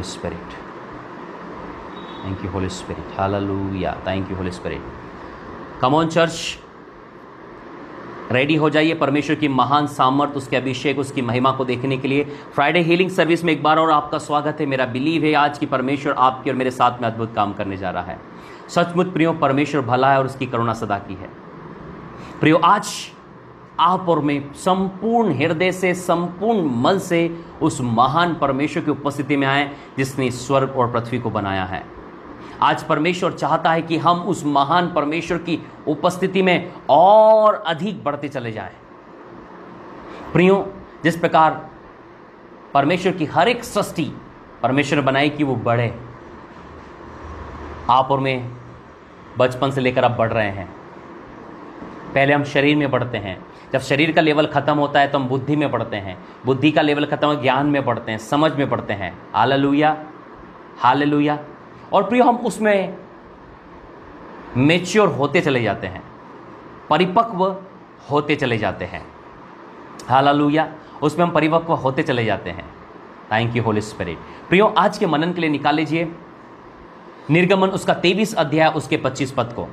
Holy Spirit. Thank you, Holy Spirit. Hallelujah. Thank you, Holy Spirit. Come on, church. Ready हो जाइए परमेश्वर की महान सामर्थ उसके अभिषेक उसकी महिमा को देखने के लिए फ्राइडे हीलिंग सर्विस में एक बार और आपका स्वागत है मेरा बिलीव है आज की परमेश्वर आपके और मेरे साथ में अद्भुत काम करने जा रहा है सचमुच प्रियो परमेश्वर भला है और उसकी करुणा सदा की है प्रियो आज आप और मैं संपूर्ण हृदय से, संपूर्ण मन से उस महान परमेश्वर की उपस्थिति में आए, जिसने स्वर्ग और पृथ्वी को बनाया है आज परमेश्वर चाहता है कि हम उस महान परमेश्वर की उपस्थिति में और अधिक बढ़ते चले जाएँ। प्रियो, जिस प्रकार परमेश्वर की हर एक सृष्टि परमेश्वर ने बनाई कि वो बढ़े, आप और मैं बचपन से लेकर अब बढ़ रहे हैं पहले हम शरीर में बढ़ते हैं जब शरीर का लेवल खत्म होता है तो हम बुद्धि में पढ़ते हैं। बुद्धि का लेवल खत्म हो, ज्ञान में पढ़ते हैं, समझ में पढ़ते हैं। Hallelujah hallelujah. और प्रिय, हम उसमें मेच्योर होते चले जाते हैं। परिपक्व होते चले जाते हैं। हालेलुया, उसमें हम परिपक्व होते चले जाते हैं। थैंक यू होली स्पिरिट प्रियो, आज के मनन के लिए निकाल लीजिए। निर्गमन उसका तेईस अध्याय, उसके पच्चीस पद को।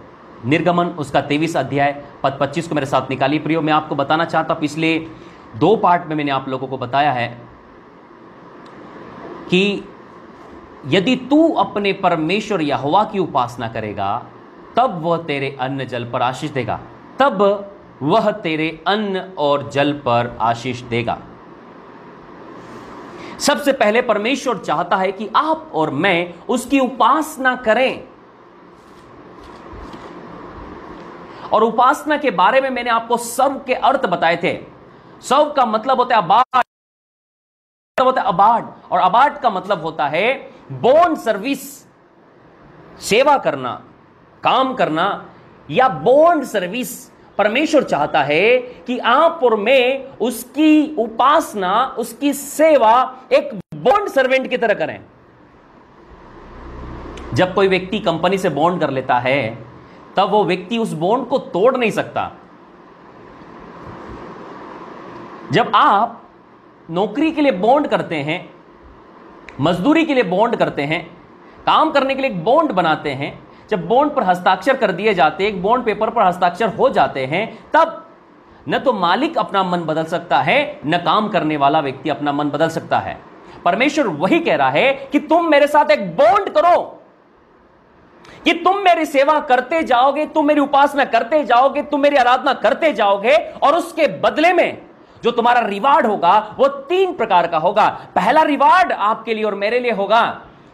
निर्गमन, उसका तेईस अध्याय, पद पच्चीस को मेरे साथ निकाली प्रियो, मैं आपको बताना चाहता पिछले दो पार्ट में मैंने आप लोगों को बताया है कि यदि तू अपने परमेश्वर यहोवा की उपासना करेगा, तब वह तेरे अन्न जल पर आशीष देगा। तब वह तेरे अन्न और जल पर आशीष देगा। सबसे पहले परमेश्वर चाहता है कि आप और मैं उसकी उपासना करें। और उपासना के बारे में मैंने आपको सर्व के अर्थ बताए थे। सर्व का मतलब होता है अबाड मतलब होता है अबाड और अबाड का मतलब होता है बोन सर्विस सेवा करना, काम करना, या बोन्ड सर्विस परमेश्वर चाहता है कि आप और मैं उसकी उपासना, उसकी सेवा एक बॉन्ड सर्वेंट की तरह करें। जब कोई व्यक्ति कंपनी से बॉन्ड कर लेता है तब वो व्यक्ति उस बॉन्ड को तोड़ नहीं सकता। जब आप नौकरी के लिए बॉन्ड करते हैं, मजदूरी के लिए बॉन्ड करते हैं, काम करने के लिए एक बॉन्ड बनाते हैं, जब बॉन्ड पर हस्ताक्षर कर दिए जाते हैं, एक बॉन्ड पेपर पर हस्ताक्षर हो जाते हैं, तब न तो मालिक अपना मन बदल सकता है, न काम करने वाला व्यक्ति अपना मन बदल सकता है। परमेश्वर वही कह रहा है कि तुम मेरे साथ एक बॉन्ड करो। कि तुम मेरी सेवा करते जाओगे, तुम मेरी उपासना करते जाओगे, तुम मेरी आराधना करते जाओगे और उसके बदले में जो तुम्हारा रिवार्ड होगा, वो तीन प्रकार का होगा। पहला रिवार्ड आपके लिए और मेरे लिए होगा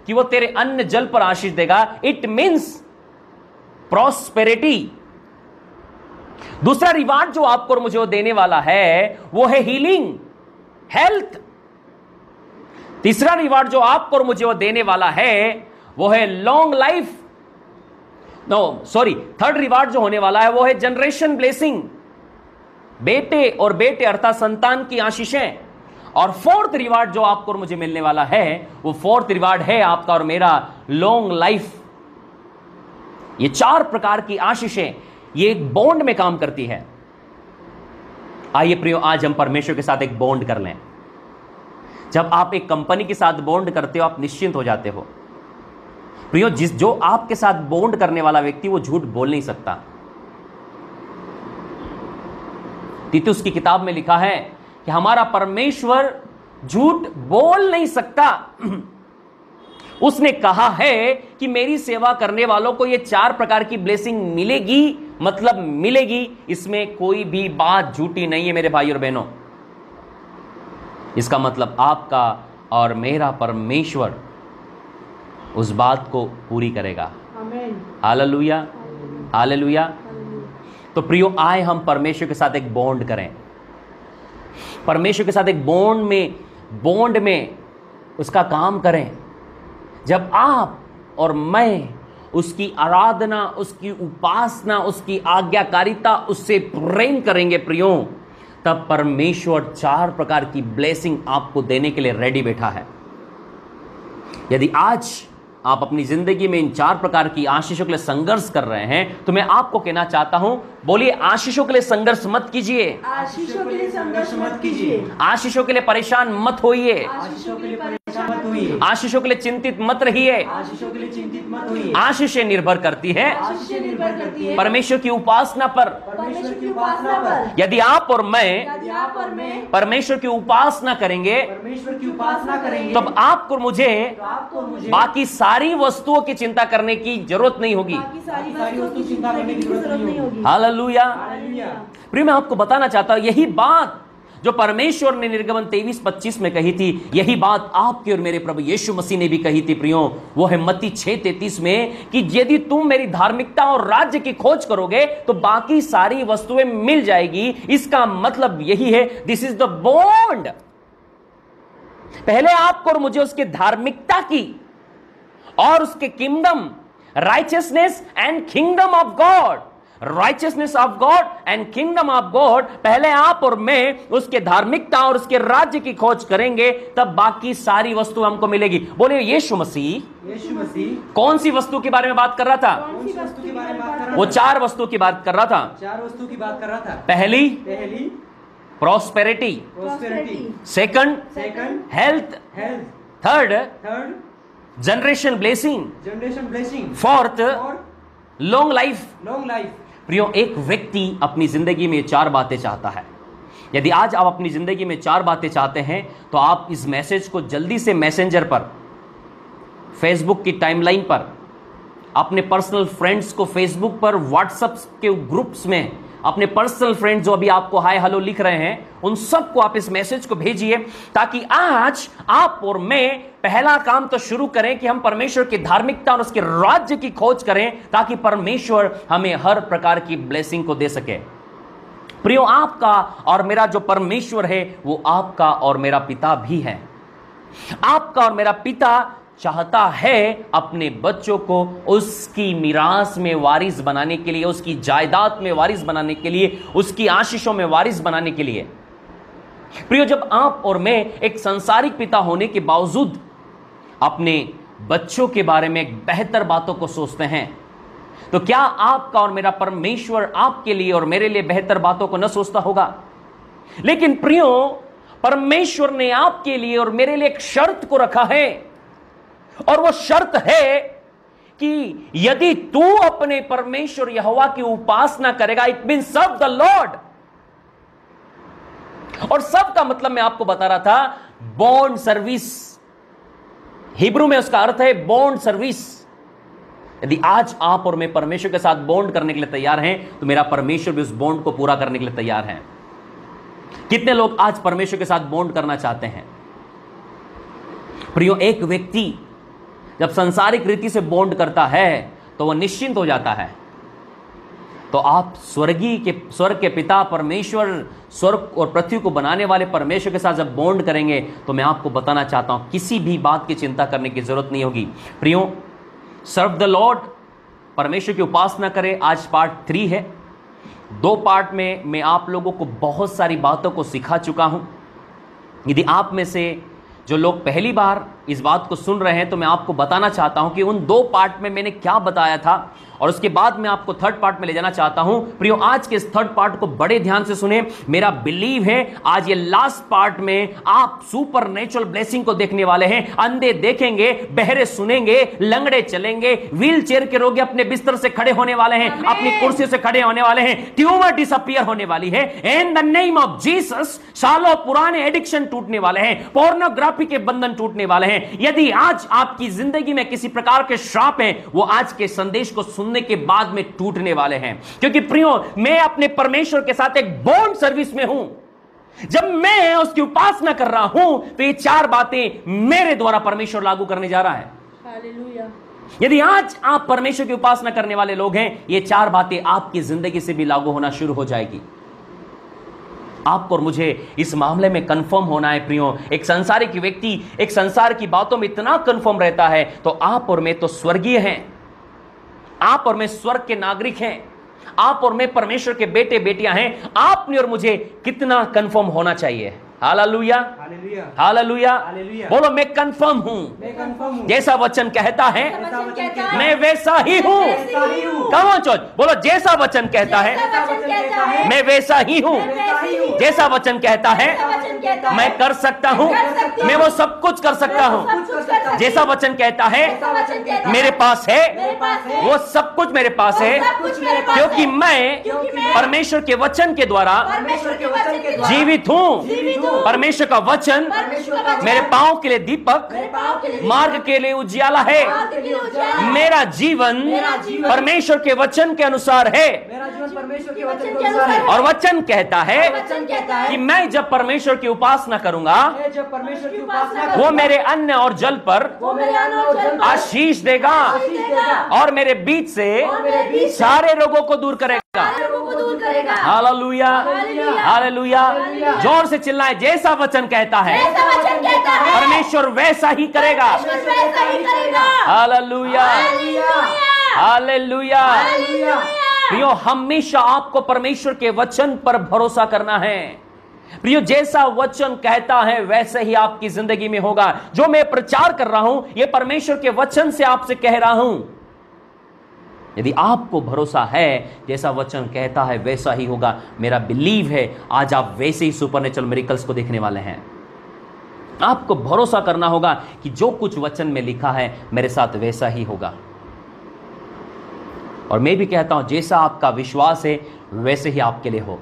कि वो तेरे अन्न जल पर आशीष देगा। इट मीन्स प्रॉस्पेरिटी दूसरा रिवार्ड जो आपको और मुझे वो देने वाला है, वो है हीलिंग हेल्थ तीसरा रिवार्ड जो आपको और मुझे वो देने वाला है, वो है long life no sorry third reward जो होने वाला है, वो है जनरेशन ब्लेसिंग बेटे और बेटे अर्थात संतान की आशीषें. और फोर्थ रिवार्ड जो आपको और मुझे मिलने वाला है, वो फोर्थ रिवार्ड है आपका और मेरा लॉन्ग लाइफ ये चार प्रकार की आशीषें, ये एक बॉन्ड में काम करती है. आइए प्रियो, आज हम परमेश्वर के साथ एक बॉन्ड कर लें. जब आप एक कंपनी के साथ बॉन्ड करते हो, आप निश्चिंत हो जाते हो. प्रियो, जिस जो आपके साथ बॉन्ड करने वाला व्यक्ति, वो झूठ बोल नहीं सकता। तीतुस की किताब में लिखा है कि हमारा परमेश्वर झूठ बोल नहीं सकता। उसने कहा है कि मेरी सेवा करने वालों को ये चार प्रकार की ब्लेसिंग मिलेगी मतलब मिलेगी। इसमें कोई भी बात झूठी नहीं है, मेरे भाई और बहनों। इसका मतलब आपका और मेरा परमेश्वर उस बात को पूरी करेगा। हालेलुया हालेलुया तो प्रियो आए हम परमेश्वर के साथ एक बॉन्ड करें। परमेश्वर के साथ एक बॉन्ड में बॉन्ड में उसका काम करें। जब आप और मैं उसकी आराधना उसकी उपासना उसकी आज्ञाकारिता उससे प्रेम करेंगे प्रियो तब परमेश्वर चार प्रकार की ब्लेसिंग आपको देने के लिए रेडी बैठा है। यदि आज आप अपनी ज़िंदगी में इन चार प्रकार की आशीषों के लिए संघर्ष कर रहे हैं तो मैं आपको कहना चाहता हूँ बोलिए आशीषों के लिए संघर्ष मत कीजिए। आशीषों के लिए संघर्ष मत कीजिए। आशीषों के लिए परेशान मत होइए। आशीषों के लिए परेशान मत होइए। आशीषों के लिए चिंतित मत रहिए। आशीषों के लिए चिंतित मत होइए। आशीषें निर्भर करती है। आशीष निर्भर करती है। परमेश्वर की उपासना पर। परमेश्वर की उपासना पर। यदि आप और मैं यदि आप और मैं परमेश्वर की उपासना करेंगे परमेश्वर की उपासना करेंगे तब आपको मुझे बाकी सारी वस्तुओं की चिंता करने की ज़रूरत नहीं होगी। सारी वस्तुओं की चिंता करने की ज़रूरत नहीं होगी। हालेलुया। हालेलुया। प्रिय मैं आपको बताना चाहता हूँ यही बात जो परमेश्वर ने निर्गमन 23 25 में कही थी यही बात आपके और मेरे प्रभु यीशु मसीह ने भी कही थी प्रियो। वो है मत्ती 6 33 में कि यदि तुम मेरी धार्मिकता और राज्य की खोज करोगे तो बाकी सारी वस्तुएँ मिल जाएगी। इसका मतलब यही है दिस इज़ द बॉन्ड पहले आपको और मुझे उसकी धार्मिकता की और उसके kingdom righteousness and kingdom of God righteousness of God and kingdom of God पहले आप और मैं उसके धार्मिकता और उसके राज्य की खोज करेंगे तब बाकी सारी वस्तु हमको मिलेगी। बोले यीशु मसीह। यीशु मसीह। कौन सी वस्तु के बारे में बात कर रहा था? वो चार वस्तु की बात कर रहा था। चार वस्तु की बात कर रहा था। पहली पहली prosperity prosperity second second health health third third generation blessing generation blessing fourth long life long life प्रियो एक व्यक्ति अपनी ज़िंदगी में चार बातें चाहता है। यदि आज आप अपनी ज़िंदगी में चार बातें चाहते हैं तो आप इस मैसेज को जल्दी से मैसेंजर पर फेसबुक की टाइमलाइन पर अपने पर्सनल फ्रेंड्स को फेसबुक पर व्हाट्सएप के ग्रुप्स में अपने पर्सनल फ्रेंड जो अभी आपको हाय हेलो लिख रहे हैं, उन सबको आप इस मैसेज को भेजिए, ताकि आज आप और मैं पहला काम तो शुरू करें कि हम परमेश्वर की धार्मिकता और उसके राज्य की खोज करें, ताकि परमेश्वर हमें हर प्रकार की ब्लेसिंग को दे सके। प्रियो, आपका और मेरा जो परमेश्वर है, वो आपका और मेरा पिता भी है। आपका और मेरा पिता चाहता है अपने बच्चों को उसकी मिरास में वारिस बनाने के लिए, उसकी जायदाद में वारिस बनाने के लिए, उसकी आशीषों में वारिस बनाने के लिए। प्रियो, जब आप और मैं एक संसारिक पिता होने के बावजूद अपने बच्चों के बारे में बेहतर बातों को सोचते हैं तो क्या आपका और मेरा परमेश्वर आपके लिए और मेरे लिए बेहतर बातों को न सोचता होगा? लेकिन प्रियो, परमेश्वर ने आपके लिए और मेरे लिए एक शर्त को रखा है। और वो शर्त है कि यदि तू अपने परमेश्वर यहोवा की उपासना करेगा it mean serve the Lord और सब का मतलब मैं आपको बता रहा था बॉन्ड सर्विस हिब्रू में उसका अर्थ है बॉन्ड सर्विस यदि आज आप और मैं परमेश्वर के साथ बॉन्ड करने के लिए तैयार हैं तो मेरा परमेश्वर भी उस बॉन्ड को पूरा करने के लिए तैयार है। कितने लोग आज परमेश्वर के साथ बॉन्ड करना चाहते हैं? प्रियो, एक व्यक्ति जब संसारिक रीति से बॉन्ड करता है तो वह निश्चिंत हो जाता है। तो आप स्वर्गीय के, स्वर्ग के पिता परमेश्वर, स्वर्ग और पृथ्वी को बनाने वाले परमेश्वर के साथ जब बॉन्ड करेंगे तो मैं आपको बताना चाहता हूँ, किसी भी बात की चिंता करने की ज़रूरत नहीं होगी। प्रियो सर्व द लॉर्ड परमेश्वर की उपासना करें। आज पार्ट थ्री है। दो पार्ट में मैं आप लोगों को बहुत सारी बातों को सिखा चुका हूँ। यदि आप में से जो लोग पहली बार इस बात को सुन रहे हैं तो मैं आपको बताना चाहता हूँ कि उन दो पार्ट में मैंने क्या बताया था। और उसके बाद मैं आपको थर्ड पार्ट में ले जाना चाहता हूँ। प्रियो आज के इस थर्ड पार्ट को बड़े ध्यान से सुने। मेरा बिलीव है आज ये लास्ट पार्ट में आप सुपर नेचुरल ब्लेसिंग को देखने वाले हैं। अंधे देखेंगे बहरे सुनेंगे लंगड़े चलेंगे व्हील चेयर के रोगी अपने बिस्तर से खड़े होने वाले हैं अपनी कुर्सी से खड़े होने वाले हैं। ट्यूमर डिसअपियर होने वाली है। In the name of Jesus सालों पुराने एडिक्शन टूटने वाले हैं। पोर्नोग्राफी के बंधन टूटने वाले हैं। यदि आज आपकी ज़िंदगी में किसी प्रकार के श्राप है वो आज के संदेश को सुनने के बाद में टूटने वाले हैं। क्योंकि प्रियो मैं अपने परमेश्वर के साथ एक बॉन्ड सर्विस में हूँ। जब मैं उसकी उपासना कर रहा हूँ तो ये चार बातें मेरे द्वारा परमेश्वर लागू करने जा रहा है। यदि आज आप परमेश्वर की उपासना करने वाले लोग हैं ये चार बातें आपकी ज़िंदगी से भी लागू होना शुरू हो जाएगी। आपको और मुझे इस मामले में कंफर्म होना है प्रियो। एक संसारिक व्यक्ति एक संसार की बातों में इतना कंफर्म रहता है तो आप और मैं तो स्वर्गीय हैं। आप और मैं स्वर्ग के नागरिक हैं। आप और मैं परमेश्वर के बेटे बेटियाँ हैं। आपने और मुझे कितना कंफर्म होना चाहिए? Hallelujah hallelujah. बोलो मैं कंफर्म हूँ। जैसा वचन कहता है मैं वैसा ही हूँ। कहो चोच बोलो जैसा वचन कहता है मैं वैसा ही हूँ। जैसा वचन कहता है मैं कर सकता हूँ। मैं वो सब कुछ कर सकता हूँ। जैसा वचन कहता है मेरे पास है। वो सब कुछ मेरे पास है। क्योंकि मैं परमेश्वर के वचन के द्वारा जीवित हूँ। परमेश्वर का वचन मेरे पाँव के लिए दीपक मेरे पाँव के लिए मार्ग के लिए उजियाला है। है। मेरा जीवन परमेश्वर के वचन के अनुसार है। मेरा जीवन परमेश्वर के वचन वचन के के अनुसार अनुसार और वचन कहता है कि मैं जब परमेश्वर की उपासना करूँगा मैं जब परमेश्वर की उपासना वो मेरे अन्न और जल पर वो मेरे अन्न और जल पर आशीष देगा। और मेरे बीच से और मेरे बीच से सारे रोगों को दूर करेगा। हालेलुया। हालेलुया। ज़ोर से चिल्लाए जैसा वचन कहता है। ऐसा वचन कहता है। परमेश्वर वैसा ही करेगा। हालेलुया। हालेलुया। प्रियो हमेशा आपको परमेश्वर के वचन पर भरोसा करना है। प्रियो जैसा वचन कहता है वैसे ही आपकी ज़िंदगी में होगा। जो मैं प्रचार कर रहा हूँ यह परमेश्वर के वचन से आपसे कह रहा हूँ। यदि आपको भरोसा है, जैसा वचन कहता है, वैसा ही होगा। मेरा बिलीव है, आज आप वैसे ही सुपर नेचुरल मेरिकल्स को देखने वाले हैं। आपको भरोसा करना होगा कि जो कुछ वचन में लिखा है, मेरे साथ वैसा ही होगा। और मैं भी कहता हूँ, जैसा आपका विश्वास है, वैसे ही आपके लिए हो।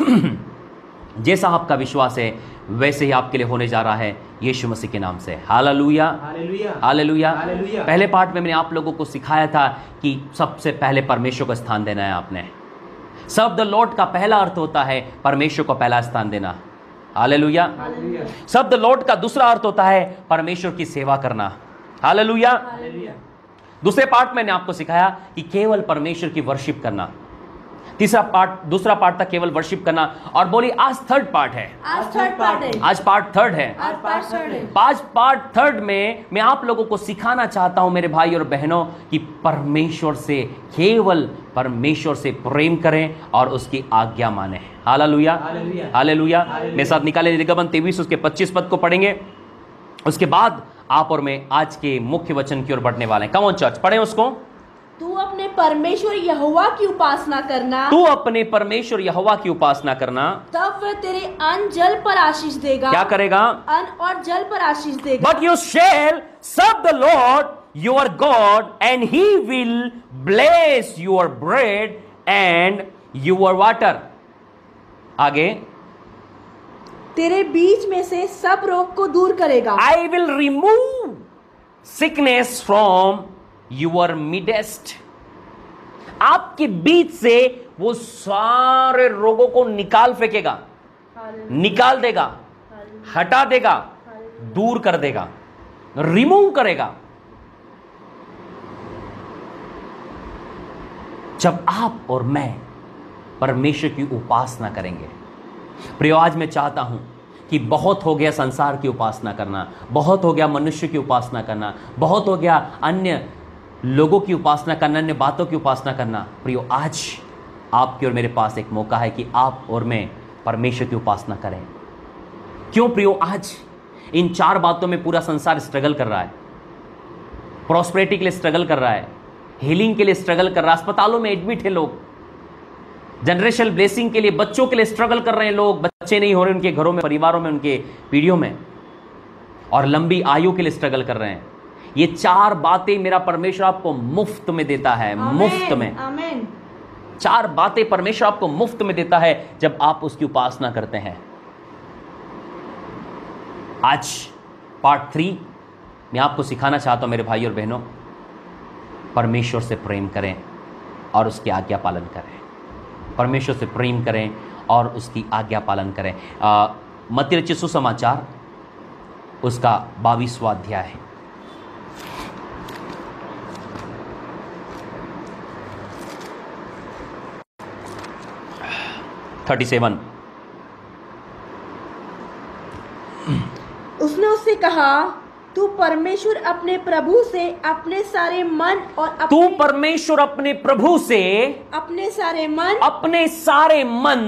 जैसा आपका विश्वास है वैसे ही आपके लिए होने जा रहा है यीशु मसीह के नाम से। हालेलुया। हालेलुया। पहले पार्ट में मैंने आप लोगों को सिखाया था कि सबसे पहले परमेश्वर को स्थान देना है आपने। शब्द लॉर्ड का पहला अर्थ होता है परमेश्वर को पहला स्थान देना। हालेलुया। हालेलुया। शब्द लॉर्ड का दूसरा अर्थ होता है परमेश्वर की सेवा करना। हालेलुया। दूसरे पार्ट मैंने आपको सिखाया कि केवल परमेश्वर की वर्शिप करना। तीसरा पार्ट दूसरा पार्ट था केवल वर्शिप करना। और बोली आज थर्ड पार्ट है। आज थर्ड पार्ट है। आज पार्ट थर्ड है। आज पार्ट थर्ड है। आज पार्ट थर्ड में मैं आप लोगों को सिखाना चाहता हूँ मेरे भाई और बहनों कि परमेश्वर से केवल परमेश्वर से प्रेम करें और उसकी आज्ञा माने। हालेलुया। हालेलुया। मेरे साथ निकाले निगमन तेईस उसके 25 पद को पढ़ेंगे। उसके बाद आप और मैं आज के मुख्य वचन की ओर बढ़ने वाले हैं। कमोन चर्च पढ़े उसको। तू अपने परमेश्वर यहोवा की उपासना करना। तू अपने परमेश्वर यहोवा की उपासना करना। तब वह तेरे अन्न जल पर आशीष देगा। क्या करेगा? अन्न और जल पर आशीष देगा। But you shall serve the Lord your God, and He will bless your bread and your water. आगे। तेरे बीच में से सब रोग को दूर करेगा। I will remove sickness from your midst आपके बीच से वो सारे रोगों को निकाल फेंकेगा। निकाल देगा। हटा देगा। दूर कर देगा। रिमूव करेगा। जब आप और मैं परमेश्वर की उपासना करेंगे प्रियो आज मैं चाहता हूँ कि बहुत हो गया संसार की उपासना करना बहुत हो गया मनुष्य की उपासना करना बहुत हो गया अन्य लोगों की उपासना करना, अन्य बातों की उपासना करना। प्रियो, आज आपके और मेरे पास एक मौका है कि आप और मैं परमेश्वर की उपासना करें। क्यों प्रियो, आज इन चार बातों में पूरा संसार स्ट्रगल कर रहा है। प्रॉस्पेरिटी के लिए स्ट्रगल कर रहा है। हीलिंग के लिए स्ट्रगल कर रहा है। अस्पतालों में एडमिट है लोग। जनरेशनल ब्लेसिंग के लिए, बच्चों के लिए स्ट्रगल कर रहे हैं लोग। बच्चे नहीं हो रहे उनके घरों में, परिवारों में, उनके पीढ़ियों में। और लंबी आयु के लिए स्ट्रगल कर रहे हैं। ये चार बातें मेरा परमेश्वर आपको मुफ़्त में देता है मुफ़्त में। आमेन। चार बातें परमेश्वर आपको मुफ़्त में देता है जब आप उसकी उपासना करते हैं। आज पार्ट थ्री मैं आपको सिखाना चाहता हूँ मेरे भाई और बहनों परमेश्वर से प्रेम करें और उसकी आज्ञा पालन करें। परमेश्वर से प्रेम करें और उसकी आज्ञा पालन करें। मध्य रचित सुसमाचार उसका बाईसवा अध्याय। है थर्टी सेवन उसने उससे कहा तू परमेश्वर अपने प्रभु से अपने सारे मन और तू परमेश्वर अपने प्रभु से अपने सारे मन अपने सारे मन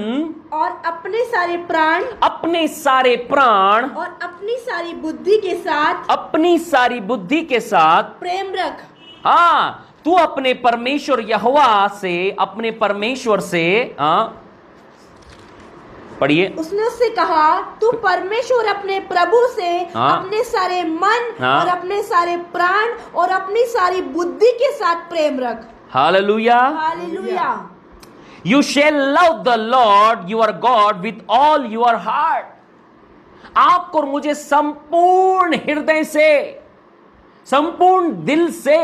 और अपने सारे प्राण अपने सारे प्राण और अपनी सारी बुद्धि के साथ अपनी सारी बुद्धि के साथ प्रेम रख। हाँ तू अपने परमेश्वर यहोवा से अपने परमेश्वर से हाँ पढ़िए उसने उससे कहा तू परमेश्वर अपने प्रभु से हाँ। अपने सारे मन हाँ। और अपने सारे प्राण और अपनी सारी बुद्धि के साथ प्रेम रख hallelujah hallelujah You shall love the Lord your God with all your heart. आपको और मुझे संपूर्ण हृदय से संपूर्ण दिल से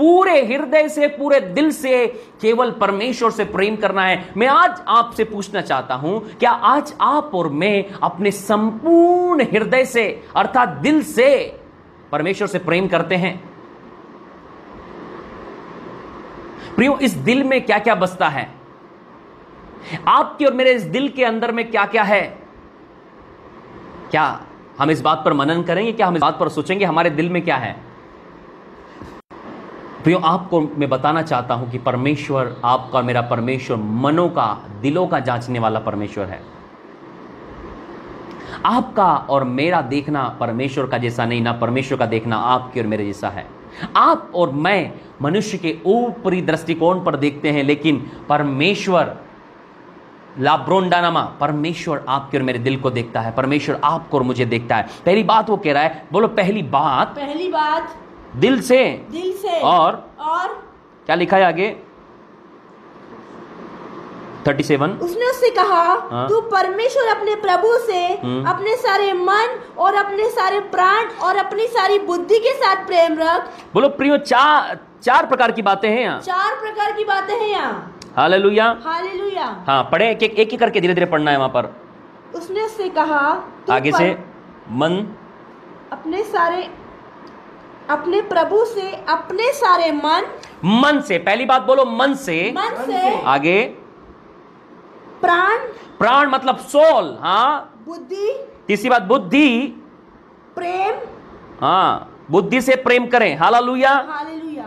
पूरे हृदय से, पूरे दिल से केवल परमेश्वर से प्रेम करना है। मैं आज आपसे पूछना चाहता हूँ, क्या आज आप और मैं अपने संपूर्ण हृदय से, अर्थात दिल से परमेश्वर से प्रेम करते हैं? प्रियो, इस दिल में क्या क्या बसता है? आपके और मेरे इस दिल के अंदर में क्या क्या है? क्या हम इस बात पर मनन करेंगे? क्या हम इस बात पर सोचेंगे? हमारे दिल में क्या है? प्रियो, आपको मैं बताना चाहता हूँ कि परमेश्वर आपका, मेरा परमेश्वर मनों का, दिलों का जांचने वाला परमेश्वर है। आपका और मेरा देखना परमेश्वर का जैसा नहीं, ना परमेश्वर का देखना आपके और मेरे जैसा है। आप और मैं मनुष्य के ऊपरी दृष्टिकोण पर देखते हैं, लेकिन परमेश्वर, लाब्रोंडानामा, परमेश्वर आपके और मेरे दिल को देखता है, परमेश्वर आपको और मुझे देखता है। पहली बात वो कह रहा है, बोलो, पहली बात पहली बात दिल से दिल से। और और? क्या लिखा है आगे? 37 उसने उससे कहा हाँ। तू परमेश्वर अपने प्रभु से हम्म। अपने सारे मन और अपने सारे प्राण और अपनी सारी बुद्धि के साथ प्रेम रख। बोलो प्रियो चार चार प्रकार की बातें हैं यहाँ। चार प्रकार की बातें हैं यहाँ। हालेलुया। हालेलुया। हाँ पढ़े एक एक एक एक करके धीरे धीरे पढ़ना है वहाँ पर। उसने उससे कहा आगे से मन अपने सारे अपने प्रभु से अपने सारे मन। मन से पहली बात बोलो मन से। मन से। से। आगे। प्राण। प्राण मतलब सोल हाँ। बुद्धि। तीसरी बात बुद्धि। प्रेम। हाँ बुद्धि से प्रेम करें। हालेलुया। हालेलुया।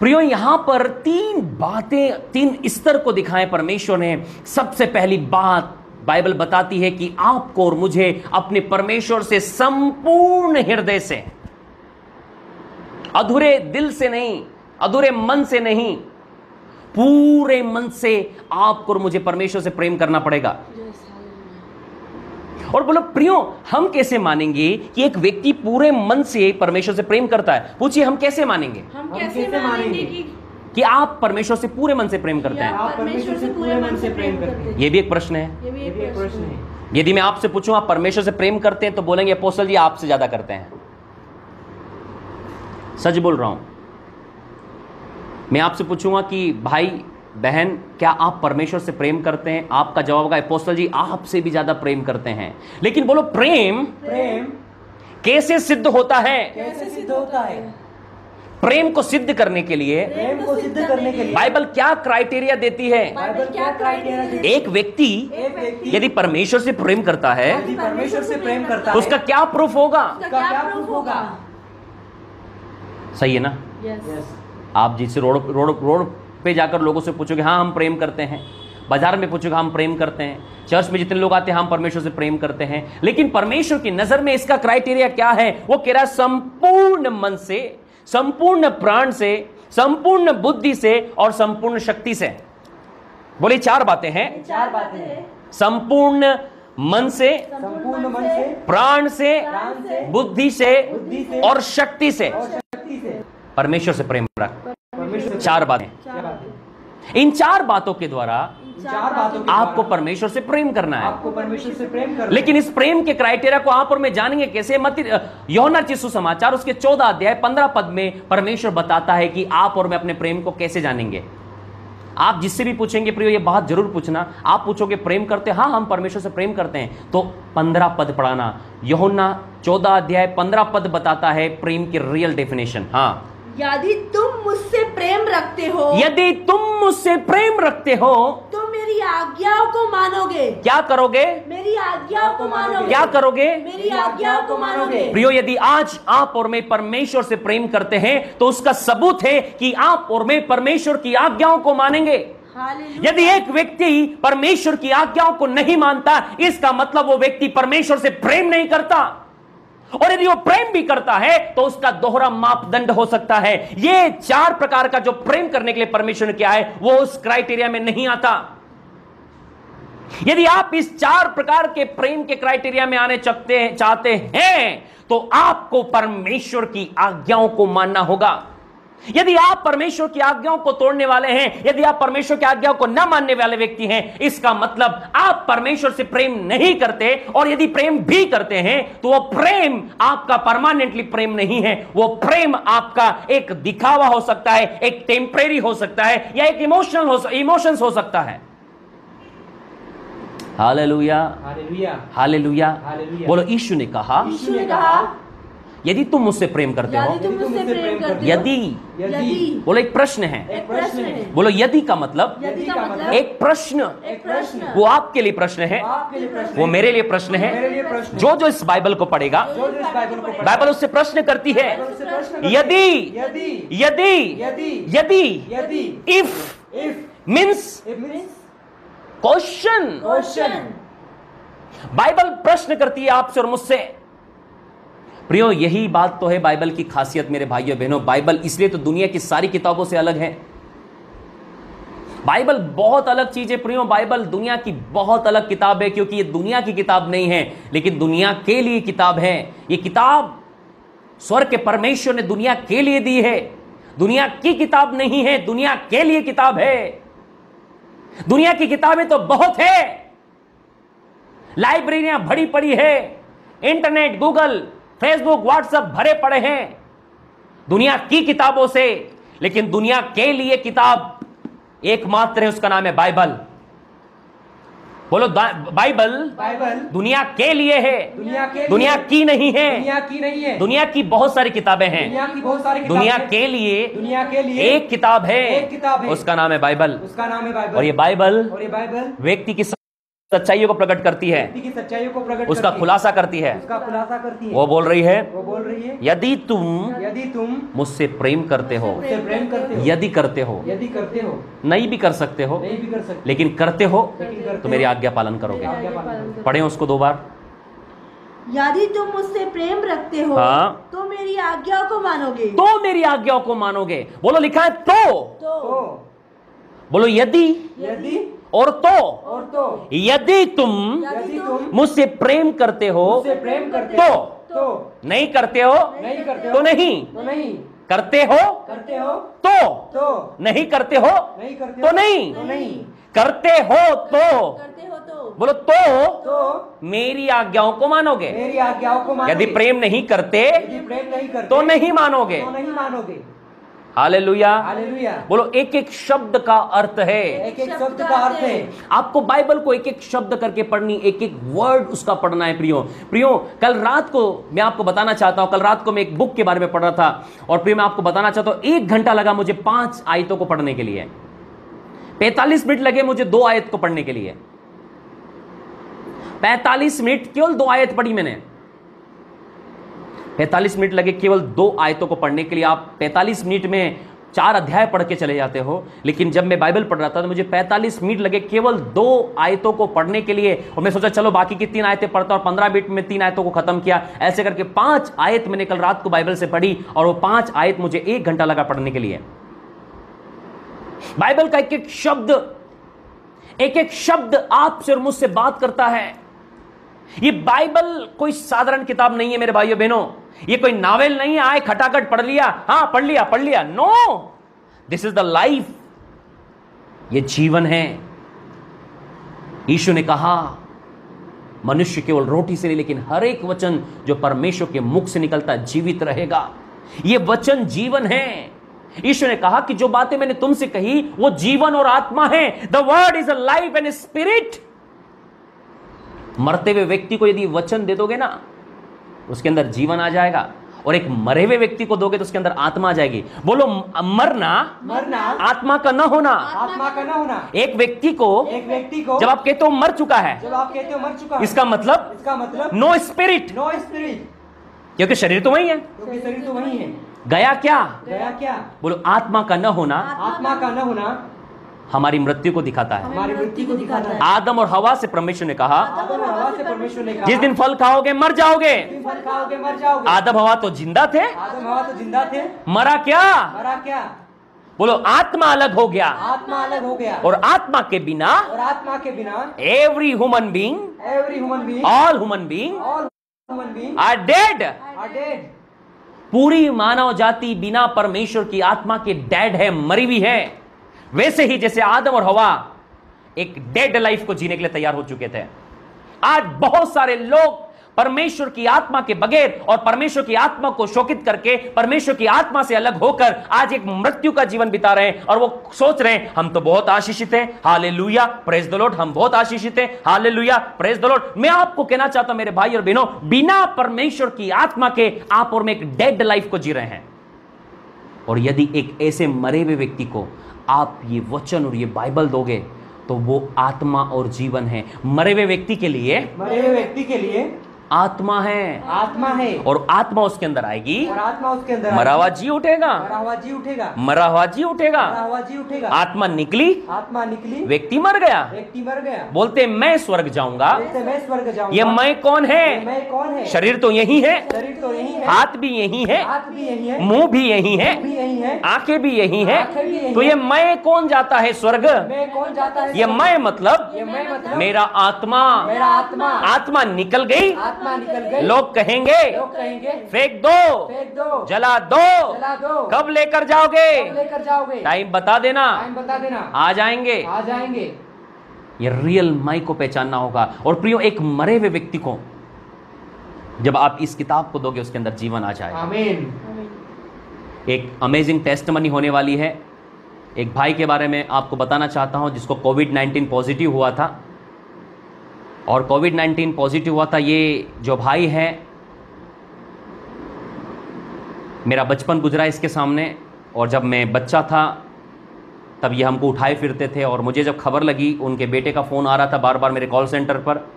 प्रियो यहाँ पर तीन बातें तीन स्तर को दिखाएँ परमेश्वर ने। सबसे पहली बात बाइबल बताती है कि आपको और मुझे अपने परमेश्वर से संपूर्ण हृदय से अधूरे दिल से नहीं अधूरे मन से नहीं पूरे मन से आपको और मुझे परमेश्वर से प्रेम करना पड़ेगा। और बोलो प्रियो हम कैसे मानेंगे कि एक व्यक्ति पूरे मन से परमेश्वर से प्रेम करता है? पूछिए हम कैसे मानेंगे? हम कैसे कैसे मानेंगे? कि कि आप परमेश्वर से पूरे मन से प्रेम करते हैं? आप परमेश्वर से पूरे मन से प्रेम करते हैं। ये भी एक प्रश्न है। यदि मैं आपसे पूछूँ आप परमेश्वर से प्रेम करते हैं तो बोलेंगे अपोस्टल जी आपसे ज़्यादा करते हैं। सच बोल रहा हूँ। मैं आपसे पूछूँगा कि भाई बहन क्या आप परमेश्वर से प्रेम करते हैं? आपका जवाब होगा अपोस्टल जी आपसे भी ज़्यादा प्रेम करते हैं। लेकिन बोलो प्रेम प्रेम कैसे सिद्ध होता है? कैसे सिद्ध होता है? प्रेम को सिद्ध करने के लिए प्रेम को सिद्ध करने के लिए। बाइबल क्या क्राइटेरिया देती है? बाइबल क्या क्राइटेरिया देती एक व्यक्ति एक व्यक्ति यदि परमेश्वर से प्रेम करता है यदि परमेश्वर से प्रेम करता है उसका क्या प्रूफ होगा? उसका क्या प्रूफ होगा? सही है ना? यस यस आप जिस रोड रोड रोड पे जाकर लोगों से पूछोगे हाँ हम प्रेम करते हैं। बाज़ार में पूछोगे हम प्रेम करते हैं। चर्च में जितने लोग आते हैं हम परमेश्वर से प्रेम करते हैं। लेकिन परमेश्वर की नज़र में इसका क्राइटेरिया क्या है? वो कह रहा है संपूर्ण मन से संपूर्ण प्राण से संपूर्ण बुद्धि से और संपूर्ण शक्ति से। बोले चार बातें हैं। चार बातें हैं। संपूर्ण मन से संपूर्ण मन से प्राण से से बुद्धि से से और शक्ति से। से। परमेश्वर से प्रेम रख। चार बातें। इन चार बातों के द्वारा आपको परमेश्वर से प्रेम करना है। आपको परमेश्वर से प्रेम करना लेकिन इस प्रेम के क्राइटेरिया को आप और मैं जानेंगे कैसे? मत यौना चिशु समाचार उसके चौदह अध्याय पंद्रह पद में परमेश्वर बताता है कि आप और मैं अपने प्रेम को कैसे जानेंगे। आप जिससे भी पूछेंगे प्रियो, ये बात ज़रूर पूछना। आप पूछोगे, प्रेम करते हैं? हाँ हम परमेश्वर से प्रेम करते हैं। तो पंद्रह पद पढ़ाना। यहोन्ना चौदह अध्याय पंद्रह पद बताता है प्रेम की रियल डेफिनेशन हाँ। यदि तुम मुझसे प्रेम रखते हो यदि तुम मुझसे प्रेम रखते हो तो मेरी आज्ञाओं को मानोगे। क्या करोगे? मेरी आज्ञाओं को मानोगे। क्या करोगे? मेरी आज्ञाओं को मानोगे। प्रियो यदि आज आप और मैं परमेश्वर से प्रेम करते हैं तो उसका सबूत है कि आप और मैं परमेश्वर की आज्ञाओं को मानेंगे। यदि एक व्यक्ति परमेश्वर की आज्ञाओं को नहीं मानता इसका मतलब वो व्यक्ति परमेश्वर से प्रेम नहीं करता। और यदि वो प्रेम भी करता है तो उसका दोहरा मापदंड हो सकता है। ये चार प्रकार का जो प्रेम करने के लिए परमेश्वर क्या है, वो उस क्राइटेरिया में नहीं आता। यदि आप इस चार प्रकार के प्रेम के क्राइटेरिया में आने चाहते हैं तो आपको परमेश्वर की आज्ञाओं को मानना होगा। यदि आप परमेश्वर की आज्ञाओं को तोड़ने वाले हैं यदि आप परमेश्वर की आज्ञाओं को न मानने वाले व्यक्ति हैं इसका मतलब आप परमेश्वर से प्रेम नहीं करते और यदि प्रेम भी करते हैं तो वो प्रेम आपका परमानेंटली प्रेम नहीं है। वो प्रेम आपका एक दिखावा हो सकता है एक टेम्परेरी हो सकता है या एक इमोशनल हो इमोशंस हो सकता है। हालेलुया। हालेलुया। हालेलुया। बोलो यीशु ने कहा यीशु ने कहा यदि तुम मुझसे प्रेम करते हो यदि तुम मुझसे प्रेम करते हो यदि। यदि। बोलो एक प्रश्न है। एक प्रश्न है। बोलो यदि का मतलब? यदि का मतलब? एक प्रश्न। वो आपके लिए प्रश्न है। आपके लिए प्रश्न वो मेरे लिए प्रश्न है। मेरे लिए प्रश्न जो जो इस बाइबल को पढ़ेगा जो जो इस बाइबल को पढ़े बाइबल उससे प्रश्न करती है। यदि। यदि। यदि। यदि। यदि। यदि। If if means if means question question Bible प्रश्न करती है आपसे और मुझसे। प्रियो, यही बात तो है बाइबल की खासियत, मेरे भाइयों बहनों। बाइबल इसलिए तो दुनिया की सारी किताबों से अलग है। बाइबल बहुत अलग चीज़ है प्रियो, बाइबल दुनिया की बहुत अलग किताब है, क्योंकि ये दुनिया की किताब नहीं है, लेकिन दुनिया के लिए किताब है। ये किताब स्वर्ग के परमेश्वर ने दुनिया के लिए दी है। दुनिया की किताब नहीं है, दुनिया के लिए किताब है। दुनिया की किताबें तो बहुत है। लाइब्रेरियाँ भरी पड़ी है। इंटरनेट, गूगल फेसबुक व्हाट्सएप भरे पड़े हैं। दुनिया की किताबों से लेकिन दुनिया के लिए किताब एकमात्र है उसका नाम है बाइबल। बोलो बाइबल बाइबल दुनिया के लिए है। दुनिया के दुनिया की नहीं है। दुनिया की नहीं है। दुनिया की बहुत सारी किताबें हैं। दुनिया की बहुत सारी दुनिया के लिए दुनिया के लिए एक किताब है एक किताब है। उसका नाम है बाइबल। उसका नाम है बाइबल। और ये बाइबल और ये बाइबल व्यक्ति की सच्चाइयों को प्रकट करती है। की सच्चाइयों को प्रकट उसका खुलासा करती है। उसका खुलासा करती है। वो बोल रही है वो बोल रही है। यदि तुम यदि तुम मुझसे प्रेम करते हो प्रेम करते हो। यदि करते हो यदि करते हो। नहीं भी कर सकते हो नहीं भी कर सकते। लेकिन करते हो तो मेरी आज्ञा पालन करोगे। पढ़े उसको दो बार। यदि तुम मुझसे प्रेम रखते हो हाँ। तो मेरी आज्ञाओं को मानोगे। तो मेरी आज्ञाओं को मानोगे। बोलो लिखा है तो। तो। तो। बोलो यदि। यदि और तो? और तो। यदि तुम तुम मुझसे प्रेम करते हो प्रेम करते तो? तो। नहीं करते हो? नहीं करते तो नहीं। तो नहीं। करते हो? करते हो। तो? तो। नहीं करते हो? नहीं करते तो हो। नहीं। तो करते हो तो। करते हो तो। बोलो तो? तो। मेरी आज्ञाओं को मानोगे? मेरी आज्ञाओं को यदि प्रेम नहीं करते प्रेम नहीं करते तो नहीं मानोगे। तो नहीं मानोगे। हालेलुया। बोलो एक एक शब्द का अर्थ है। एक एक शब्द का अर्थ है। आपको बाइबल को एक एक शब्द करके पढ़नी एक एक वर्ड उसका पढ़ना है प्रियो। प्रियो कल रात को मैं आपको बताना चाहता हूँ कल रात को मैं एक बुक के बारे में पढ़ रहा था और प्रियो मैं आपको बताना चाहता हूँ एक घंटा लगा मुझे पाँच आयतों को पढ़ने के लिए। पैंतालीस मिनट लगे मुझे दो आयत को पढ़ने के लिए। पैंतालीस मिनट केवल दो आयत पढ़ी मैंने। 45 मिनट लगे केवल दो आयतों को पढ़ने के लिए। आप 45 मिनट में चार अध्याय पढ़ के चले जाते हो। लेकिन जब मैं बाइबल पढ़ रहा था तो मुझे 45 मिनट लगे केवल दो आयतों को पढ़ने के लिए। और मैं सोचा, चलो, बाकी की तीन आयतें पढ़ता और 15 मिनट में तीन आयतों को खत्म किया। ऐसे करके पाँच आयत मैंने कल रात को बाइबल से पढ़ी, और वो पाँच आयत मुझे एक घंटा लगा पढ़ने के लिए। बाइबल का एक एक शब्द एक एक शब्द आपसे और मुझसे बात करता है। ये बाइबल कोई साधारण किताब नहीं है, मेरे भाइयों बहनों ये कोई नावेल नहीं, आए, खटाखट पढ़ लिया। हाँ पढ़ लिया पढ़ लिया। No this is the life ये जीवन है। यीशु ने कहा, मनुष्य केवल रोटी से नहीं, लेकिन हर एक वचन जो परमेश्वर के मुख से निकलता जीवित रहेगा। ये वचन जीवन है। यीशु ने कहा कि जो बातें मैंने तुमसे कही, वो जीवन और आत्मा है। The word is a life and spirit मरते हुए व्यक्ति को यदि वचन दे दोगे ना उसके अंदर जीवन आ जाएगा और एक मरे हुए व्यक्ति को दोगे तो उसके अंदर आत्मा आ जाएगी। बोलो मरना मरना आत्मा का न होना। आत्मा का न होना। एक व्यक्ति को एक व्यक्ति को जब आप कहते हो मर चुका है जब आप कहते हो मर चुका है इसका मतलब इसका मतलब नो स्पिरिट नो स्पिरिट क्योंकि शरीर तो वही है। क्योंकि शरीर तो वही है। गया क्या? गया क्या? बोलो आत्मा का न होना। आत्मा का न होना। हमारी मृत्यु को दिखाता है। हमारी मृत्यु को दिखाता है। आदम और हवा से परमेश्वर ने कहा जिस दिन फल खाओगे मर जाओगे। फल खाओगे मर जाओगे। आदम हवा तो ज़िंदा थे। आदम हवा तो ज़िंदा थे। मरा क्या? मरा क्या? बोलो आत्मा अलग हो गया। आत्मा अलग हो गया। और आत्मा के बिना और आत्मा के बिना every human being every human being all human being all human being are dead are dead पूरी मानव जाति बिना परमेश्वर की आत्मा के डेड है मरी हुई है। वैसे ही जैसे आदम और हवा एक डेड लाइफ को जीने के लिए तैयार हो चुके थे। आज बहुत सारे लोग परमेश्वर की आत्मा के बगैर और परमेश्वर की आत्मा को शोकित करके, परमेश्वर की आत्मा से अलग होकर आज एक मृत्यु का जीवन बिता रहे हैं और वो सोच रहे हैं, हम तो बहुत आशीषित हैं। हालेलुया प्रेज द लॉर्ड हम बहुत आशीषित हैं। हालेलुया प्रेज द लॉर्ड मैं आपको कहना चाहता हूँ, मेरे भाई और बहनों, बिना परमेश्वर की आत्मा के आप और मैं एक डेड लाइफ को जी रहे हैं। और यदि एक ऐसे मरे हुए व्यक्ति को आप ये वचन और ये बाइबल दोगे तो वो आत्मा और जीवन है। मरे हुए व्यक्ति के लिए मरे हुए व्यक्ति के लिए आत्मा है। आत्मा है। और आत्मा उसके अंदर आएगी। और आत्मा उसके अंदर मरा हुआ जी उठेगा। मरा हुआ जी उठेगा। मरा हुआ जी उठेगा। मरा हुआ जी उठेगा। आत्मा निकली। आत्मा निकली। व्यक्ति मर गया। व्यक्ति मर गया। बोलते मैं स्वर्ग जाऊँगा। मैं स्वर्ग जाऊँगा। ये मैं कौन है? मैं कौन है? शरीर तो यही है। शरीर तो यही है। हाथ भी यही है। हाथ भी यही है। मुँह भी यही है। आँखें भी यही है। तो ये मैं कौन जाता है स्वर्ग? मैं कौन जाता है ये मैं मतलब ये मैं मतलब मेरा आत्मा। मेरा आत्मा। आत्मा निकल गई। आत्मा निकल गई। लोग कहेंगे लोग कहेंगे फेंक दो फेंक दो जला दो जला दो। कब लेकर जाओगे? लेकर जाओगे? टाइम बता देना। टाइम बता देना। आ जाएँगे। आ जाएँगे। ये रियल माई को पहचानना होगा। और प्रियो एक मरे हुए व्यक्ति को जब आप इस किताब को दोगे उसके अंदर जीवन आ जाएगा। आमीन। एक अमेजिंग टेस्ट मनी होने वाली है। एक भाई के बारे में आपको बताना चाहता हूँ जिसको कोविड 19 पॉजिटिव हुआ था। और कोविड 19 पॉजिटिव हुआ था, ये जो भाई है, मेरा बचपन गुजरा इसके सामने, और जब मैं बच्चा था, तब ये हमको उठाए फिरते थे, और मुझे जब खबर लगी, उनके बेटे का फ़ोन आ रहा था बार बार मेरे कॉल सेंटर पर,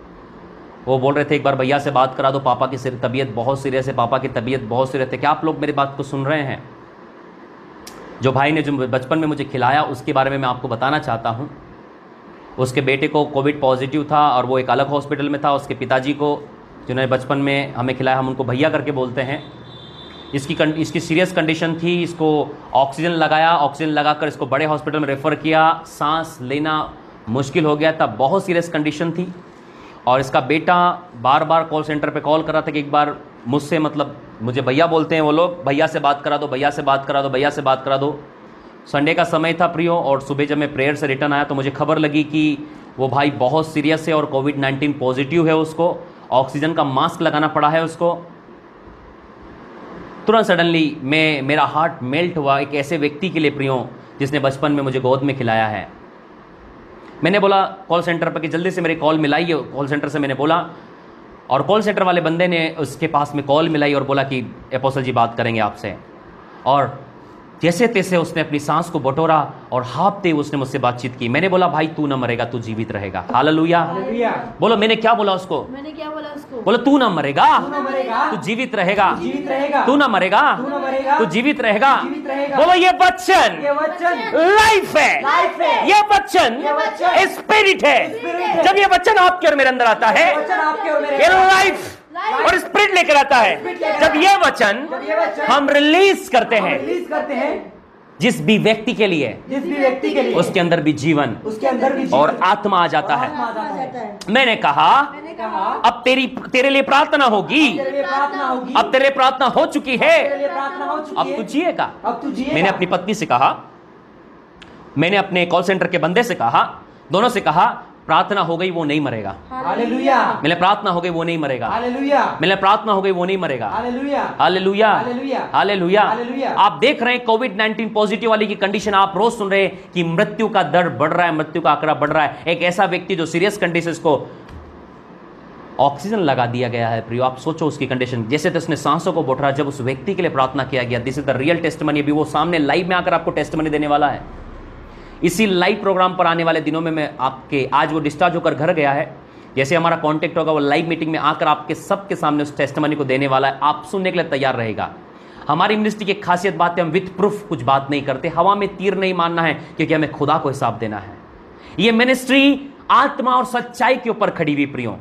वो बोल रहे थे, एक बार भैया से बात करा दो, पापा की सिर, तबीयत बहुत सीरियस है, पापा की तबीयत बहुत सीरियस है। क्या आप लोग मेरी बात को सुन रहे हैं? जो भाई ने जो बचपन में मुझे खिलाया, उसके बारे में मैं आपको बताना चाहता हूँ। उसके बेटे को कोविड पॉजिटिव था और वो एक अलग हॉस्पिटल में था उसके पिताजी को जिन्होंने बचपन में हमें खिलाया हम उनको भैया करके बोलते हैं। इसकी कं, इसकी सीरियस कंडीशन थी इसको ऑक्सीजन लगाया ऑक्सीजन लगाकर इसको बड़े हॉस्पिटल में रेफ़र किया सांस लेना मुश्किल हो गया था बहुत सीरियस कंडीशन थी। और इसका बेटा बार बार कॉल सेंटर पे कॉल कर रहा था कि एक बार मुझसे मतलब मुझे भैया बोलते हैं वो लोग भैया से बात करा दो भैया से बात करा दो भैया से बात करा दो। संडे का समय था प्रियो, और सुबह जब मैं प्रेयर से रिटर्न आया तो मुझे खबर लगी कि वो भाई बहुत सीरियस है और कोविड 19 पॉजिटिव है उसको ऑक्सीजन का मास्क लगाना पड़ा है उसको। तुरंत सडनली मैं, मेरा हार्ट मेल्ट हुआ एक ऐसे व्यक्ति के लिए प्रियो, जिसने बचपन में मुझे गोद में खिलाया है। मैंने बोला कॉल सेंटर पर कि जल्दी से मेरी कॉल मिलाई कॉल सेंटर से मैंने बोला, और कॉल सेंटर वाले बंदे ने उसके पास में कॉल मिलाई और बोला कि एपोसल जी बात करेंगे आपसे। और जैसे तैसे उसने अपनी सांस को बटोरा और हाफते उसने मुझसे बातचीत की। मैंने बोला भाई तू ना मरेगा तू जीवित रहेगा। हालेलुया। हालेलुया। बोलो मैंने क्या बोला उसको? मैंने क्या बोला उसको? बोलो तू ना मरेगा। तू ना मरेगा। तू जीवित रहेगा। तू ना मरेगा। तू ना मरेगा। तू जीवित रहेगा। बोलो ये बच्चन लाइफ है। ये बच्चन स्पिरिट है। जब ये बच्चन आपके और मेरे अंदर आता है वचन आपके और मेरे ये लाइफ और स्पिरिट लेकर आता है। जब ये वचन हम रिलीज़ करते हैं। रिलीज़ करते हैं। जिस भी व्यक्ति के लिए। जिस भी व्यक्ति के लिए। उसके अंदर भी जीवन। उसके अंदर भी और आत्मा आ जाता है। मैंने कहा अब तेरी तेरे लिए प्रार्थना होगी। अब तेरे लिए प्रार्थना हो चुकी है। अब तू जिएगा। मैंने अपनी पत्नी से कहा। मैंने अपने कॉल सेंटर के बंदे से कहा। दोनों से कहा प्रार्थना हो गई वो नहीं मरेगा। मैंने प्रार्थना हो गई वो नहीं मरेगा। मैंने प्रार्थना हो गई वो नहीं मरेगा। हालेलुया। हालेलुया। आप देख रहे हैं कोविड 19 पॉजिटिव वाली की कंडीशन आप रोज सुन रहे हैं कि मृत्यु का दर बढ़ रहा है मृत्यु का आंकड़ा बढ़ रहा है। एक ऐसा व्यक्ति जो सीरियस कंडीशन को ऑक्सीजन लगा दिया गया है प्रियो आप सोचो उसकी कंडीशन जैसे तो उसने सांसों को बोट रहा जब उस व्यक्ति के लिए प्रार्थना किया गया this is the real test money अभी वो सामने लाइव में आकर आपको टेस्ट मनी देने वाला है। इसी लाइव प्रोग्राम पर आने वाले दिनों में मैं आपके, आज वो डिस्चार्ज होकर घर गया है। जैसे हमारा कांटेक्ट होगा, वो लाइव मीटिंग में आकर आपके सबके सामने उस टेस्टमनी को देने वाला है। आप सुनने के लिए तैयार रहेगा। हमारी मिनिस्ट्री की खासियत बात है, हम विथ प्रूफ कुछ बात नहीं करते। हवा में तीर नहीं मानना है, क्योंकि हमें खुदा को हिसाब देना है। ये मिनिस्ट्री आत्मा और सच्चाई के ऊपर खड़ी हुई प्रियो।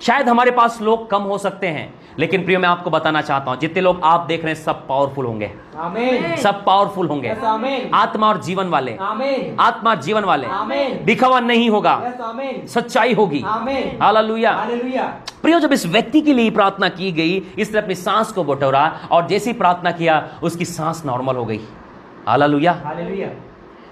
शायद हमारे पास लोग कम हो सकते हैं लेकिन प्रियो मैं आपको बताना चाहता हूँ जितने लोग आप देख रहे हैं सब पावरफुल होंगे। सब पावरफुल होंगे। आत्मा और जीवन वाले। आमीन आत्मा जीवन वाले। दिखावा नहीं होगा। सच्चाई होगी। आमीन हालेलुया हालेलुया प्रियो जब इस व्यक्ति के लिए प्रार्थना की गई इसने अपनी सांस को बटोरा और जैसी प्रार्थना किया उसकी सांस नॉर्मल हो गई। हालेलुया हालेलुया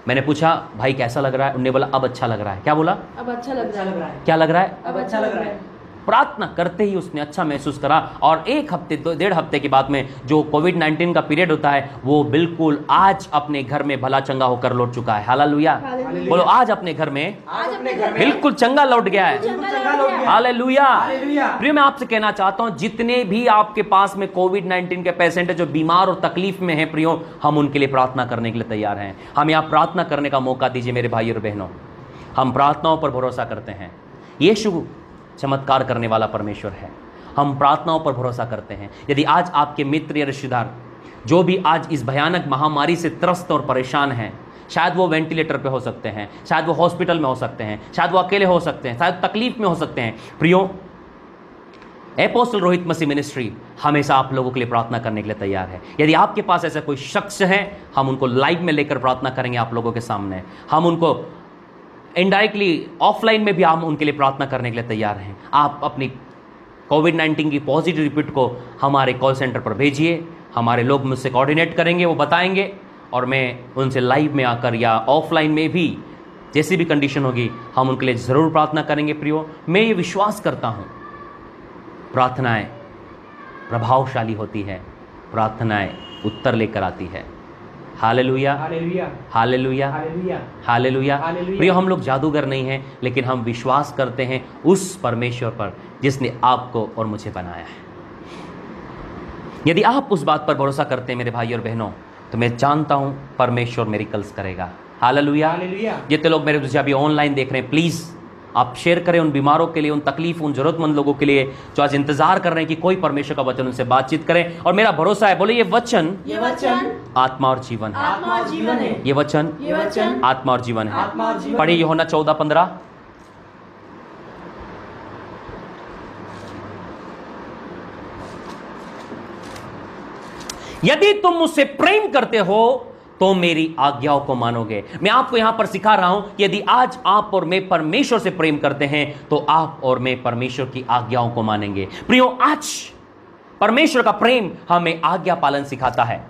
मैंने पूछा भाई कैसा लग रहा है? उन्होंने बोला अब अच्छा लग रहा है। क्या बोला? अब अच्छा लग रहा है। क्या लग रहा है? अब अच्छा लग रहा है। प्रार्थना करते ही उसने अच्छा महसूस करा और एक हफ़्ते दो डेढ़ हफ़्ते के बाद में जो कोविड 19 का पीरियड होता है वो बिल्कुल आज अपने घर में भला चंगा होकर लौट चुका है। हालेलुया। हालेलुया। बोलो आज अपने घर में आज अपने घर में बिल्कुल चंगा लौट गया है। हालेलुया। हालेलुया। प्रिय मैं आपसे कहना चाहता हूँ जितने भी आपके पास में कोविड 19 के पेशेंट है जो बीमार और तकलीफ़ में है प्रियो हम उनके लिए प्रार्थना करने के लिए तैयार हैं। हम यहाँ प्रार्थना करने का मौका दीजिए मेरे भाई और बहनों। हम प्रार्थनाओं पर भरोसा करते हैं। यीशु चमत्कार करने वाला परमेश्वर है। हम प्रार्थनाओं पर भरोसा करते हैं। यदि आज आपके मित्र या रिश्तेदार जो भी आज इस भयानक महामारी से त्रस्त और परेशान हैं, शायद वो वेंटिलेटर पे हो सकते हैं, शायद वो हॉस्पिटल में हो सकते हैं, शायद वो अकेले हो सकते हैं, शायद तकलीफ़ में हो सकते हैं। प्रियो, एपोस्टल रोहित मसीह मिनिस्ट्री हमेशा आप लोगों के लिए प्रार्थना करने के लिए तैयार है। यदि आपके पास ऐसा कोई शख्स है, हम उनको लाइव में लेकर प्रार्थना करेंगे आप लोगों के सामने। हम उनको इनडायरेक्टली ऑफलाइन में भी हम उनके लिए प्रार्थना करने के लिए तैयार हैं। आप अपनी कोविड 19 की पॉजिटिव रिपोर्ट को हमारे कॉल सेंटर पर भेजिए। हमारे लोग मुझसे कोऑर्डिनेट करेंगे, वो बताएँगे। और मैं उनसे लाइव में आकर या ऑफलाइन में भी जैसी भी कंडीशन होगी, हम उनके लिए ज़रूर प्रार्थना करेंगे प्रियो। मैं ये विश्वास करता हूँ, प्रार्थनाएँ प्रभावशाली होती है, प्रार्थनाएँ उत्तर लेकर आती है। हालेलुया। हालेलुया। हालेलुया। प्रिय हम लोग जादूगर नहीं हैं लेकिन हम विश्वास करते हैं उस परमेश्वर पर जिसने आपको और मुझे बनाया है। यदि आप उस बात पर भरोसा करते हैं मेरे भाई और बहनों तो मैं जानता हूँ परमेश्वर मेरी कल्स करेगा। हालेलुया। हालेलुया। जितने लोग मेरे तुझे अभी ऑनलाइन देख रहे हैं प्लीज़ आप शेयर करें उन बीमारों के लिए उन तकलीफ़ उन जरूरतमंद लोगों के लिए जो आज इंतज़ार कर रहे हैं कि कोई परमेश्वर का वचन उनसे बातचीत करें। और मेरा भरोसा है बोले ये वचन ये वचन आत्मा और जीवन है। आत्मा और जीवन है। ये वचन ये वचन आत्मा और जीवन है। पढ़िए योहन्ना चौदह पंद्रह। यदि तुम मुझसे प्रेम करते हो तो मेरी आज्ञाओं को मानोगे। मैं आपको यहाँ पर सिखा रहा हूँ कि यदि आज आप और मैं परमेश्वर से प्रेम करते हैं तो आप और मैं परमेश्वर की आज्ञाओं को मानेंगे। प्रियो, आज परमेश्वर का प्रेम हमें आज्ञा पालन सिखाता है।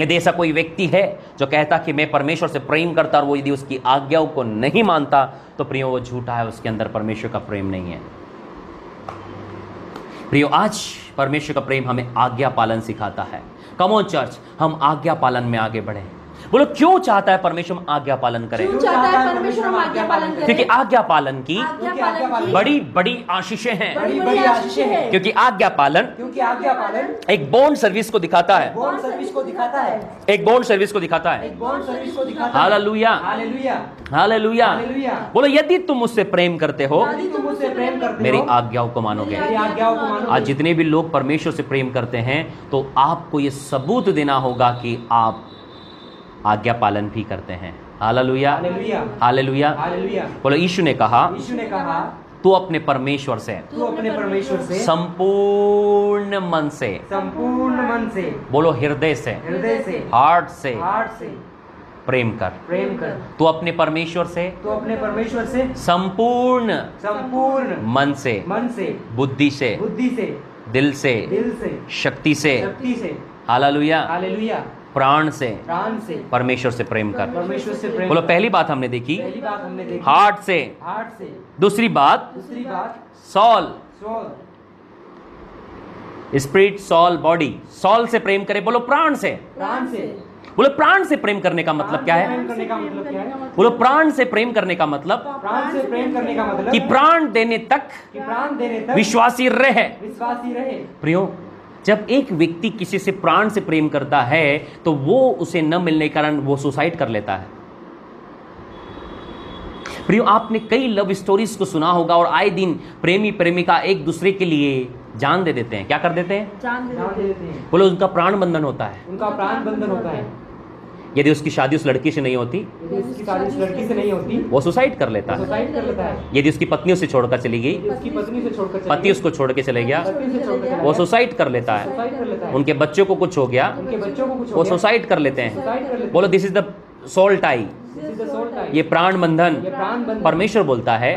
यदि ऐसा कोई व्यक्ति है जो कहता कि मैं परमेश्वर से प्रेम करता और वो यदि उसकी आज्ञाओं को नहीं मानता तो प्रियो, वो झूठा है, उसके अंदर परमेश्वर का प्रेम नहीं है। प्रियो, आज परमेश्वर का प्रेम हमें आज्ञा पालन सिखाता है। कमो चर्च हम आज्ञा पालन में आगे बढ़े। बोलो क्यों चाहता है परमेश्वर हम आज्ञा पालन करें? क्यों चाहता है परमेश्वर हम आज्ञा पालन करें? क्योंकि आज्ञा पालन की बड़ी बड़ी आशीषें हैं। बड़ी बड़ी आशीषें हैं। क्योंकि आज्ञा पालन क्योंकि आज्ञा पालन एक बॉन्ड सर्विस को दिखाता है। बॉन्ड सर्विस को दिखाता है। एक बॉन्ड सर्विस को दिखाता है। एक बॉन्ड सर्विस को दिखाता है। हालेलुया। हालेलुया। हालेलुया। हालेलुया। बोलो यदि तुम मुझसे प्रेम करते हो यदि तुम मुझसे प्रेम करते मेरी आज्ञाओं को मानोगे। मेरी आज्ञाओं को मानो आज जितने भी लोग परमेश्वर से प्रेम करते हैं तो आपको ये सबूत देना होगा कि आप आज्ञा पालन भी करते हैं। हालेलुया। हालेलुया। बोलो यीशु ने कहा यीशु ने कहा तू अपने परमेश्वर से तू अपने परमेश्वर से संपूर्ण मन से संपूर्ण मन से बोलो हृदय से हृदय से हार्ट से हार्ट से प्रेम कर। प्रेम कर। तू अपने परमेश्वर से तू अपने परमेश्वर से संपूर्ण संपूर्ण मन से मन से बुद्धि से बुद्धि से दिल से दिल से शक्ति से शक्ति से। हालेलुया। हालेलुया। प्राण से प्राण से। परमेश्वर से प्रेम कर। परमेश्वर से प्रेम बोलो पहली बात हमने देखी पहली बात हमने देखी। हार्ट से। हार्ट से। दूसरी बात दूसरी बात। Soul. Soul. Spirit soul body. Soul से प्रेम करे बोलो प्राण से। प्राण से। बोलो प्राण से प्रेम करने का मतलब क्या है? प्रेम करने का मतलब क्या है? बोलो प्राण से प्रेम करने का मतलब प्राण से प्रेम करने का मतलब कि प्राण देने तक प्राण देने तक विश्वासी रहे। विश्वासी रहे। प्रियो जब एक व्यक्ति किसी से प्राण से प्रेम करता है तो वो उसे न मिलने के कारण वो सुसाइड कर लेता है। प्रियो आपने कई लव स्टोरीज को सुना होगा और आए दिन प्रेमी प्रेमिका एक दूसरे के लिए जान दे देते हैं। क्या कर देते हैं? जान दे देते हैं। देते हैं। बोलो उनका प्राण बंधन होता है। उनका प्राण बंधन होता है। यदि उसकी शादी उस लड़की से नहीं होती लड़की से नहीं होती वो सुसाइड कर लेता है। यदि उसकी पत्नी उसे छोड़कर चली गई पति उसको छोड़ के चले गया वो सुसाइड कर लेता है। उनके बच्चों को कुछ हो गया उनके बच्चों को कुछ वो सुसाइड कर लेते हैं। बोलो this is the soul tie ये प्राण बंधन परमेश्वर बोलता है।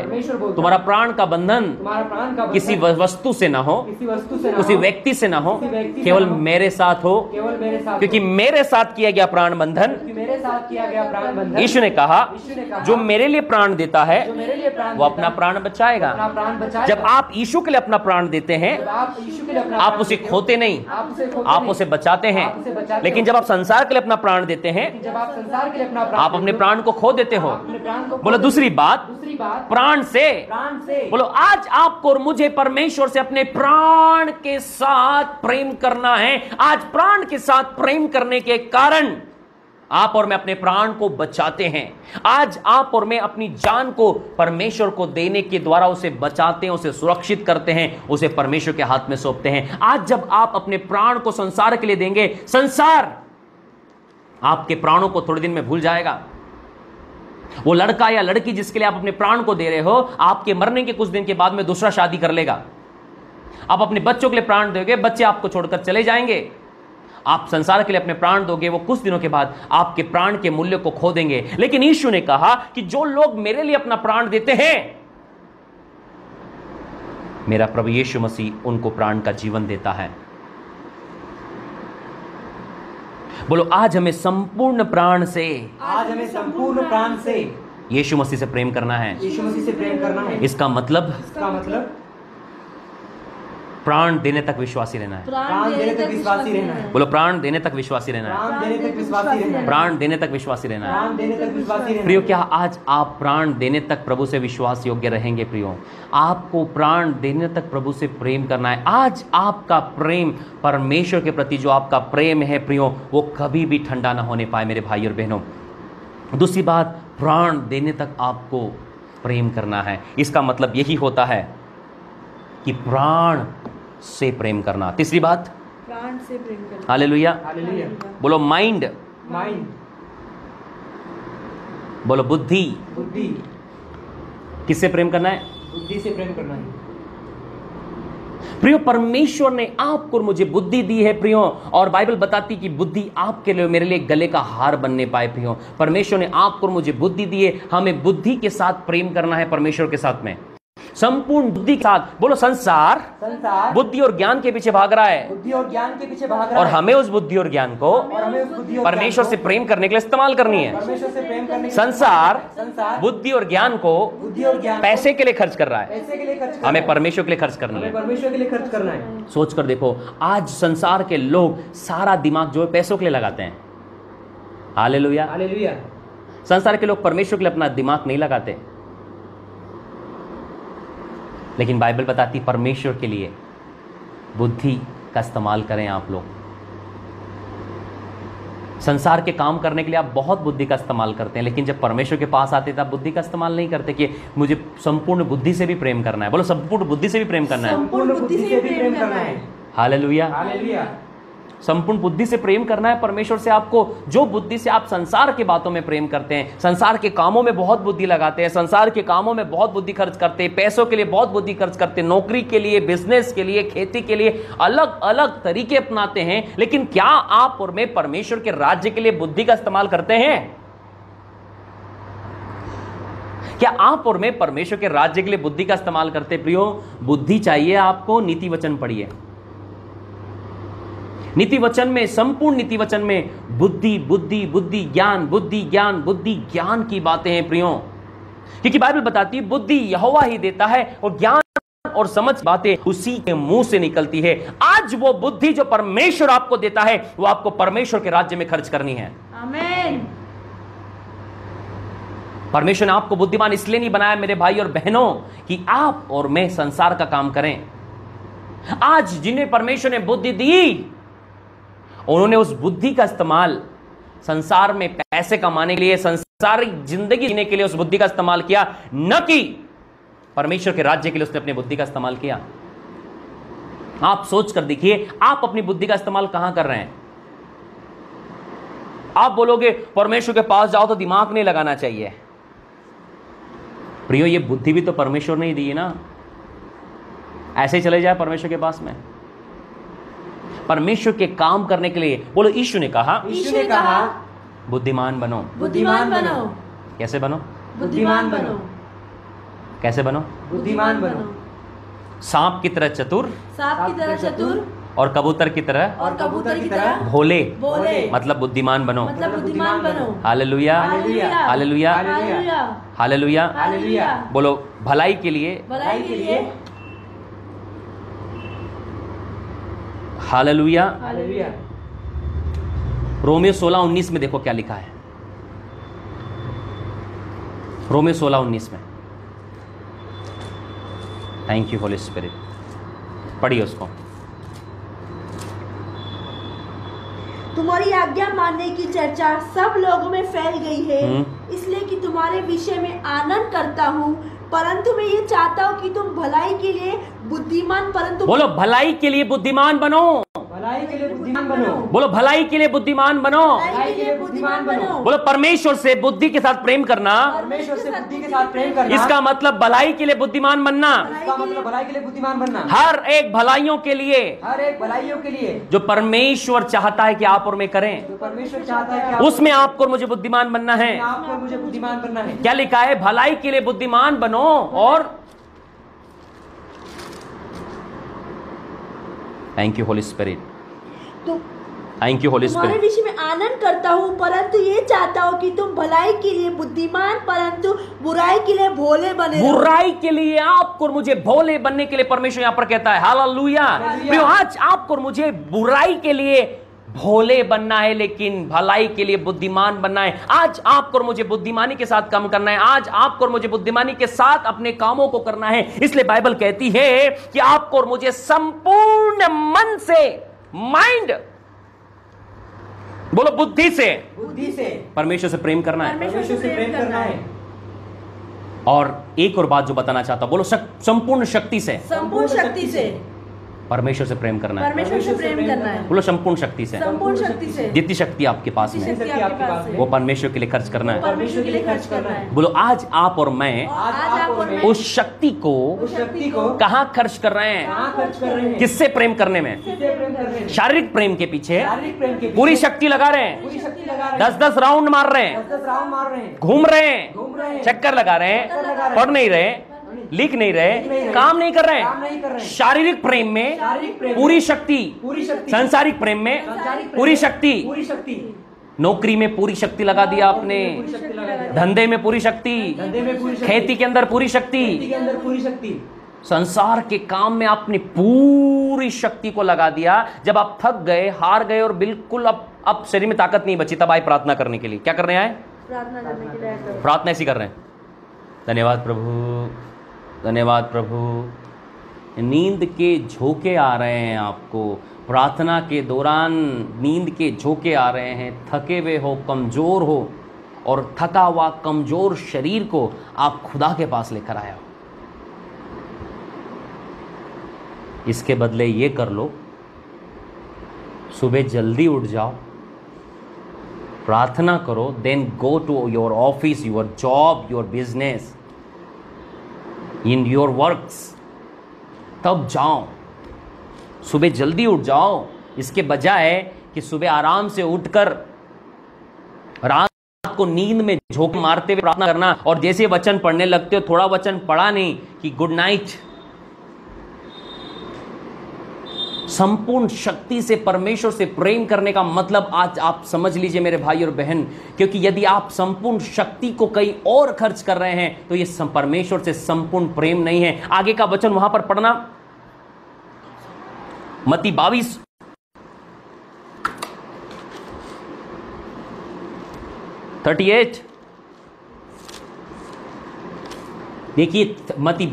तुम्हारा प्राण का बंधन का किसी वस्तु से ना हो किसी से ना हो, व्यक्ति से ना हो केवल मेरे साथ हो। क्योंकि मेरे साथ किया गया प्राण बंधन यीशु ने कहा जो मेरे लिए प्राण देता है वो अपना प्राण बचाएगा। जब आप यीशु के लिए अपना प्राण देते हैं आप के उसे खोते नहीं आप उसे बचाते हैं। लेकिन जब आप संसार के लिए अपना प्राण देते हैं आप के अपना प्राण आप को खो देते हो। बोलो दूसरी बात। दूसरी बात। प्राण से। प्राण से। बोलो आज आपको और मुझे परमेश्वर से अपने प्राण के साथ प्रेम करना है। आज प्राण के साथ प्रेम करने के कारण आप और मैं अपने प्राण को बचाते हैं। आज आप और मैं अपनी जान को परमेश्वर को देने के द्वारा उसे बचाते हैं उसे सुरक्षित करते हैं उसे परमेश्वर के हाथ में सौंपते हैं। आज जब आप अपने प्राण को संसार के लिए देंगे संसार आपके प्राणों को थोड़े दिन में भूल जाएगा। वो लड़का या लड़की जिसके लिए आप अपने प्राण को दे रहे हो, आपके मरने के कुछ दिन के बाद में दूसरा शादी कर लेगा। आप अपने बच्चों के लिए प्राण दोगे, बच्चे आपको छोड़कर चले जाएँगे। आप संसार के लिए अपने प्राण दोगे, वो कुछ दिनों के बाद आपके प्राण के मूल्य को खो देंगे। लेकिन यीशु ने कहा कि जो लोग मेरे लिए अपना प्राण देते हैं, मेरा प्रभु यीशु मसीह उनको प्राण का जीवन देता है। बोलो आज हमें संपूर्ण प्राण से आज हमें संपूर्ण प्राण से यीशु मसीह से प्रेम करना है। यीशु मसीह से प्रेम करना है। इसका मतलब? इसका मतलब? प्राण देने तक विश्वासी रहना है प्राण देने तक विश्वासी रहना है बोलो प्राण देने तक विश्वासी रहना है प्राण देने तक विश्वासी रहना है प्राण देने तक विश्वासी रहना है प्राण देने तक विश्वासी रहना प्रियो क्या आज आप प्राण देने तक प्रभु से विश्वास योग्य रहेंगे प्रियो आपको प्राण देने तक प्रभु से प्रेम करना है आज आपका प्रेम परमेश्वर के प्रति जो आपका प्रेम है प्रियो वो कभी भी ठंडा ना होने पाए मेरे भाई और बहनों दूसरी बात प्राण देने तक आपको प्रेम करना है इसका मतलब यही होता है कि प्राण से प्रेम करना। तीसरी बात? प्राण से प्रेम करना। हालेलुया। हालेलुया। बोलो माइंड माइंड बोलो बुद्धि। बुद्धि। किससे प्रेम करना है? बुद्धि से प्रेम करना है। प्रियो परमेश्वर ने आपको मुझे बुद्धि दी है प्रियो। और बाइबल बताती कि बुद्धि आपके लिए मेरे लिए गले का हार बनने पाए प्रियो। परमेश्वर ने आपको मुझे बुद्धि दी है। हमें बुद्धि के साथ प्रेम करना है परमेश्वर के साथ में। संपूर्ण बुद्धि के साथ। बोलो संसार। संसार। बुद्धि और ज्ञान के पीछे भाग रहा है। बुद्धि और ज्ञान के पीछे भाग रहा और हमें उस बुद्धि और ज्ञान को परमेश्वर से प्रेम करने के लिए इस्तेमाल करनी है। परमेश्वर से प्रेम करने संसार संसार। बुद्धि और ज्ञान को बुद्धि और ज्ञान पैसे के लिए खर्च कर रहा है। पैसे के लिए खर्च हमें परमेश्वर के लिए खर्च करना है। परमेश्वर के लिए खर्च करना है। सोच कर देखो आज संसार के लोग सारा दिमाग जो है पैसों के लिए लगाते हैं। हालेलुया। हालेलुया। संसार के लोग परमेश्वर के लिए अपना दिमाग नहीं लगाते। लेकिन बाइबल बताती परमेश्वर के लिए बुद्धि का इस्तेमाल करें आप लोग। संसार के काम करने के लिए आप बहुत बुद्धि का इस्तेमाल करते हैं लेकिन जब परमेश्वर के पास आते तब बुद्धि का इस्तेमाल नहीं करते कि मुझे संपूर्ण बुद्धि से भी प्रेम करना है। बोलो संपूर्ण बुद्धि से भी प्रेम करना है। संपूर्ण बुद्धि से भी प्रेम करना है। हालेलुया। हालेलुया। संपूर्ण बुद्धि से प्रेम करना है, परमेश्वर से आपको जो बुद्धि से आप संसार की बातों में प्रेम करते हैं, संसार के कामों में बहुत बुद्धि लगाते हैं, संसार के कामों में बहुत बुद्धि खर्च करते हैं, पैसों के लिए बहुत बुद्धि खर्च करते हैं, नौकरी के लिए बिज़नेस के लिए, खेती के लिए अलग अलग तरीके अपनाते हैं, लेकिन क्या आप और मैं परमेश्वर के राज्य के लिए बुद्धि का इस्तेमाल करते हैं? क्या आप और मैं परमेश्वर के राज्य के लिए बुद्धि का इस्तेमाल करते प्रियो, बुद्धि चाहिए आपको, नीति वचन पढ़िए। नीति वचन में संपूर्ण नीति वचन में बुद्धि बुद्धि बुद्धि ज्ञान बुद्धि ज्ञान बुद्धि ज्ञान की बातें हैं प्रियो। क्योंकि बाइबल बताती है बुद्धि यहोवा ही देता है और ज्ञान और समझ बातें उसी के मुँह से निकलती है। आज वो बुद्धि जो परमेश्वर आपको देता है वो आपको परमेश्वर के राज्य में खर्च करनी है। परमेश्वर ने आपको बुद्धिमान इसलिए नहीं बनाया मेरे भाई और बहनों कि आप और मैं संसार का काम करें। आज जिन्हें परमेश्वर ने बुद्धि दी उन्होंने उस बुद्धि का इस्तेमाल संसार में पैसे कमाने के लिए, संसारिक ज़िंदगी जीने के लिए उस बुद्धि का इस्तेमाल किया, न कि परमेश्वर के राज्य के लिए उसने अपनी बुद्धि का इस्तेमाल किया। आप सोच कर देखिए, आप अपनी बुद्धि का इस्तेमाल कहाँ कर रहे हैं? आप बोलोगे, परमेश्वर के पास जाओ तो दिमाग नहीं लगाना चाहिए। प्रियो, ये बुद्धि भी तो परमेश्वर ने ही दी है ना? ऐसे ही चले जाए परमेश्वर के पास में। परमेश्वर के काम करने के लिए। बोलो यीशु ने कहा यीशु ने कहा बुद्धिमान बनो। बुद्धिमान बनो। कैसे बनो? बुद्धिमान बनो। कैसे बनो? बुद्धिमान बनो। सांप की तरह चतुर सांप की तरह चतुर और कबूतर की तरह और कबूतर की तरह भोले। बोले मतलब बुद्धिमान बनो। मतलब बुद्धिमान बनो। हालेलुया। हालेलुया। हालेलुया। हालेलुया। बोलो भलाई के लिए भलाई के लिए हालेलुया। हालेलुया। रोमियो सोलह उन्नीस में देखो क्या लिखा है। रोमियो सोलह उन्नीस में। थैंक यू होली स्पिरिट पढ़िए उसको। तुम्हारी आज्ञा मानने की चर्चा सब लोगों में फैल गई है। हम्म। इसलिए कि तुम्हारे विषय में आनंद करता हूँ। परंतु मैं ये चाहता हूँ कि तुम भलाई के लिए बुद्धिमान परंतु बोलो भलाई के लिए बुद्धिमान बनो। भलाई के लिए बुद्धिमान बनो। बोलो भलाई के लिए बुद्धिमान बनो। भलाई के लिए बुद्धिमान बनो। बोलो परमेश्वर से बुद्धि के साथ प्रेम करना। परमेश्वर से बुद्धि के साथ प्रेम करना। इसका मतलब भलाई के लिए बुद्धिमान बनना। इसका मतलब भलाई के लिए बुद्धिमान बनना। हर एक भलाइयों के लिए। हर एक भलाइयों के लिए। जो परमेश्वर चाहता है कि आप और मैं करें। परमेश्वर चाहता है कि उसमें आपको मुझे बुद्धिमान बनना है। आपको मुझे बुद्धिमान बनना है। क्या लिखा है? भलाई के लिए बुद्धिमान बनो और थैंक यू होली स्पिरिट तो थैंक यू होली स्पिरिट विषय में आनंद करता हूँ परंतु ये चाहता हूँ कि तुम भलाई के लिए बुद्धिमान परंतु बुराई के लिए भोले बने बुराई के लिए आपको और मुझे भोले बनने के लिए परमेश्वर यहाँ पर कहता है। हाल लुया प्रियो, आज आपको और मुझे बुराई के लिए भोले बनना है लेकिन भलाई के लिए बुद्धिमान बनना है। आज आपको और मुझे बुद्धिमानी के साथ काम करना है। आज आपको और मुझे बुद्धिमानी के साथ अपने कामों को करना है। इसलिए बाइबल कहती है कि आपको और मुझे संपूर्ण मन से माइंड बोलो बुद्धि से बुद्धि से। परमेश्वर से प्रेम करना है। परमेश्वर से प्रेम करना है। और एक और बात जो बताना चाहता हूँ बोलो शक, संपूर्ण शक्ति से। संपूर्ण शक्ति से। परमेश्वर से प्रेम करना है। परमेश्वर से प्रेम करना है। बोलो संपूर्ण शक्ति से। संपूर्ण शक्ति से। जितनी शक्ति आपके पास में है। शक्ति आपके पास है। वो परमेश्वर के लिए खर्च करना है। परमेश्वर के लिए खर्च करना है। बोलो आज आप और मैं उस शक्ति को हैं? कहाँ खर्च कर रहे हैं? किससे प्रेम करने में? शारीरिक प्रेम के पीछे शारीरिक प्रेम के पूरी शक्ति लगा रहे हैं। पूरी शक्ति लगा रहे दस दस राउंड मार रहे हैं। हैं दस दस राउंड मार रहे हैं। घूम रहे हैं। घूम रहे हैं। चक्कर लगा रहे हैं। पढ़ नहीं रहे। लिख नहीं रहे। काम नहीं कर रहे काम नहीं कर रहे। शारीरिक प्रेम में पूरी शक्ति पूरी संसारिक प्रेम में पूरी शक्ति। नौकरी में पूरी शक्ति लगा दिया आपने। धंधे में पूरी शक्ति। धंधे में पूरी शक्ति। खेती के अंदर पूरी शक्ति। खेती के अंदर पूरी शक्ति। संसार के काम में आपने पूरी शक्ति को लगा दिया। जब आप थक गए हार गए और बिल्कुल अब अब शरीर में ताकत नहीं बची तब आए प्रार्थना करने के लिए। क्या करने आए? प्रार्थना करने के लिए प्रार्थना ऐसी कर रहे हैं। धन्यवाद प्रभु। धन्यवाद प्रभु। नींद के झोंके आ रहे हैं आपको। प्रार्थना के दौरान नींद के झोंके आ रहे हैं। थके हुए हो, कमज़ोर हो और थका हुआ, कमज़ोर शरीर को आप खुदा के पास लेकर आया। हो इसके बदले ये कर लो, सुबह जल्दी उठ जाओ, प्रार्थना करो then go to your office your job your business in your works तब जाओ। सुबह जल्दी उठ जाओ। इसके बजाय कि सुबह आराम से उठकर रात को नींद में झोंक मारते हुए प्रार्थना करना। और जैसे वचन पढ़ने लगते हो, थोड़ा वचन पढ़ा नहीं कि गुड नाइट संपूर्ण शक्ति से, परमेश्वर से प्रेम करने का मतलब आज आप समझ लीजिए मेरे भाई और बहन, क्योंकि यदि आप संपूर्ण शक्ति को कहीं और खर्च कर रहे हैं तो ये सं- परमेश्वर से संपूर्ण प्रेम नहीं है। आगे का वचन वहाँ पर पढ़ना। मती बाईस। Thirty eight. देखिए मती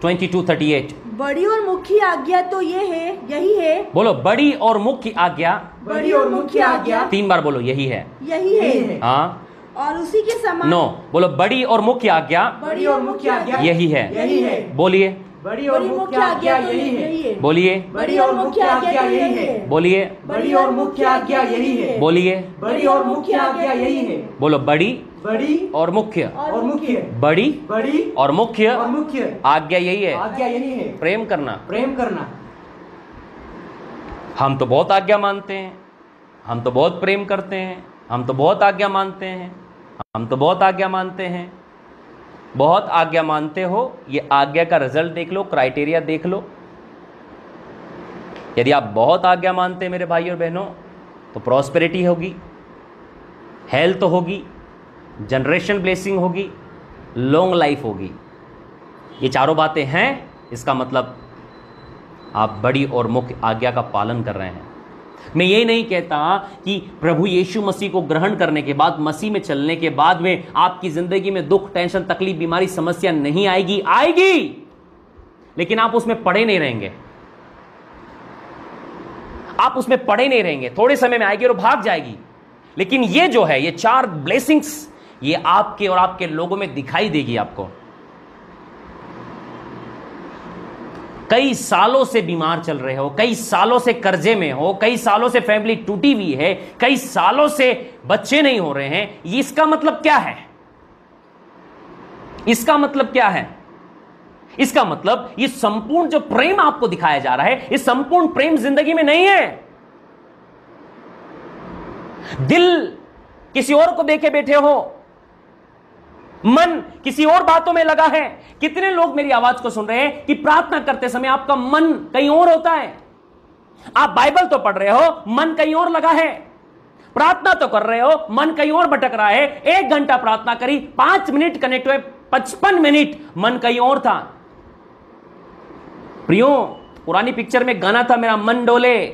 ट्वेंटी टू, थर्टी एट। बड़ी और मुख्य आज्ञा तो ये है यही है। बोलो बड़ी और मुख्य आज्ञा। बड़ी और मुख्य आज्ञा। तीन बार बोलो यही है। यही है। हाँ। और उसी के समान नो बोलो बड़ी और मुख्य आज्ञा। बड़ी और मुख्य आज्ञा। यही है। यही है। बोलिए। बड़ी और मुख्य आज्ञा यही यही है। बोलिए। बड़ी और मुख्य आज्ञा यही है। बोलिए। बड़ी और मुख्य आज्ञा यही है। बोलिए। बड़ी और मुख्य आज्ञा यही है। बोलो बड़ी बड़ी और मुख्य। और मुख्य। बड़ी बड़ी और मुख्य और मुख्य। आज्ञा यही है। आज्ञा यही है। प्रेम करना। प्रेम करना। हम तो बहुत आज्ञा मानते हैं। हम तो बहुत प्रेम करते हैं। हम तो बहुत आज्ञा मानते हैं। हम तो बहुत आज्ञा मानते हैं। बहुत आज्ञा मानते हो, ये आज्ञा का रिज़ल्ट देख लो क्राइटेरिया देख लो। यदि आप बहुत आज्ञा मानते हैं मेरे भाई और बहनों तो प्रॉस्पेरिटी होगी हेल्थ तो होगी जनरेशन ब्लेसिंग होगी लॉन्ग लाइफ होगी। ये चारों बातें हैं, इसका मतलब आप बड़ी और मुख्य आज्ञा का पालन कर रहे हैं। मैं ये नहीं कहता कि प्रभु यीशु मसीह को ग्रहण करने के बाद, मसीह में चलने के बाद में आपकी ज़िंदगी में दुख, टेंशन, तकलीफ़, बीमारी, समस्या नहीं आएगी। आएगी! लेकिन आप उसमें पड़े नहीं रहेंगे। आप उसमें पड़े नहीं रहेंगे। थोड़े समय में आएगी और भाग जाएगी। लेकिन ये जो है, ये चार ब्लेसिंग्स ये आपके और आपके लोगों में दिखाई देगी आपको। कई सालों से बीमार चल रहे हो, कई सालों से कर्जे में हो, कई सालों से फैमिली टूटी हुई है, कई सालों से बच्चे नहीं हो रहे हैं, इसका मतलब क्या है? इसका मतलब क्या है? इसका मतलब ये संपूर्ण जो प्रेम आपको दिखाया जा रहा है, ये संपूर्ण प्रेम ज़िंदगी में नहीं है। दिल किसी और को देखे बैठे हो मन किसी और बातों में लगा है। कितने लोग मेरी आवाज़ को सुन रहे हैं कि प्रार्थना करते समय आपका मन कहीं और होता है? आप बाइबल तो पढ़ रहे हो, मन कहीं और लगा है। प्रार्थना तो कर रहे हो, मन कहीं और भटक रहा है। एक घंटा प्रार्थना करी, पाँच मिनट कनेक्ट हुए, पचपन मिनट मन कहीं और था। प्रियो, पुरानी पिक्चर में गाना था, मेरा मन डोले।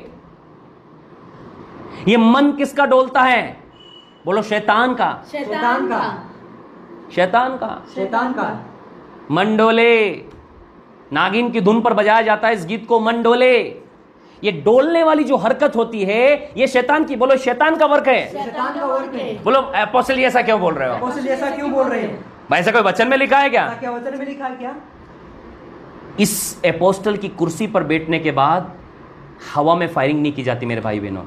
ये मन किसका डोलता है? बोलो, शैतान का। शैतान का। शैतान का। शैतान का। मंडोले। नागिन की धुन पर बजाया जाता है इस गीत को मंडोले। ये डोलने वाली जो हरकत होती है ये शैतान की। बोलो शैतान का वर्क है। शैतान का वर्क है। बोलो अपोस्टल ऐसा क्यों बोल रहे हो? अपोस्टल ऐसा क्यों बोल रहे हैं? भाई ऐसा कोई वचन में लिखा है क्या? क्या वचन में लिखा है क्या? इस अपोस्टल की कुर्सी पर बैठने के बाद हवा में फायरिंग नहीं की जाती मेरे भाई बहनों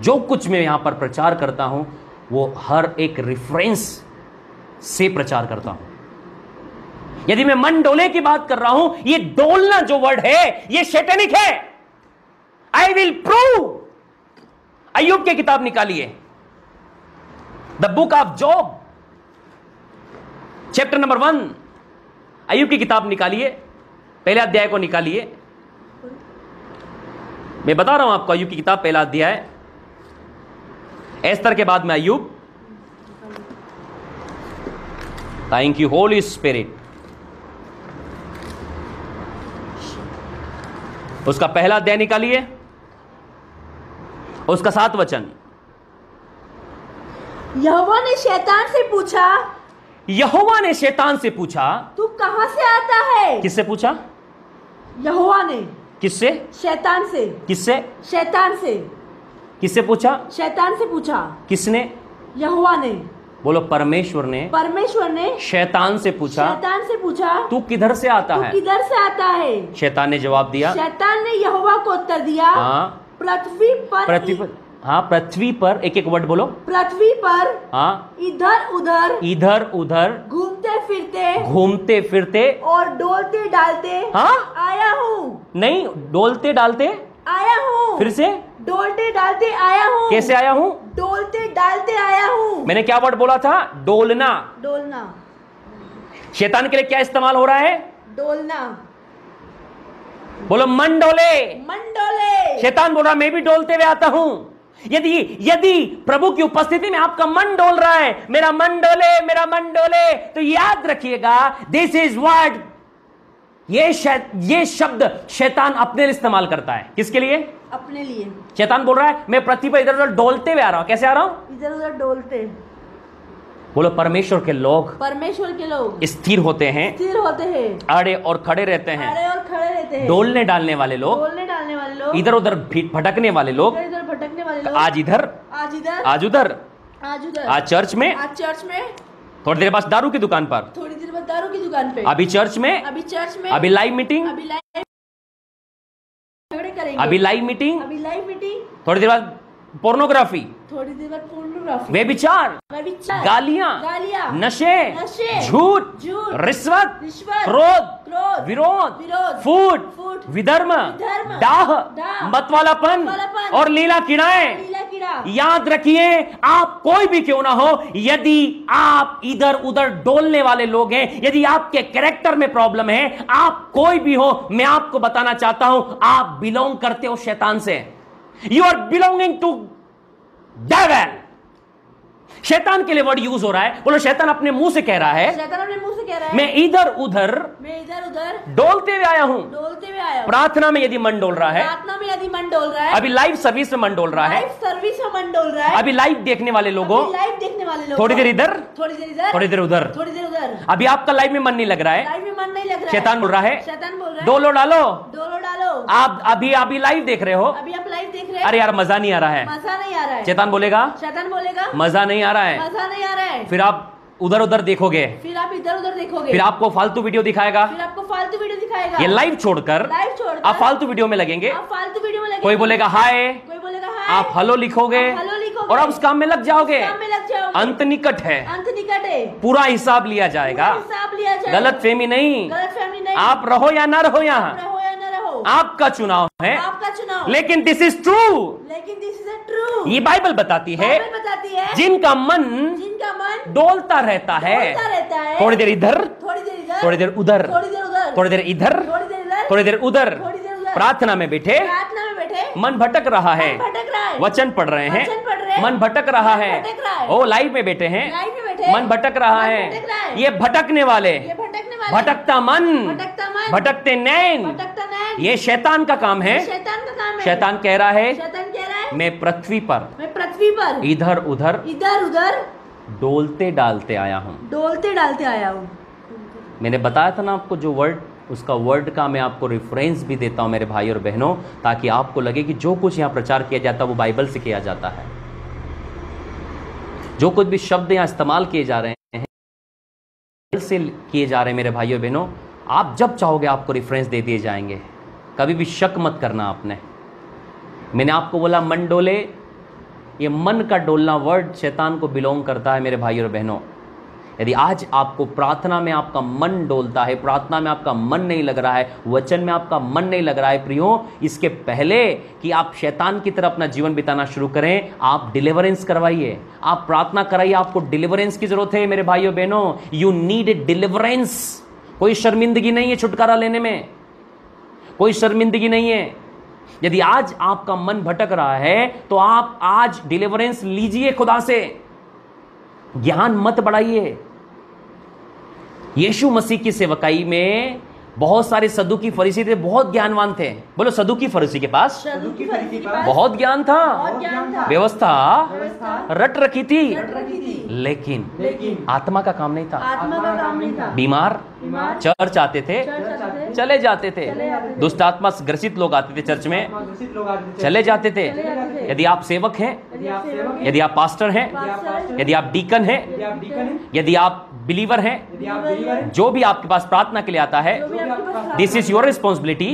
जो कुछ मैं यहाँ पर प्रचार करता हूँ वो हर एक रेफरेंस से प्रचार करता हूँ। यदि मैं मन डोले की बात कर रहा हूँ, ये डोलना जो वर्ड है, ये शैतानिक है। आई विल प्रूव अयुब की किताब निकालिए। The book of Job chapter number one Ayub की किताब निकालिए, पहले अध्याय को निकालिए। मैं बता रहा हूँ आपको अयुब की किताब पहला अध्याय। एस्तर के बाद में अयुब थैंक यू होली स्पिरिट उसका पहला अध्याय निकालिए। उसका सात वचन। यहोवा ने शैतान से पूछा यहोवा ने शैतान से पूछा तू कहाँ से आता है? किससे पूछा? यहोवा ने। किससे? शैतान से। किससे? शैतान से। किससे पूछा? शैतान से पूछा। किसने? यहोवा ने। बोलो परमेश्वर ने परमेश्वर ने शैतान से पूछा शैतान से पूछा तू किधर से आता है? किधर से आता है? शैतान ने जवाब दिया शैतान ने यहोवा को उत्तर दिया हाँ पृथ्वी पर पृथ्वी पर हाँ पृथ्वी पर एक एक वर्ड बोलो। पृथ्वी पर हाँ। इधर उधर इधर उधर घूमते फिरते घूमते फिरते और डोलते डालते हाँ। आया हूँ। नहीं डोलते डालते आया हूँ। फिर से डोलते डालते आया हूँ। कैसे आया हूँ? डोलते डालते आया हूँ। मैंने क्या वर्ड बोला था? डोलना। डोलना। शैतान के लिए क्या इस्तेमाल हो रहा है? डोलना। बोलो मन डोले। मन डोले। शैतान बोल रहा मैं भी डोलते हुए आता हूँ। यदि यदि प्रभु की उपस्थिति में आपका मन डोल रहा है मेरा मन डोले मेरा मन डोले तो याद रखिएगा दिस इज़ वर्ड ये शै- ये शब्द शैतान अपने लिए इस्तेमाल करता है। किसके लिए? अपने लिए। शैतान बोल रहा है मैं पृथ्वी पर इधर उधर डोलते हुए आ रहा हूँ। कैसे आ रहा हूँ? इधर उधर डोलते। बोलो परमेश्वर के लोग परमेश्वर के लोग स्थिर होते हैं स्थिर होते हैं। अड़े और खड़े रहते हैं। खड़े और खड़े रहते हैं। डोलने डालने वाले लोग डोलने डालने वाले लोग। इधर उधर भटकने वाले लोग इधर भटकने वाले लोग। आज इधर आज इधर। आज उधर आज उधर। आज चर्च में आज चर्च में थोड़ी देर बाद दारू की दुकान पर। थोड़ी देर बाद दारू की दुकान पर अभी चर्च में अभी चर्च में। अभी लाइव मीटिंग अभी लाइव करेंगे। अभी लाइव मीटिंग अभी लाइव मीटिंग थोड़ी देर बाद पोर्नोग्राफी थोड़ी देर बाद पोर्नोग्राफी वे विचार। गालियाँ। गालियाँ। नशे। नशे, झूठ। झूठ, रिश्वत। रिश्वत, क्रोध, विरोध विरोध, फूट फूट, विधर्म डाह मतवालापन, और लीला किराए याद रखिए आप कोई भी क्यों ना हो यदि आप इधर उधर डोलने वाले लोग हैं यदि आपके कैरेक्टर में प्रॉब्लम है आप कोई भी हो मैं आपको बताना चाहता हूँ आप बिलोंग करते हो शैतान से। You are belonging to devil शैतान के लिए वर्ड यूज़ हो रहा है। बोलो शैतान अपने मुँह से कह रहा है शैतान अपने मुँह से कह रहा है। मैं इधर उधर मैं इधर उधर डोलते हुए आया हूँ। डोलते हुए आया प्रार्थना में यदि मन डोल रहा है प्रार्थना में यदि मन डोल रहा है अभी लाइव सर्विस में मन डोल रहा है। लाइव सर्विस में मन डोल रहा है। अभी लाइव देखने वाले लोगों लाइव देखने वाले लोग। थोड़ी देर इधर थोड़ी देर इधर थोड़ी देर उधर। थोड़ी देर उधर। अभी आपका लाइव में मन नहीं लग रहा है। लाइव में मन नहीं लग रहा शैतान बोल रहा है शैतान बोल रहा है। डोलो डालो। डोलो डालो। आप अभी अभी लाइव देख रहे हो। अभी आप लाइव देख रहे हैं। अरे यार मज़ा नहीं आ रहा है। मज़ा नहीं आ रहा है। शैतान बोलेगा शैतान बोलेगा मज़ा नहीं आ रहा है। मज़ा नहीं आ रहा है। फिर आप उधर उधर देखोगे। फिर आप इधर उधर देखोगे। फिर आपको फालतू वीडियो दिखाएगा। फिर आपको फालतू वीडियो दिखाएगा। ये लाइव छोड़कर लाइव छोड़कर आप फालतू वीडियो में लगेंगे। आप फालतू वीडियो में लगे कोई बोलेगा हाय। कोई बोलेगा हाय। आप हेलो लिखोगे हेलो लिखोगे। और आप उस काम में लग जाओगे। काम में लग जाओगे। अंत निकट है। अंत निकट है। पूरा हिसाब लिया जाएगा। हिसाब लिया जाएगा। गलत फहमी नहीं। गलत फहमी नहीं। आप रहो या ना रहो यहाँ। रहो या न रहो आपका चुनाव है। आपका चुनाव। लेकिन दिस इज़ ट्रू लेकिन दिस इज़ ट्रू ये बाइबल बताती है। बाइबल बताती है। जिनका मन जिनका मन डोलता रहता है। रहता है। थोड़ी देर इधर थोड़ी देर इधर थोड़ी देर उधर थोड़ी देर उधर थोड़ी देर इधर थोड़ी देर उधर। प्रार्थना में बैठे। प्रार्थना में बैठे। मन भटक रहा है। भटक रहा है। वचन पढ़ रहे हैं। मन भटक रहा है। ओ लाइव में बैठे हैं। मन भटक रहा है। ये भटकने वाले। भटकने वाले। भटकता मन। भटकता मन। भटकते नैन। ये शैतान का काम है। शैतान का काम है। शैतान कह रहा है शैतान कह रहा है मैं पृथ्वी पर मैं पृथ्वी पर इधर उधर इधर उधर डोलते डालते आया हूँ। डोलते डालते आया हूँ। मैंने बताया था ना आपको जो वर्ड उसका वर्ड का मैं आपको रेफरेंस भी देता हूँ मेरे भाई और बहनों ताकि आपको लगे कि जो कुछ यहाँ प्रचार किया जाता है वो बाइबल से किया जाता है। जो कुछ भी शब्द यहाँ इस्तेमाल किए जा रहे हैं से किए जा रहे हैं मेरे भाई और बहनों आप जब चाहोगे आपको रेफरेंस दे दिए जाएँगे। कभी भी शक मत करना आपने। मैंने आपको बोला, मन डोले। ये मन का डोलना वर्ड शैतान को बिलोंग करता है मेरे भाई और बहनों। यदि आज आपको प्रार्थना में आपका मन डोलता है, प्रार्थना में आपका मन नहीं लग रहा है, वचन में आपका मन नहीं लग रहा है, प्रियो, इसके पहले कि आप शैतान की तरह अपना जीवन बिताना शुरू करें, आप डिलीवरेंस करवाइए। आप प्रार्थना कराइए, आपको डिलीवरेंस की ज़रूरत है मेरे भाइयों, बहनों। यू नीड ए डिलीवरेंस कोई शर्मिंदगी नहीं है छुटकारा लेने में। कोई शर्मिंदगी नहीं है। यदि आज आपका मन भटक रहा है तो आप आज डिलीवरेंस लीजिए खुदा से। ज्ञान मत बढ़ाइए। यीशु मसीह की सेवकाई में बहुत सारे सदुकी फरीसी थे बहुत ज्ञानवान थे। बोलो सदु की के फरीसी के पास। बहुत ज्ञान था। बहुत ज्ञान था। व्यवस्था? रट रखी थी। लेकिन लेकिन आत्मा का काम नहीं था। का बीमार? चर्च आते थे। चले जाते थे। दुष्ट आत्मा ग्रसित लोग आते थे चर्च में। चले जाते थे। यदि आप सेवक हैं यदि आप पास्टर हैं यदि आप डीकन हैं। यदि आप बिलीवर हैं जो भी आपके पास प्रार्थना के लिए आता है दिस इज़ योर रिस्पॉन्सिबिलिटी.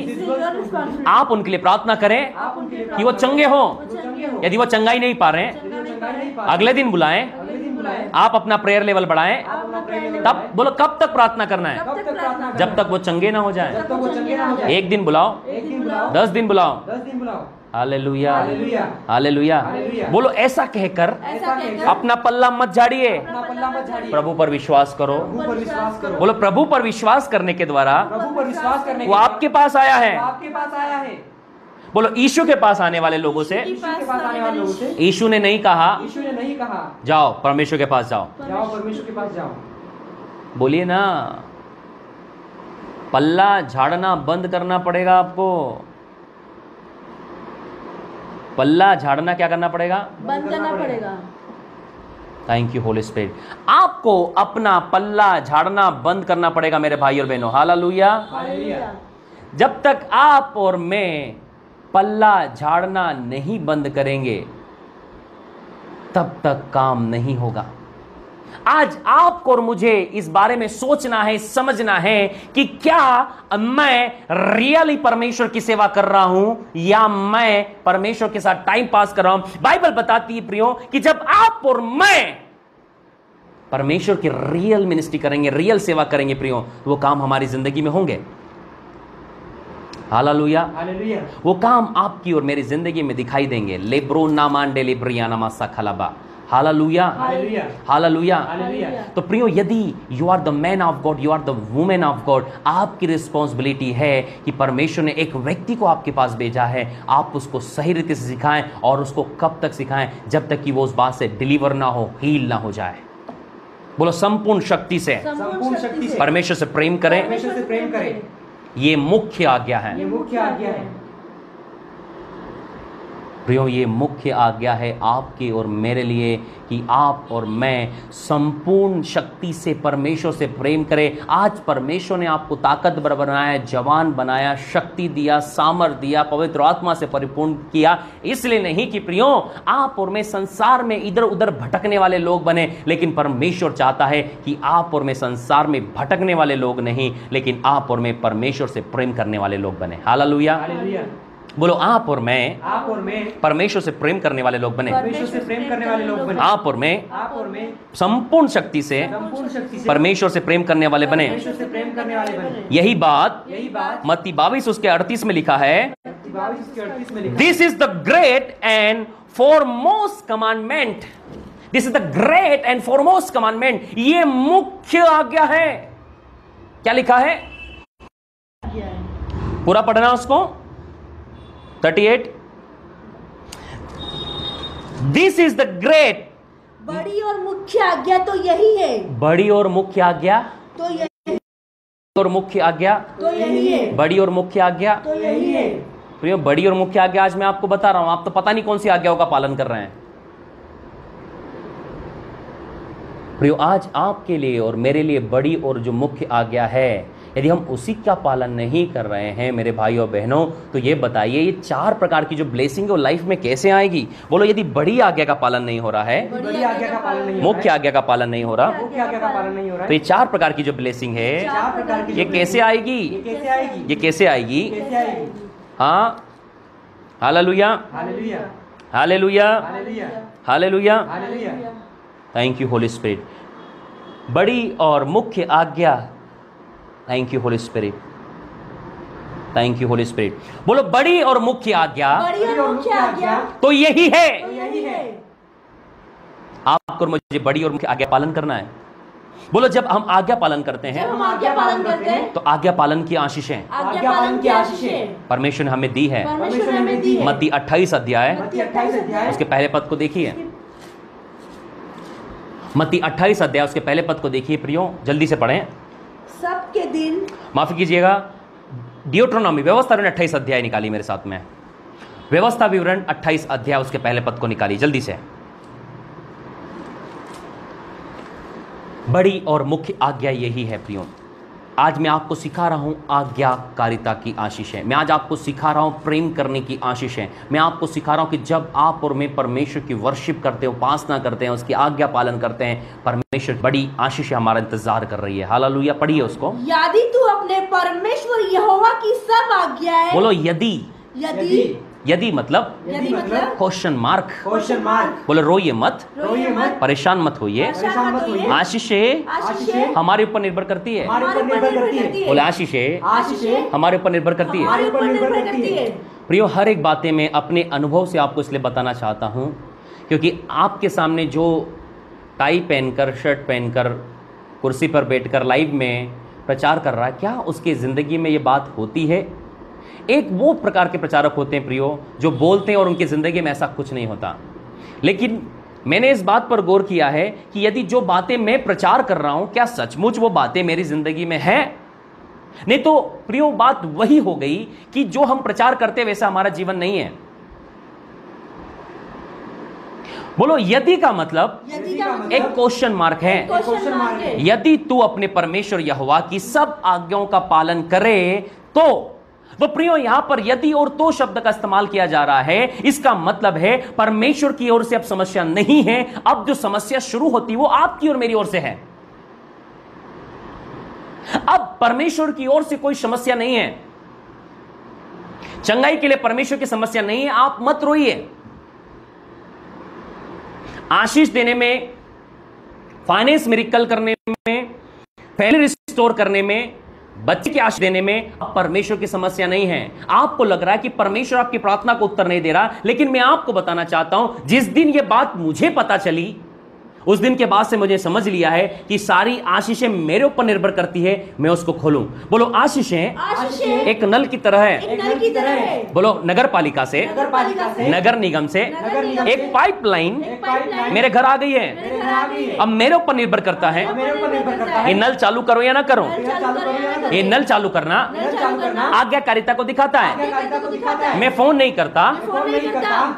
आप उनके लिए प्रार्थना करें कि वो चंगे हो। वो चंगे हो। यदि वो चंगाई नहीं पा रहे हैं अगले दिन बुलाएँ। आप अपना प्रेयर लेवल बढ़ाएँ। तब बोलो कब तक प्रार्थना करना है? जब तक वो चंगे ना हो जाए। एक दिन बुलाओ। दस दिन बुलाओ। Hallelujah hallelujah hallelujah hallelujah. बोलो ऐसा कहकर अपना पल्ला मत झाड़िए। प्रभु पर विश्वास करो। विश्वास बोलो प्रभु पर विश्वास करने के द्वारा वो आपके पास आया है। बोलो यीशु के पास आने वाले लोगों से यीशु यीशु ने नहीं कहा। यीशु ने नहीं कहा। जाओ परमेश्वर के पास जाओ। जाओ परमेश्वर के पास जाओ। बोलिए ना पल्ला झाड़ना बंद करना पड़ेगा आपको। पल्ला झाड़ना क्या करना पड़ेगा? बंद करना पड़ेगा। थैंक यू होली स्पिरिट आपको अपना पल्ला झाड़ना बंद करना पड़ेगा मेरे भाई और बहनों। हाला लुया जब तक आप और मैं पल्ला झाड़ना नहीं बंद करेंगे तब तक काम नहीं होगा। आज आपको और मुझे इस बारे में सोचना है समझना है कि क्या मैं रियली परमेश्वर की सेवा कर रहा हूँ या मैं परमेश्वर के साथ टाइम पास कर रहा हूँ। बाइबल बताती है प्रियो कि जब आप और मैं परमेश्वर की रियल मिनिस्ट्री करेंगे रियल सेवा करेंगे प्रियो तो वो काम हमारी ज़िंदगी में होंगे। हालेलुया हालेलुया वो काम आपकी और मेरी ज़िंदगी में दिखाई देंगे। लेब्रो नामान डे लिब्रियाना मासा खलाबा हालेलुया हालेलुया हालेलुया हालेलुया तो प्रियो यदि you are the man of God you are the women of God आपकी रिस्पॉन्सिबिलिटी है कि परमेश्वर ने एक व्यक्ति को आपके पास भेजा है। आप उसको सही रीति से सिखाएँ और उसको कब तक सिखाएँ? जब तक कि वो उस बात से डिलीवर ना हो हील ना हो जाए। बोलो संपूर्ण शक्ति से। संपूर्ण शक्ति से। परमेश्वर से प्रेम करें। परमेश्वर से प्रेम करें। ये मुख्य आज्ञा है। ये मुख्य आज्ञा है। प्रियो, ये मुख्य आज्ञा है आपके और मेरे लिए कि आप और मैं संपूर्ण शक्ति से, परमेश्वर से प्रेम करें। आज परमेश्वर ने आपको ताकतवर बनाया, जवान बनाया, शक्ति दिया सामर दिया, पवित्र आत्मा से परिपूर्ण किया। इसलिए नहीं कि प्रियो, आप और मैं संसार में इधर उधर भटकने वाले लोग बने, लेकिन परमेश्वर चाहता है कि आप और मैं संसार में भटकने वाले लोग नहीं, लेकिन आप और मैं परमेश्वर से प्रेम करने वाले लोग बने। हालेलुया। हालेलुया। बोलो आप और मैं आप और मैं परमेश्वर से प्रेम करने वाले लोग बने। परमेश्वर से प्रेम करने वाले लोग बने। आप और मैं आप और मैं संपूर्ण शक्ति से संपूर्ण शक्ति से परमेश्वर से प्रेम करने वाले बने। परमेश्वर से प्रेम करने वाले बने। यही बात यही बात मत्ती बाईस उसके अड़तीस में लिखा है। This is the great and foremost commandment this is the great and foremost commandment ये मुख्य आज्ञा है। क्या लिखा है। पूरा पढ़ना उसको। 38 दिस इज़ द ग्रेट बड़ी और मुख्य आज्ञा तो यही है। बड़ी और मुख्य आज्ञा। तो यही है। और मुख्य आज्ञा। तो यही है। बड़ी और मुख्य आज्ञा। तो यही है। प्रियो बड़ी और मुख्य आज्ञा आज मैं आपको बता रहा हूँ। आप तो पता नहीं कौन सी आज्ञाओं का पालन कर रहे हैं। प्रियो आज आपके लिए और मेरे लिए बड़ी और जो मुख्य आज्ञा है यदि हम उसी का पालन नहीं कर रहे हैं मेरे भाई और बहनों तो ये बताइए ये चार प्रकार की जो ब्लेसिंग है वो लाइफ में कैसे आएगी? बोलो यदि बड़ी आज्ञा का पालन नहीं हो रहा है बड़ी आज्ञा का पालन नहीं मुख्य आज्ञा का पालन नहीं हो रहा मुख्य आज्ञा का पालन नहीं हो रहा तो ये चार प्रकार की जो ब्लेसिंग है ये कैसे आएगी? ये कैसे आएगी? हाँ hallelujah. Hallelujah. Hallelujah. Hallelujah. Hallelujah. Hallelujah. Thank you holy spirit बड़ी और मुख्य आज्ञा thank you holy spirit thank you holy spirit बोलो बड़ी और मुख्य आज्ञा। बड़ी और मुख्य आज्ञा। तो यही है। तो यही है। आपको मुझे बड़ी और मुख्य आज्ञा पालन करना है। बोलो जब हम आज्ञा पालन करते हैं हम आज्ञा पालन करते हैं तो आज्ञा पालन की आशीषें आज्ञा पालन की आशीषें परमेश्वर ने हमें दी है। परमेश्वर ने हमें दी है। मत्ती 28 अध्याय। मत्ती 28 अध्याय। उसके पहले पद को देखिए। मत्ती 28 अध्याय उसके पहले पद को देखिए प्रियो जल्दी से पढ़ें। सबके दिन माफ़ी कीजिएगा डियोट्रोनॉमी व्यवस्था विवरण 28 अध्याय निकाली मेरे साथ में। व्यवस्था विवरण 28 अध्याय, उसके पहले पद को निकाली, जल्दी से। बड़ी और मुख्य आज्ञा यही है, प्रियो। आज मैं आपको सिखा रहा हूँ आज्ञाकारिता की आशीषें मैं आज आपको सिखा रहा हूँ प्रेम करने की आशीषें मैं आपको सिखा रहा हूँ कि जब आप और मैं परमेश्वर की वर्शिप करते हैं उपासना करते हैं उसकी आज्ञा पालन करते हैं परमेश्वर बड़ी आशीषें हमारा इंतज़ार कर रही है। हालेलुया पढ़िए उसको। यदि तू अपने परमेश्वर यहोवा की सब आज्ञाएँ बोलो यदि। यदि। यदि मतलब यदि मतलब क्वेश्चन मार्क। Question mark. बोलो रोइए मत। रोइए मत। परेशान मत होइए। परेशान मत आशीषें आशीषें हमारे ऊपर निर्भर करती है। हमारे ऊपर निर्भर करती है। बोले आशीषें आशीषें हमारे ऊपर निर्भर करती है। हमारे ऊपर निर्भर करती है। प्रियो हर एक बातें मैं अपने अनुभव से आपको इसलिए बताना चाहता हूँ क्योंकि आपके सामने जो टाई पहनकर शर्ट पहनकर कुर्सी पर बैठकर लाइव में प्रचार कर रहा है क्या उसकी ज़िंदगी में ये बात होती है? एक वो प्रकार के प्रचारक होते हैं प्रियो जो बोलते हैं और उनकी ज़िंदगी में ऐसा कुछ नहीं होता। लेकिन मैंने इस बात पर गौर किया है कि यदि जो बातें मैं प्रचार कर रहा हूँ क्या सचमुच वो बातें मेरी ज़िंदगी में हैं? नहीं तो प्रियो बात वही हो गई कि जो हम प्रचार करते वैसा हमारा जीवन नहीं है। बोलो यदि का मतलब यदि का मतलब एक क्वेश्चन मार्क है। क्वेश्चन मार्क है। यदि तू अपने परमेश्वर यहोवा की सब आज्ञाओं का पालन करे तो तो प्रियो, यहाँ पर यदि और तो शब्द का इस्तेमाल किया जा रहा है, इसका मतलब है परमेश्वर की ओर से अब समस्या नहीं है। अब जो समस्या शुरू होती, वो आपकी और मेरी ओर से है। अब परमेश्वर की ओर से कोई समस्या नहीं है। चंगाई के लिए परमेश्वर की समस्या नहीं है, आप मत रोइए। आशीष देने में, फाइनेंस मिरिकल करने में फैमिली रिस्टोर करने में बच्चे की आश देने में परमेश्वर की समस्या नहीं है। आपको लग रहा है कि परमेश्वर आपकी प्रार्थना को उत्तर नहीं दे रहा, लेकिन मैं आपको बताना चाहता हूँ, जिस दिन यह बात मुझे पता चली उस दिन के बाद से मुझे समझ लिया है कि सारी आशीषें मेरे ऊपर निर्भर करती है मैं उसको खोलूं। बोलो आशीषें एक नल की तरह है। नल की तरह है। बोलो नगर पालिका से नगर निगम से। एक पाइपलाइन मेरे घर आ गई है। अब मेरे ऊपर निर्भर करता है। ये नल चालू करो या ना करो? या नल चालू करना आज्ञाकारिता को दिखाता है। मैं फ़ोन नहीं करता।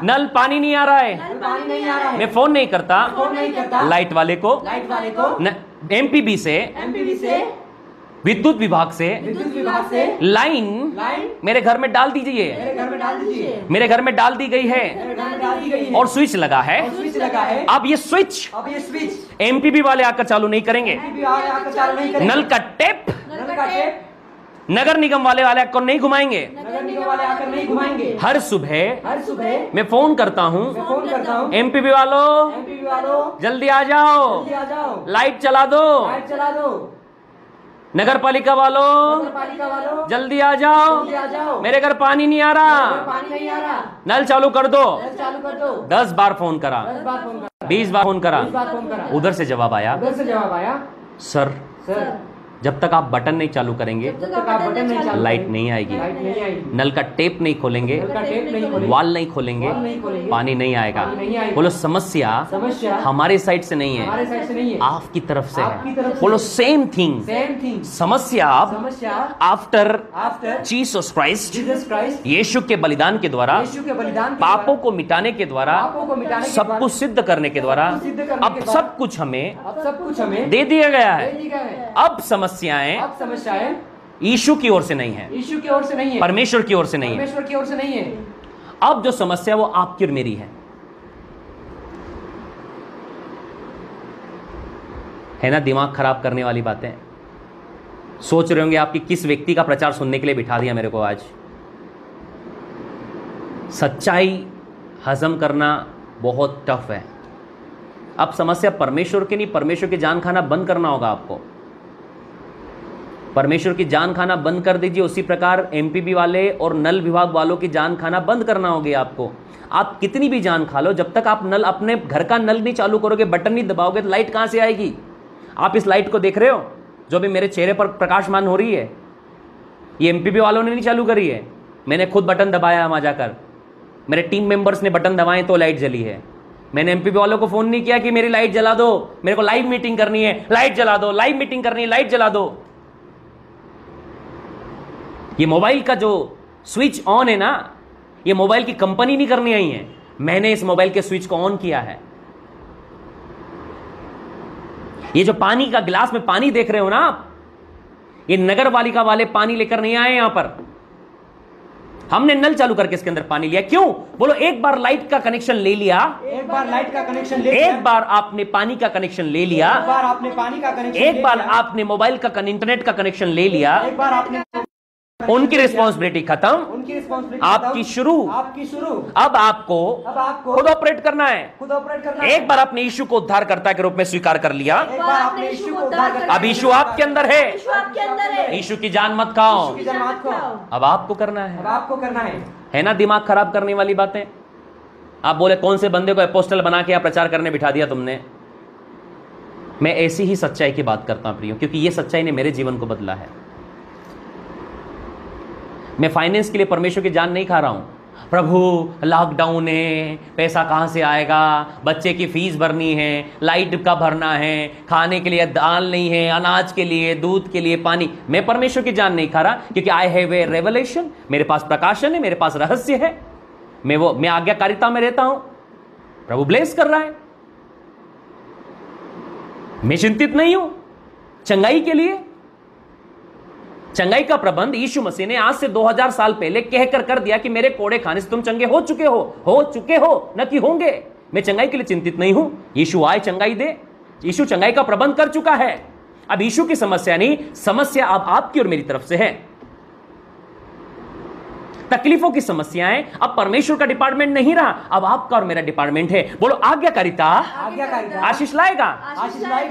नल पानी नहीं आ रहा है। मैं फ़ोन नहीं करता। लाइट वाले को? लाइट वाले को? एमपीबी से? एमपीबी से? विद्युत विभाग से? विद्युत विभाग से? लाइन? लाइन? मेरे घर में डाल दीजिए। मेरे घर में डाल दीजिए। मेरे घर में डाल दी गई है। और स्विच लगा है। स्विच लगा है। अब ये स्विच। अब ये स्विच। एमपीबी वाले आकर चालू नहीं करेंगे। एमपीबी वाले आकर चालू नहीं करेंगे। नल का टेप। नल का टेप। नगर निगम वाले वाले आकर नहीं घुमाएँगे। नगर निगम वाले आकर नहीं घुमाएँगे। हर सुबह हर सुबह मैं फ़ोन करता हूँ। फ़ोन करता हूँ। एमपीबी वालों एमपीबी वालों जल्दी आ जाओ। जल्दी आ जाओ। लाइट चला दो। लाइट चला दो। नगर पालिका वालों जल्दी आ जाओ। जल्दी आ जाओ। मेरे घर पानी नहीं आ रहा। पानी नहीं आ रहा। नल चालू कर दो। नल चालू कर दो। दस बार फ़ोन करा। बीस बार फ़ोन करा। बीस बार फ़ोन करा। उधर से जवाब आया। उधर से जवाब आया। सर। सर। जब तक आप बटन नहीं चालू करेंगे लाइट नहीं आएगी। नल का टेप नहीं खोलेंगे वाल नहीं खोलेंगे पानी नहीं आएगा। बोलो समस्या समस्या हमारे साइड से नहीं है। आपकी तरफ़ से है। बोलो सेम थिंग समस्या समस्या आफ्टर जीसस क्राइस्ट यीशु के बलिदान के द्वारा पापों को मिटाने के द्वारा सब कुछ सिद्ध करने के द्वारा अब सब कुछ हमें सब कुछ हमें दे दिया गया है। अब अब समस्याएँ अब समस्याएँ? यीशु की ओर से नहीं है। यीशु की ओर से नहीं है। परमेश्वर की ओर से नहीं है। परमेश्वर की ओर से नहीं है। अब जो समस्या वो आपकी और मेरी है। है ना? दिमाग खराब करने वाली बातें। सोच रहे होंगे आपकी किस व्यक्ति का प्रचार सुनने के लिए बिठा दिया मेरे को आज। सच्चाई हजम करना बहुत टफ है। अब समस्या परमेश्वर की नहीं परमेश्वर की जान खाना बंद करना होगा आपको। परमेश्वर की जान खाना बंद कर दीजिए। उसी प्रकार एमपीबी वाले और नल विभाग वालों की जान खाना बंद करना होगी आपको। आप कितनी भी जान खा लो, जब तक आप नल, अपने घर का नल नहीं चालू करोगे, बटन नहीं दबाओगे तो लाइट कहाँ से आएगी? आप इस लाइट को देख रहे हो? जो भी मेरे चेहरे पर प्रकाशमान हो रही है। ये एमपीबी वालों ने नहीं चालू करी है। मैंने खुद बटन दबाया वहाँ जाकर। मेरे टीम मेंबर्स ने बटन दबाए तो लाइट जली है। मैंने एमपीबी वालों को फ़ोन नहीं किया कि मेरी लाइट जला दो, मेरे को लाइव मीटिंग करनी है, लाइट जला दो, लाइव मीटिंग करनी है, लाइट जला दो। ये मोबाइल का जो स्विच ऑन है ना ये मोबाइल की कंपनी नहीं करने आई है। मैंने इस मोबाइल के स्विच को ऑन किया है। ये जो पानी का गिलास में पानी देख रहे हो ना आप ये नगर पालिका वाले पानी लेकर नहीं आए यहाँ पर। हमने नल चालू करके इसके अंदर पानी लिया। क्यों? बोलो एक बार लाइट का कनेक्शन ले लिया। एक बार लाइट का कनेक्शन ले एक बार आपने पानी का कनेक्शन ले लिया। एक बार आपने पानी का कनेक्शन एक बार आपने मोबाइल का इंटरनेट का कनेक्शन ले लिया। एक बार आपने उनकी रिस्पॉन्सिबिलिटी खत्म। उनकी रिस्पॉन्सिबिलिटी आपकी शुरू। आपकी शुरू। अब आपको अब आपको खुद ऑपरेट करना है। खुद ऑपरेट करना एक बार आपने यीशु को उद्धारकर्ता के रूप में स्वीकार कर लिया। एक बार आपने यीशु को उद्धार कर अब यीशु आपके अंदर है। यीशु आपके अंदर है। यीशु की जान मत खाओ। अब आपको करना अब है आपको करना है। है ना दिमाग खराब करने वाली बातें? आप बोले कौन से बंदे को अपोस्टल बना के या प्रचार करने बिठा दिया तुमने? मैं ऐसी ही सच्चाई की बात करता हूँ प्रियो क्योंकि ये सच्चाई ने मेरे जीवन को बदला है। मैं फाइनेंस के लिए परमेश्वर की जान नहीं खा रहा हूँ। प्रभु लॉकडाउन है, पैसा कहाँ से आएगा? बच्चे की फ़ीस भरनी है लाइट का भरना है? खाने के लिए दाल नहीं है, अनाज के लिए, दूध के लिए, पानी। मैं परमेश्वर की जान नहीं खा रहा, क्योंकि आई हैव ए रेवलेशन मेरे पास प्रकाशन है, मेरे पास रहस्य है। मैं वो, मैं आज्ञाकारिता में रहता हूँ। प्रभु ब्लेस कर रहा है। मैं चिंतित नहीं हूँ। चंगाई के लिए चंगाई का प्रबंध यीशु मसीह ने आज से 2000 साल पहले कहकर कर दिया कि मेरे कोड़े खाने से तुम चंगे हो चुके हो हो चुके हो, न कि होंगे। मैं चंगाई के लिए चिंतित नहीं हूँ। यीशु आए, चंगाई दे। यीशु चंगाई का प्रबंध कर चुका है। अब यीशु की समस्या नहीं, समस्या अब आपकी और मेरी तरफ़ से है। तकलीफों की समस्याएँ। अब परमेश्वर का डिपार्टमेंट नहीं रहा अब आपका और मेरा डिपार्टमेंट है। बोलो आज्ञाकारिता आशीष लाएगा?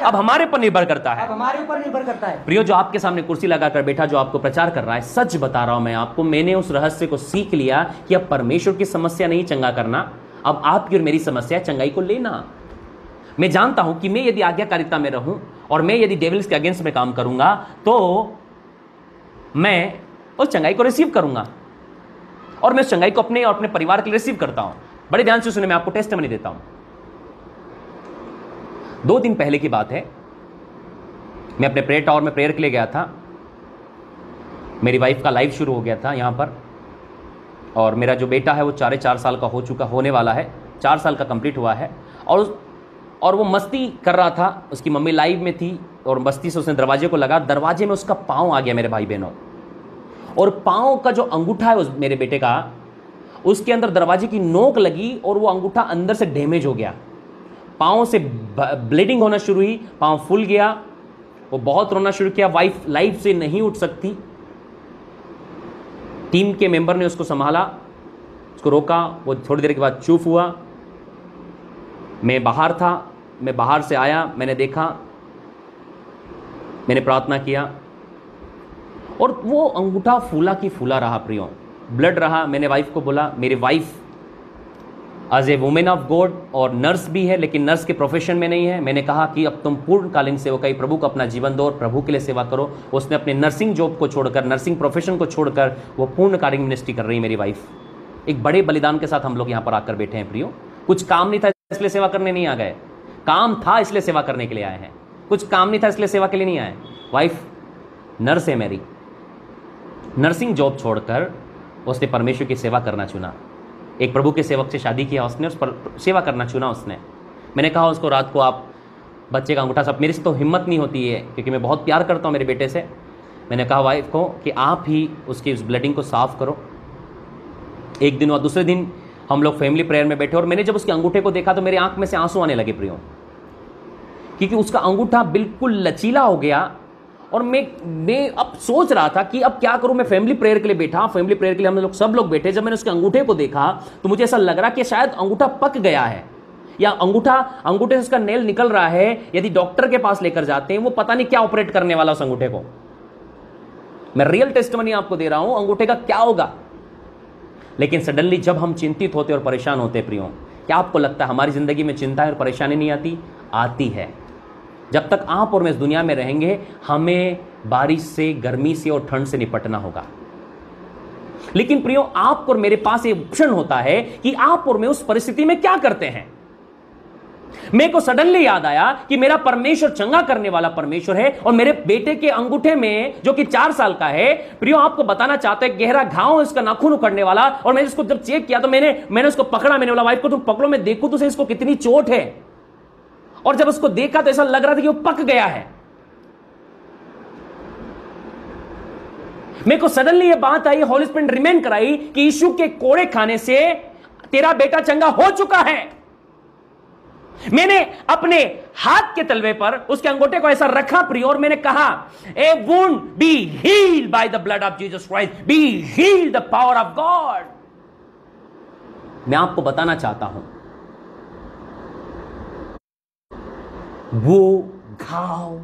अब हमारे पर निर्भर करता है। हमारे ऊपर निर्भर करता है। प्रियो जो आपके सामने कुर्सी लगाकर बैठा जो आपको प्रचार कर रहा है सच बता रहा हूँ मैं आपको मैंने उस रहस्य को सीख लिया कि अब परमेश्वर की समस्या नहीं चंगा करना अब आपकी और मेरी समस्या चंगाई को लेना। मैं जानता हूँ कि मैं यदि आज्ञाकारिता में रहूँ और मैं यदि डेविल्स के अगेंस्ट में काम करूँगा तो मैं उस चंगाई को रिसीव करूँगा। और मैं उस चंगाई को अपने और अपने परिवार के लिए रिसीव करता हूँ। बड़े ध्यान से सुने, मैं आपको टेस्ट मनी देता हूँ। दो दिन पहले की बात है। मैं अपने प्रेयर टावर में प्रेयर के लिए गया था। मेरी वाइफ का लाइव शुरू हो गया था यहाँ पर। और मेरा जो बेटा है, वो चारे चार साल का हो चुका, होने वाला है। चार साल का कंप्लीट हुआ है। और और वो मस्ती कर रहा था। उसकी मम्मी लाइव में थी और मस्ती से उसने दरवाजे को लगा। दरवाजे में उसका पाँव आ गया मेरे भाई बहनों और पाँव का जो अंगूठा है उस मेरे बेटे का, उसके अंदर दरवाजे की नोक लगी और वो अंगूठा अंदर से डैमेज हो गया। पाँव से ब्लीडिंग होना शुरू हुई, पाँव फूल गया, वो बहुत रोना शुरू किया वाइफ लाइफ से नहीं उठ सकती। टीम के मेंबर ने उसको संभाला, उसको रोका, वो थोड़ी देर के बाद चुप हुआ। मैं बाहर था, मैं बाहर से आया, मैंने देखा, मैंने प्रार्थना किया और वो अंगूठा फूला की फूला रहा प्रियो ब्लड रहा, मैंने वाइफ को बोला, मेरी wife as a women of God और नर्स भी है, लेकिन नर्स के प्रोफेशन में नहीं है। मैंने कहा कि अब तुम पूर्णकालीन सेवकाई प्रभु को अपना जीवन दो और प्रभु के लिए सेवा करो। उसने अपने नर्सिंग जॉब को छोड़कर नर्सिंग प्रोफेशन को छोड़कर, वो पूर्णकालीन मिनिस्ट्री कर रही है मेरी वाइफ एक बड़े बलिदान के साथ हम लोग यहाँ पर आकर बैठे हैं प्रियो। कुछ काम नहीं था इसलिए सेवा करने नहीं आ गए। काम था इसलिए सेवा करने के लिए आए हैं। कुछ काम नहीं था इसलिए सेवा के लिए नहीं आए। वाइफ नर्स है मेरी। नर्सिंग जॉब छोड़कर उसने परमेश्वर की सेवा करना चुना। एक प्रभु के सेवक से शादी किया उसने, उस पर सेवा करना चुना उसने। मैंने कहा उसको, रात को आप बच्चे का अंगूठा सब, मेरे से तो हिम्मत नहीं होती है, क्योंकि मैं बहुत प्यार करता हूँ मेरे बेटे से। मैंने कहा, वाइफ को, कि आप ही उसकी उस ब्लडिंग को साफ़ करो। एक दिन और दूसरे दिन हम लोग फैमिली प्रेयर में बैठे और मैंने जब उसके अंगूठे को देखा तो मेरे आँख में से आँसू आने लगे प्रियो। क्योंकि उसका अंगूठा बिल्कुल लचीला हो गया और मैं मैं अब सोच रहा था कि अब क्या करूँ, मैं फैमिली प्रेयर के लिए बैठा फैमिली प्रेयर के लिए हम लोग सब लोग बैठे। जब मैंने उसके अंगूठे को देखा तो मुझे ऐसा लग रहा कि शायद अंगूठा पक गया है। या अंगूठा, अंगूठे से उसका नेल निकल रहा है, यदि डॉक्टर के पास लेकर जाते हैं, वो पता नहीं क्या ऑपरेट करने वाला उस अंगूठे को। मैं रियल टेस्टमनी आपको दे रहा हूँ, अंगूठे का क्या होगा? लेकिन सडनली जब हम चिंतित होते और परेशान होते प्रियो, क्या आपको लगता है हमारी ज़िंदगी में चिंता और परेशानी नहीं आती? आती है। जब तक आप और मैं इस दुनिया में रहेंगे, हमें बारिश से, गर्मी से और ठंड से निपटना होगा। लेकिन प्रियो, आप और मेरे पास एक ऑप्शन होता है कि आप और मैं उस परिस्थिति में क्या करते हैं? मेरे को सडनली याद आया कि मेरा परमेश्वर चंगा करने वाला परमेश्वर है और मेरे बेटे के अंगूठे में, जो कि चार साल का है, प्रियो, आपको बताना चाहता है, गहरा घाव इसका, नाखून उखड़ने वाला, और मैंने इसको जब चेक किया तो मैंने मैंने उसको पकड़ा, मैंने बोला, वाइफ को तुम पकड़ो, मैं देखू तो इसको कितनी चोट है। और जब उसको देखा तो ऐसा लग रहा था कि वो पक गया है। मेरे को सडनली ये बात आई होली स्पिरिट रिमेन कराई कि यीशु के कोड़े खाने से तेरा बेटा चंगा हो चुका है। मैंने अपने हाथ के तलवे पर उसके अंगूठे को ऐसा रखा प्रिय और मैंने कहा, a wound be heal by the blood of Jesus Christ be heal the power of God मैं आपको बताना चाहता हूँ वो घाव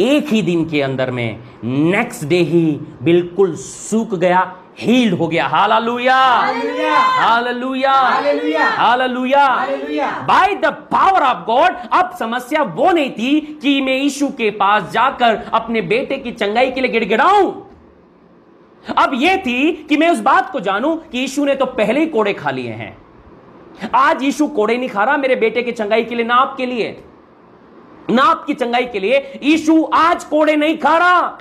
एक ही दिन के अंदर में नेक्स्ट डे ही बिल्कुल सूख गया हील्ड हो गया। Hallelujah hallelujah hallelujah hallelujah hallelujah hallelujah by the power of God अब समस्या वो नहीं थी कि मैं यीशु के पास जाकर अपने बेटे की चंगाई के लिए गिड़गिड़ाऊं। अब यह थी कि मैं उस बात को जानूं कि यीशु ने तो पहले ही कोड़े खा लिए हैं। आज यीशु कोड़े नहीं खा रहा, मेरे बेटे की चंगाई के लिए, ना आपके लिए। ना आपकी चंगाई के लिए यीशु आज कोड़े नहीं खा रहा।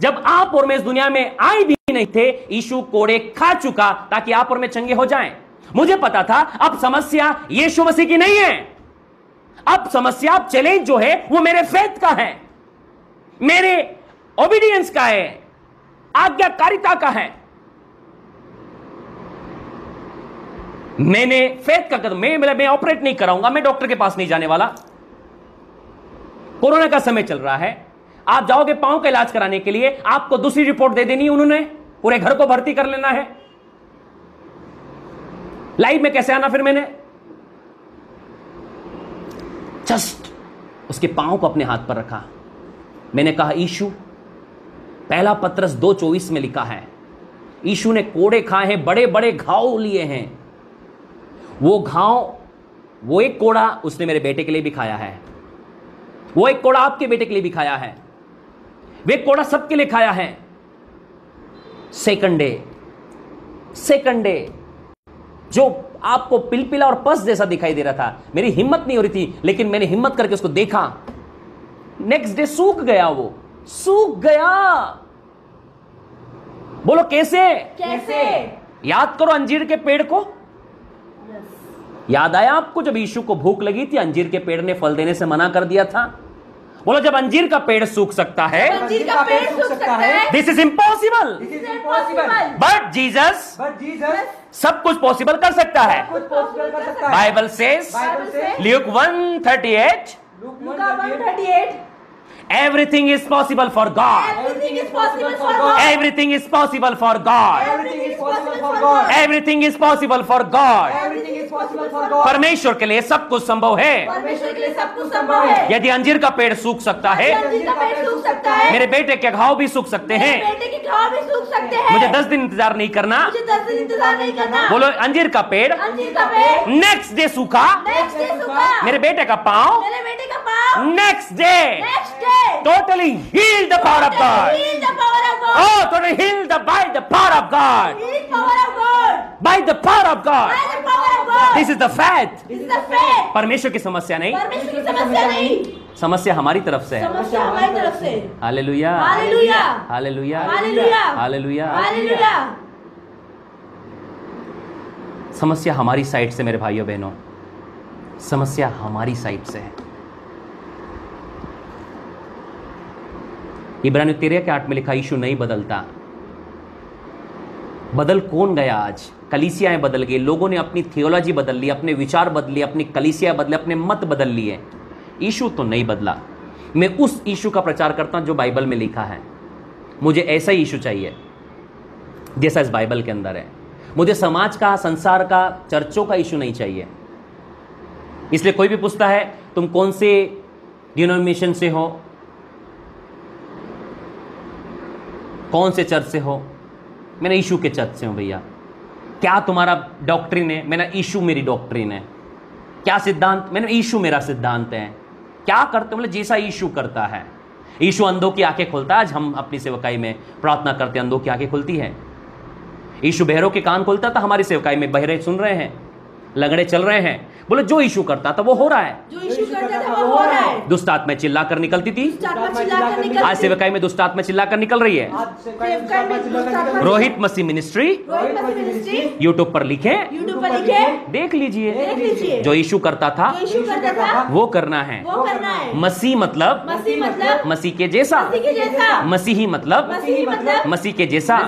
जब आप और मैं इस दुनिया में आए भी नहीं थे, यीशु कोड़े खा चुका ताकि आप और मैं चंगे हो जाएँ। मुझे पता था, अब समस्या यीशु मसीह की नहीं है। अब समस्या, अब चैलेंज जो है, वो मेरे फेथ का है। मेरे ओबीडियंस का है। आज्ञाकारिता का है। मैंने फेथ का कदम मैं मैं ऑपरेट नहीं कराऊँगा, मैं डॉक्टर के पास नहीं जाने वाला। कोरोना का समय चल रहा है। आप जाओगे पाँव का इलाज कराने के लिए, आपको दूसरी रिपोर्ट दे देनी उन्होंने। पूरे घर को भर्ती कर लेना है। लाइव में कैसे आना फिर मैंने? जस्ट उसके पाँव को अपने हाथ पर रखा। मैंने कहा, ईशु, पहला पत्रस दो चौबीस में लिखा है। ईशु ने कोड़े खाए हैं बड़े बड़े घाव लिए हैं। वो घाव वो एक कोड़ा उसने मेरे बेटे के लिए भी खाया है। वो एक कोड़ा आपके बेटे के लिए भी खाया है। वे कोड़ा सबके लिए खाया है। सेकंड डे सेकंड डे जो आपको पिलपिला और पस जैसा दिखाई दे रहा था मेरी हिम्मत नहीं हो रही थी लेकिन मैंने हिम्मत करके उसको देखा। नेक्स्ट डे सूख गया वो सूख गया। बोलो कैसे? कैसे? याद करो अंजीर के पेड़ को। याद आया आपको जब यीशु को भूख लगी थी अंजीर के पेड़ ने फल देने से मना कर दिया था? बोलो जब अंजीर का पेड़ सूख सकता है अंजीर का पेड़ सूख सकता है this is impossible but Jesus सब कुछ पॉसिबल कर सकता है। बाइबल से Luke 138 look Luka 138 138 everything is possible for god. Everything is possible for God. everything is possible for god. Everything is possible for God. परमेश्वर के लिए सब कुछ संभव है। परमेश्वर के लिए सब कुछ संभव है। यदि अंजीर का पेड़ सूख सकता है मेरे बेटे के घाव भी सूख सकते हैं। मुझे दस दिन इंतज़ार नहीं करना। बोलो अंजीर का पेड़ नेक्स्ट डे सूखा। मेरे बेटे का पाँव next day next totally heal the power of God. Heal the power of God. Oh, totally heal the by the power of God. Heal power of God. By the power of By God. the power of God. This is the faith. This is the faith. परमेश्वर की समस्या नहीं परमेश्वर की समस्या नहीं समस्या हमारी तरफ़ से है समस्या हमारी तरफ़ से hallelujah hallelujah hallelujah hallelujah hallelujah समस्या हमारी साइड से मेरे भाइयों बहनों समस्या हमारी साइड से है इब्रानी तेरह के आठ में लिखा यीशु नहीं बदलता बदल कौन गया आज? कलीसियाएँ बदल गई, लोगों ने अपनी थियोलॉजी बदल ली, अपने विचार बदले अपनी कलीसिया बदले, अपने मत बदल लिए। यीशु तो नहीं बदला। मैं उस यीशु का प्रचार करता हूँ जो बाइबल में लिखा है। मुझे ऐसा यीशु चाहिए, जैसा इस बाइबल के अंदर है। मुझे समाज का, संसार का, चर्चों का इशू नहीं चाहिए। इसलिए कोई भी पूछता है, तुम कौन से डिनोमिनेशन से हो? कौन से चर्च से हो? मैंने ईशू के चर्च से हूँ भैया। क्या तुम्हारा डॉक्ट्रिन है? मैंने ईशू मेरी डॉक्ट्रिन है। क्या सिद्धांत? मैंने ईशू मेरा सिद्धांत है। क्या करते मतलब जैसा ईशू करता है। ईशु अंधों की आँखें खोलता है, आज हम अपनी सेवकाई में प्रार्थना करते अंधों की आँखें खुलती है। ईशु बहरों के कान खोलता था, हमारी सेवकाई में बहरे सुन रहे हैं। लगड़े चल रहे हैं। बोले जो इशू करता था वो हो रहा है। जो यीशु करता था वो हो रहा है दुष्ट आत्मा चिल्ला कर निकलती थी। चिल्लाकर आज सेवकाई में दुष्ट आत्मा चिल्ला कर निकल रही है। Rohit Masih ministry Rohit Masih ministry YouTube पर लिखे। यूट्यूब पर लिखे। देख लीजिए। जो इशू करता था वो करना है। वो करना है। मसीह मतलब? मसीह मतलब के जैसा। मसीह मतलब? मसीह मतलब मसीह के जैसा।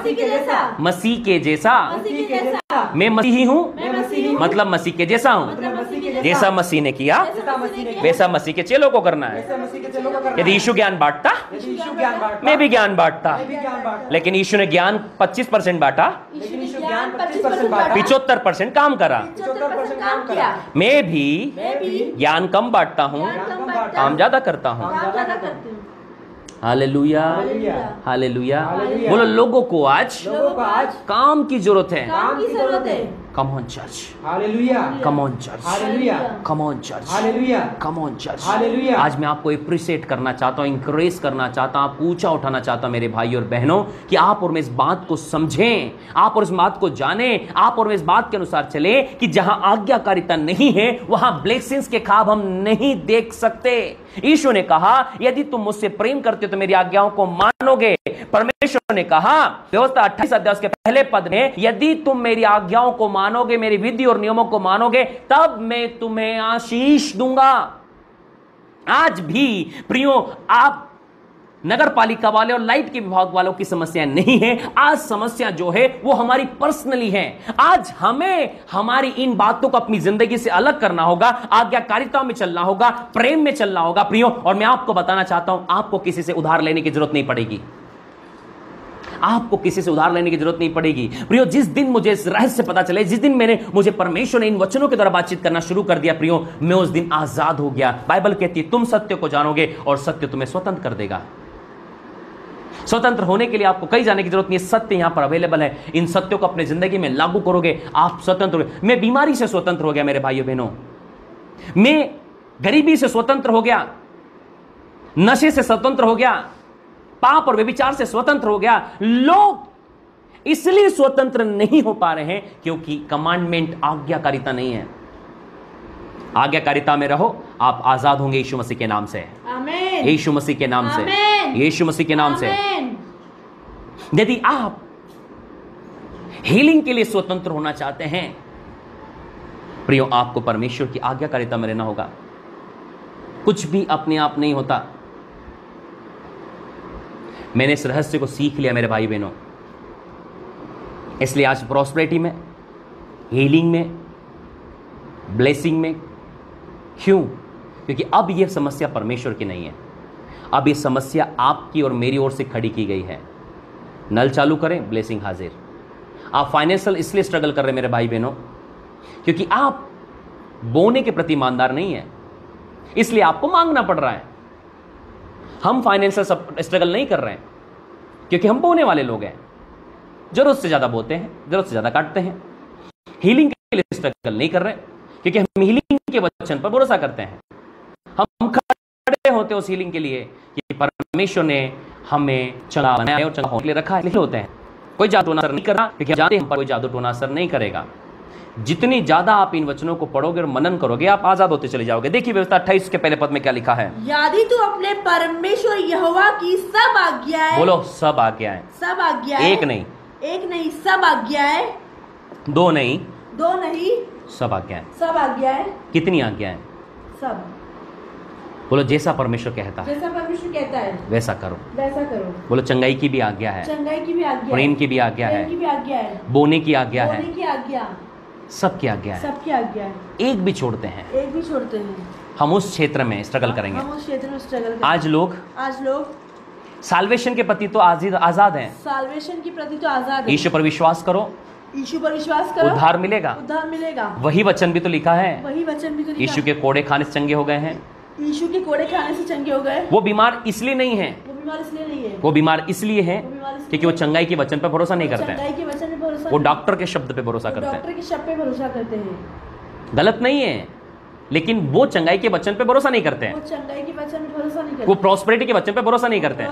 मसीह के जैसा। के मैं मसीही हूँ हूँ? मतलब मसीह के जैसा हूँ? मतलब जैसा। मसीह ने किया। वैसा मसीह के चेलों को करना है। यदि है। यीशु ज्ञान बांटता मैं भी ज्ञान बांटता। लेकिन यीशु ने ज्ञान 25 परसेंट बांटा। यीशु ज्ञान ज्ञान 25 25% बांटा। पिछहत्तर परसेंट काम करा। मैं भी ज्ञान कम बांटता हूँ। काम ज़्यादा करता हूँ काम ज़्यादा करती हूँ हालेलुया। हालेलुया। बोलो लोगों को आज लोगों को आज काम की ज़रूरत है। काम की ज़रूरत है। Come on church hallelujah come on church hallelujah come on church hallelujah come on church hallelujah. आज मैं आपको अप्रिशिएट करना चाहता हूँ इंकरेज करना चाहता हूँ आपको ऊँचा उठाना चाहता हूँ मेरे भाई और बहनों कि आप और मैं इस बात को समझें आप और इस बात को जानें आप और मैं इस बात के अनुसार चले कि जहाँ आज्ञाकारिता नहीं है वहाँ ब्लेसिंग्स के खाब हम नहीं देख सकते। यीशु ने कहा यदि तुम मुझसे प्रेम करते हो तो मेरी आज्ञाओं को मानोगे। परमेश्वर ने कहा व्यवस्था अट्ठाईस अध्याय के पहले पद में, यदि तुम मेरी आज्ञाओं को मानोगे, मेरी विधि और नियमों को मानोगे, तब मैं तुम्हें आशीष दूँगा। आज भी, प्रियो, आप नगर पालिका वाले और लाइट के विभाग वालों की समस्या नहीं है। आज समस्या जो है, वो हमारी पर्सनली है। आज हमें, हमारी इन बातों को अपनी ज़िंदगी से अलग करना होगा, आज्ञाकारिता में चलना होगा, प्रेम में चलना होगा, प्रियो। और मैं आपको बताना चाहता हूँ, आपको किसी से उधार लेने की ज़रूरत नहीं पड़ेगी। आपको किसी से उधार लेने की ज़रूरत नहीं पड़ेगी। प्रियो, जिस दिन मुझे इस रहस्य पता चले, जिस दिन मैंने, मुझे परमेश्वर ने इन वचनों के द्वारा बातचीत करना शुरू कर दिया, प्रियो, मैं उस दिन आज़ाद हो गया। बाइबल कहती है, तुम सत्य को जानोगे और सत्य तुम्हें स्वतंत्र कर देगा। स्वतंत्र होने के लिए आपको कहीं जाने की ज़रूरत नहीं है। सत्य यहाँ पर अवेलेबल है। इन सत्यों को अपने ज़िंदगी में लागू करोगे, आप स्वतंत्र हो मैं बीमारी से स्वतंत्र हो गया, मेरे भाइयों, बहनों। मैं गरीबी से स्वतंत्र हो गया। नशे से स्वतंत्र हो गया। पाप और व्यभिचार से स्वतंत्र हो गया। लोग इसलिए स्वतंत्र नहीं हो पा रहे हैं क्योंकि कमांडमेंट आज्ञाकारिता नहीं है। आज्ञाकारिता में रहो आप आज़ाद होंगे यीशु मसीह के नाम से। यीशु मसीह के नाम से। यीशु मसीह के नाम से। यदि आप हीलिंग के लिए स्वतंत्र होना चाहते हैं प्रियो आपको परमेश्वर की आज्ञाकारिता में रहना होगा। कुछ भी अपने आप नहीं होता। मैंने इस रहस्य को सीख लिया मेरे भाई बहनों इसलिए आज प्रॉस्पेरिटी में हीलिंग में ब्लेसिंग में, क्यों? क्योंकि अब यह समस्या परमेश्वर की नहीं है। अब ये समस्या आपकी और मेरी ओर से खड़ी की गई है। नल चालू करें ब्लेसिंग हाजिर। आप फाइनेंशियल इसलिए स्ट्रगल कर रहे हैं मेरे भाई बहनों क्योंकि आप बोने के प्रति ईमानदार नहीं है। इसलिए आपको मांगना पड़ रहा है। हम फाइनेंशियल स्ट्रगल नहीं कर रहे हैं, क्योंकि हम बोने वाले लोग हैं। ज़रूरत से ज़्यादा बोते हैं, ज़रूरत से ज़्यादा काटते हैं। हीलिंग के लिए स्ट्रगल नहीं कर रहे, क्योंकि हम हीलिंग के वचन पर भरोसा करते हैं। हम खड़े होते हैं उस हीलिंग के लिए कि परमेश्वर ने हमें चंगा बनाया और चंगा होने के लिए रखा है होते हैं। कोई जादू असर नहीं कर क्योंकि जानते हम पर कोई जादू टोना असर नहीं करेगा। जितनी ज़्यादा आप इन वचनों को पढ़ोगे और मनन करोगे आप आज़ाद होते चले जाओगे। देखिए व्यवस्था अट्ठाईस के पहले पद में क्या लिखा है? यदि तू अपने परमेश्वर यहोवा की सब आज्ञाएँ। बोलो सब आज्ञाएँ। सब आज्ञाएँ। एक नहीं। एक नहीं सब आज्ञाएँ। दो नहीं। दो नहीं। सब आज्ञाएँ। सब आज्ञाएँ। कितनी आज्ञाएँ? सब। बोलो जैसा परमेश्वर कहता है। जैसा परमेश्वर कहता है। वैसा करो। वैसा करो। बोलो चंगाई की भी आज्ञा है। चंगाई की भी आज्ञा प्रेम की भी आज्ञा है। की भी आज्ञा है। बोने की आज्ञा है। बोलने की आज्ञा। सबकी आज्ञा है? सबकी आज्ञा है? एक भी छोड़ते हैं। एक भी छोड़ते हैं। हम उस क्षेत्र में स्ट्रगल करेंगे। हम उस क्षेत्र में स्ट्रगल करेंगे। आज लोग आज लोग साल्वेशन के प्रति तो आज़ाद आज़ाद हैं। साल्वेशन के प्रति तो आज़ाद है। ईश्वर पर विश्वास करो। ईशु पर विश्वास करो। उद्धार मिलेगा। उद्धार मिलेगा। वही वचन भी तो लिखा है। वही वचन भी तो लिखा यीशु के कोड़े खाने से चंगे हो गए हैं। यीशु के कोड़े खाने से चंगे हो गए। वो बीमार इसलिए नहीं है। वो बीमार इसलिए नहीं है। वो बीमार इसलिए है वो क्योंकि वो चंगाई के वचन पर भरोसा नहीं करते हैं। चंगाई के वचन पे भरोसा वो डॉक्टर के शब्द पे भरोसा करते हैं। डॉक्टर के शब्द पे भरोसा करते हैं। गलत नहीं है। लेकिन वो चंगाई के वचन पे भरोसा नहीं करते वो हैं चंगाई के वचन पे भरोसा नहीं वो करते। प्रॉस्पेरिटी के वचन पे भरोसा नहीं करते हैं।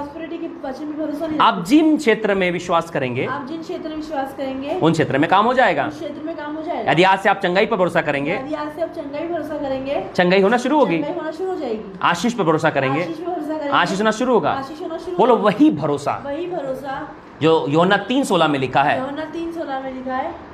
वचन पे भरोसा नहीं आप जिन क्षेत्र में विश्वास करेंगे? आप जिन क्षेत्र में विश्वास करेंगे? उन क्षेत्र में काम हो जाएगा। क्षेत्र में काम हो जाएगा। यदि आज से आप चंगाई पर भरोसा करेंगे? यदि आज से आप चंगाई पर भरोसा करेंगे चंगाई होना शुरू होगी। होना शुरू हो जाएगी। आशीष पर भरोसा करेंगे। आशीष पे भरोसा करेंगे। आशीष होना शुरू होगा। आशीष होना शुरू बोलो वही भरोसा। वही भरोसा। जो योना तीन सोलह में लिखा है। योना तीन सोलह में लिखा है।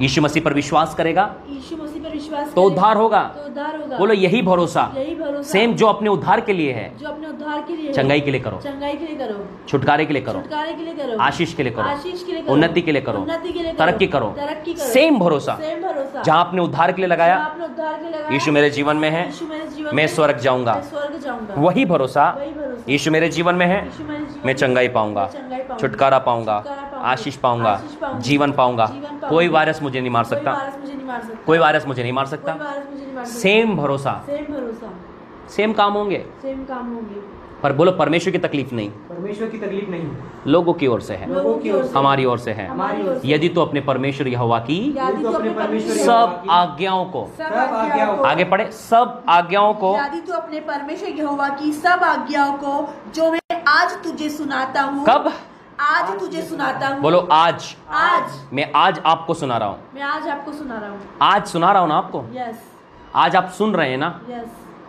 यीशु मसीह पर विश्वास करेगा यीशु मसीह पर विश्वास तो उद्धार होगा तो उद्धार होगा बोलो यही भरोसा यही भरोसा सेम जो अपने उद्धार के लिए है जो अपने उद्धार के लिए चंगाई के लिए करो चंगाई के लिए करो छुटकारे के लिए करो छुटकारे के लिए करो आशीष के लिए करो आशीष के लिए करो उन्नति के लिए करो उन्नति के लिए करो तरक्की करो तरक्की करो सेम भरोसा सेम भरोसा जहाँ आपने उद्धार के लिए लगाया आपने उद्धार के लिए लगाया यीशु मेरे जीवन में है यीशु मेरे जीवन मैं स्वर्ग जाऊँगा मैं स्वर्ग जाऊँगा वही भरोसा वही भरोसा यीशु मेरे जीवन में है यीशु मेरे जीवन मैं में चंगाई मैं चंगाई पाऊँगा छुटकारा पाऊँगा, आशीष पाऊँगा जीवन पाऊँगा। कोई वायरस मुझे नहीं मार सकता। वायरस मुझे नहीं मार सकता। कोई वायरस मुझे नहीं मार सकता। सेम भरोसा। सेम भरोसा। सेम काम होंगे। सेम काम होंगे। पर बोलो परमेश्वर की तकलीफ़ नहीं। परमेश्वर की तकलीफ़ नहीं। लोगों की ओर से है। लोगों की ओर हमारी ओर से है। यदि तो अपने परमेश्वर यहोवा की तो तू सब आज्ञाओं को। सब सब आज्ञाओं आज्ञाओं को। आगे पढ़े। सब आज्ञाओं को। यदि तू अपने परमेश्वर यहोवा की सब आज्ञाओं को जो मैं आज तुझे सुनाता हूँ कब? आज तुझे सुनाता हूँ। बोलो आज। आज। मैं आज आपको सुना रहा हूँ। मैं आज आपको सुना रहा हूँ। आज सुना रहा हूँ ना आपको? यस आज आप सुन रहे हैं ना? यस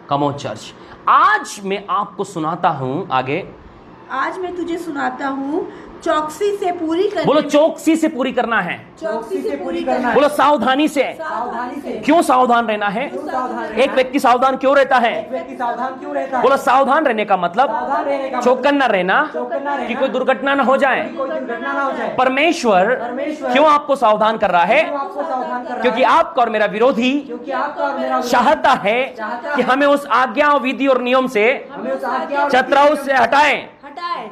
कमो चर्च आज मैं आपको सुनाता हूँ आगे। आज मैं तुझे सुनाता हूँ चौकसी से पूरी करनी बोलो चौकसी से पूरी करना है। चौकसी से पूरी करना है। बोलो सावधानी से। सावधानी से। क्यों सावधान रहना है? क्यों सावधान रहना एक व्यक्ति सावधान क्यों रहता है? एक व्यक्ति सावधान क्यों रहता है? बोलो सावधान रहने का मतलब रहने चौकन्ना रहना कि कोई दुर्घटना न हो जाए। ना हो जाए। परमेश्वर क्यों आपको सावधान कर रहा है? क्योंकि आपका और मेरा विरोधी चाहता है कि हमें उस आज्ञा विधि और नियम से चतराउ से हटाए। हटाए।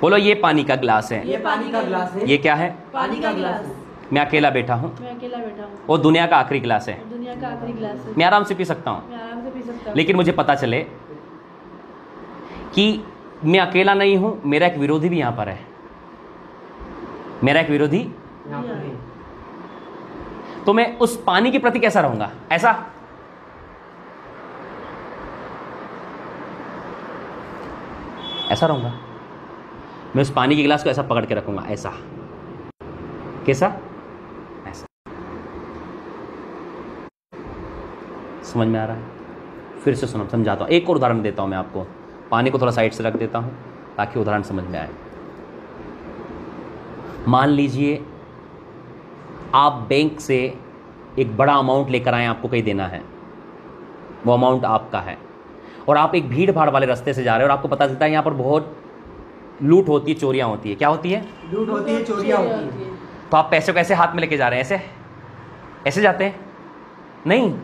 बोलो ये पानी का ग्लास है। ये पानी का गिलास है। ये क्या है? पानी का गिलास मैं अकेला बैठा हूँ। मैं अकेला बैठा हूँ। वो दुनिया का आखिरी गिलास है। दुनिया का आखिरी गिलास है। मैं आराम से पी सकता हूँ। आराम से पी सकता हूँ। लेकिन मुझे पता चले कि मैं अकेला नहीं हूँ मेरा एक विरोधी भी यहाँ पर है। मेरा एक विरोधी। तो मैं उस पानी के प्रति कैसा रहूँगा? ऐसा ऐसा रहूँगा। मैं उस पानी के गिलास को ऐसा पकड़ के रखूँगा, ऐसा। कैसा? ऐसा। समझ में आ रहा है? फिर से सुनो, समझाता हूँ। एक और उदाहरण देता हूँ मैं आपको। पानी को थोड़ा साइड से रख देता हूँ, ताकि उदाहरण समझ में आए। मान लीजिए, आप बैंक से एक बड़ा अमाउंट लेकर आए, आपको कहीं देना है। वो अमाउंट आपका है। और आप एक भीड़ भाड़ वाले रास्ते से जा रहे हैं और आपको पता चलता है यहाँ पर बहुत लूट होती है चोरियाँ होती है। क्या होती है? लूट होती है चोरियाँ होती है। तो आप पैसे को ऐसे हाथ में लेके जा रहे हैं ऐसे? ऐसे जाते हैं? नहीं?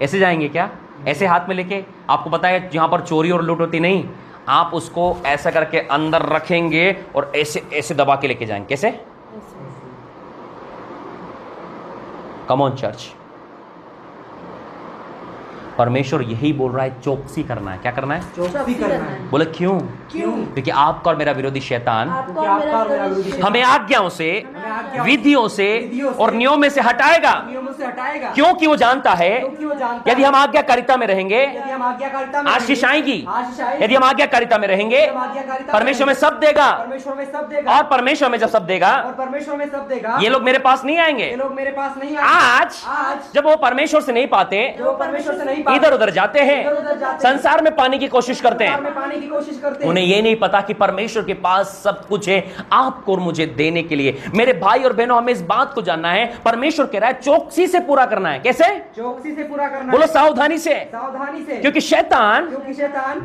ऐसे जाएँगे क्या? ऐसे हाथ में लेके? आपको पता है जहाँ पर चोरी और लूट होती नहीं। आप उसको ऐसा करके अंदर रखेंगे और ऐसे ऐसे दबा के लेके जाएँगे। कैसे? कम ऑन चर्च परमेश्वर यही बोल रहा है चौकसी करना है। क्या करना है? चौकसी करना है। बोले क्यों? क्यों? क्योंकि आपका और मेरा विरोधी शैतान हमें आज्ञाओं से विधियों से और नियमों से हटाएगा। नियमों से हटाएगा। क्योंकि वो जानता है क्योंकि वो जानता यदि हम आज्ञाकारिता में रहेंगे यदि हम आज्ञाकारिता में आशीष रहेंगे, आएगी। आशीष आएगी। यदि हम आज्ञाकारिता में रहेंगे परमेश्वर में रहेंगे, सब देगा। परमेश्वर में सब देगा। और परमेश्वर में जब सब देगा परमेश्वर में सब देगा ये लोग मेरे पास नहीं आएँगे। ये लोग मेरे पास नहीं आज आज जब वो परमेश्वर से नहीं पाते वो परमेश्वर से नहीं पाते इधर उधर जाते हैं। संसार में पाने की कोशिश करते हैं। उन्हें ये नहीं पता कि परमेश्वर के पास सब कुछ है आपको और मुझे देने के लिए। मेरे भाई और बहनों हमें इस बात को जानना है परमेश्वर कह रहा है चौकसी से पूरा करना है। कैसे? चौकसी से पूरा करना बोलो सावधानी से। सावधानी से। क्योंकि शैतान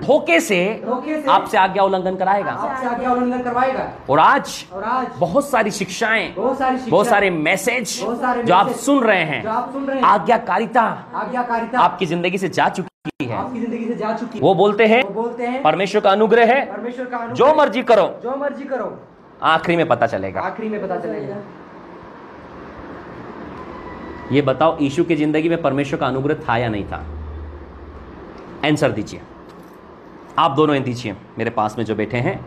धोखे से आपसे आज्ञा उल्लंघन कराएगा। आपसे आज्ञा उल्लंघन करवाएगा। और आज बहुत सारी शिक्षाएँ बहुत सारी मैसेज जो आप सुन रहे हैं। जो आप सुन रहे हैं। आज्ञाकारिता। आज्ञाकारिता। आपकी ज़िंदगी से जा चुकी है। आपकी ज़िंदगी से जा चुकी वो बोलते हैं बोलते हैं परमेश्वर का अनुग्रह है। परमेश्वर का अनुग्रह जो मर्ज़ी करो। जो मर्ज़ी करो। आखिरी में पता चलेगा। आखिरी में पता चलेगा। ये बताओ यीशु की ज़िंदगी में परमेश्वर का अनुग्रह था या नहीं था? आंसर दीजिए। आप दोनों दीजिए मेरे पास में जो बैठे हैं।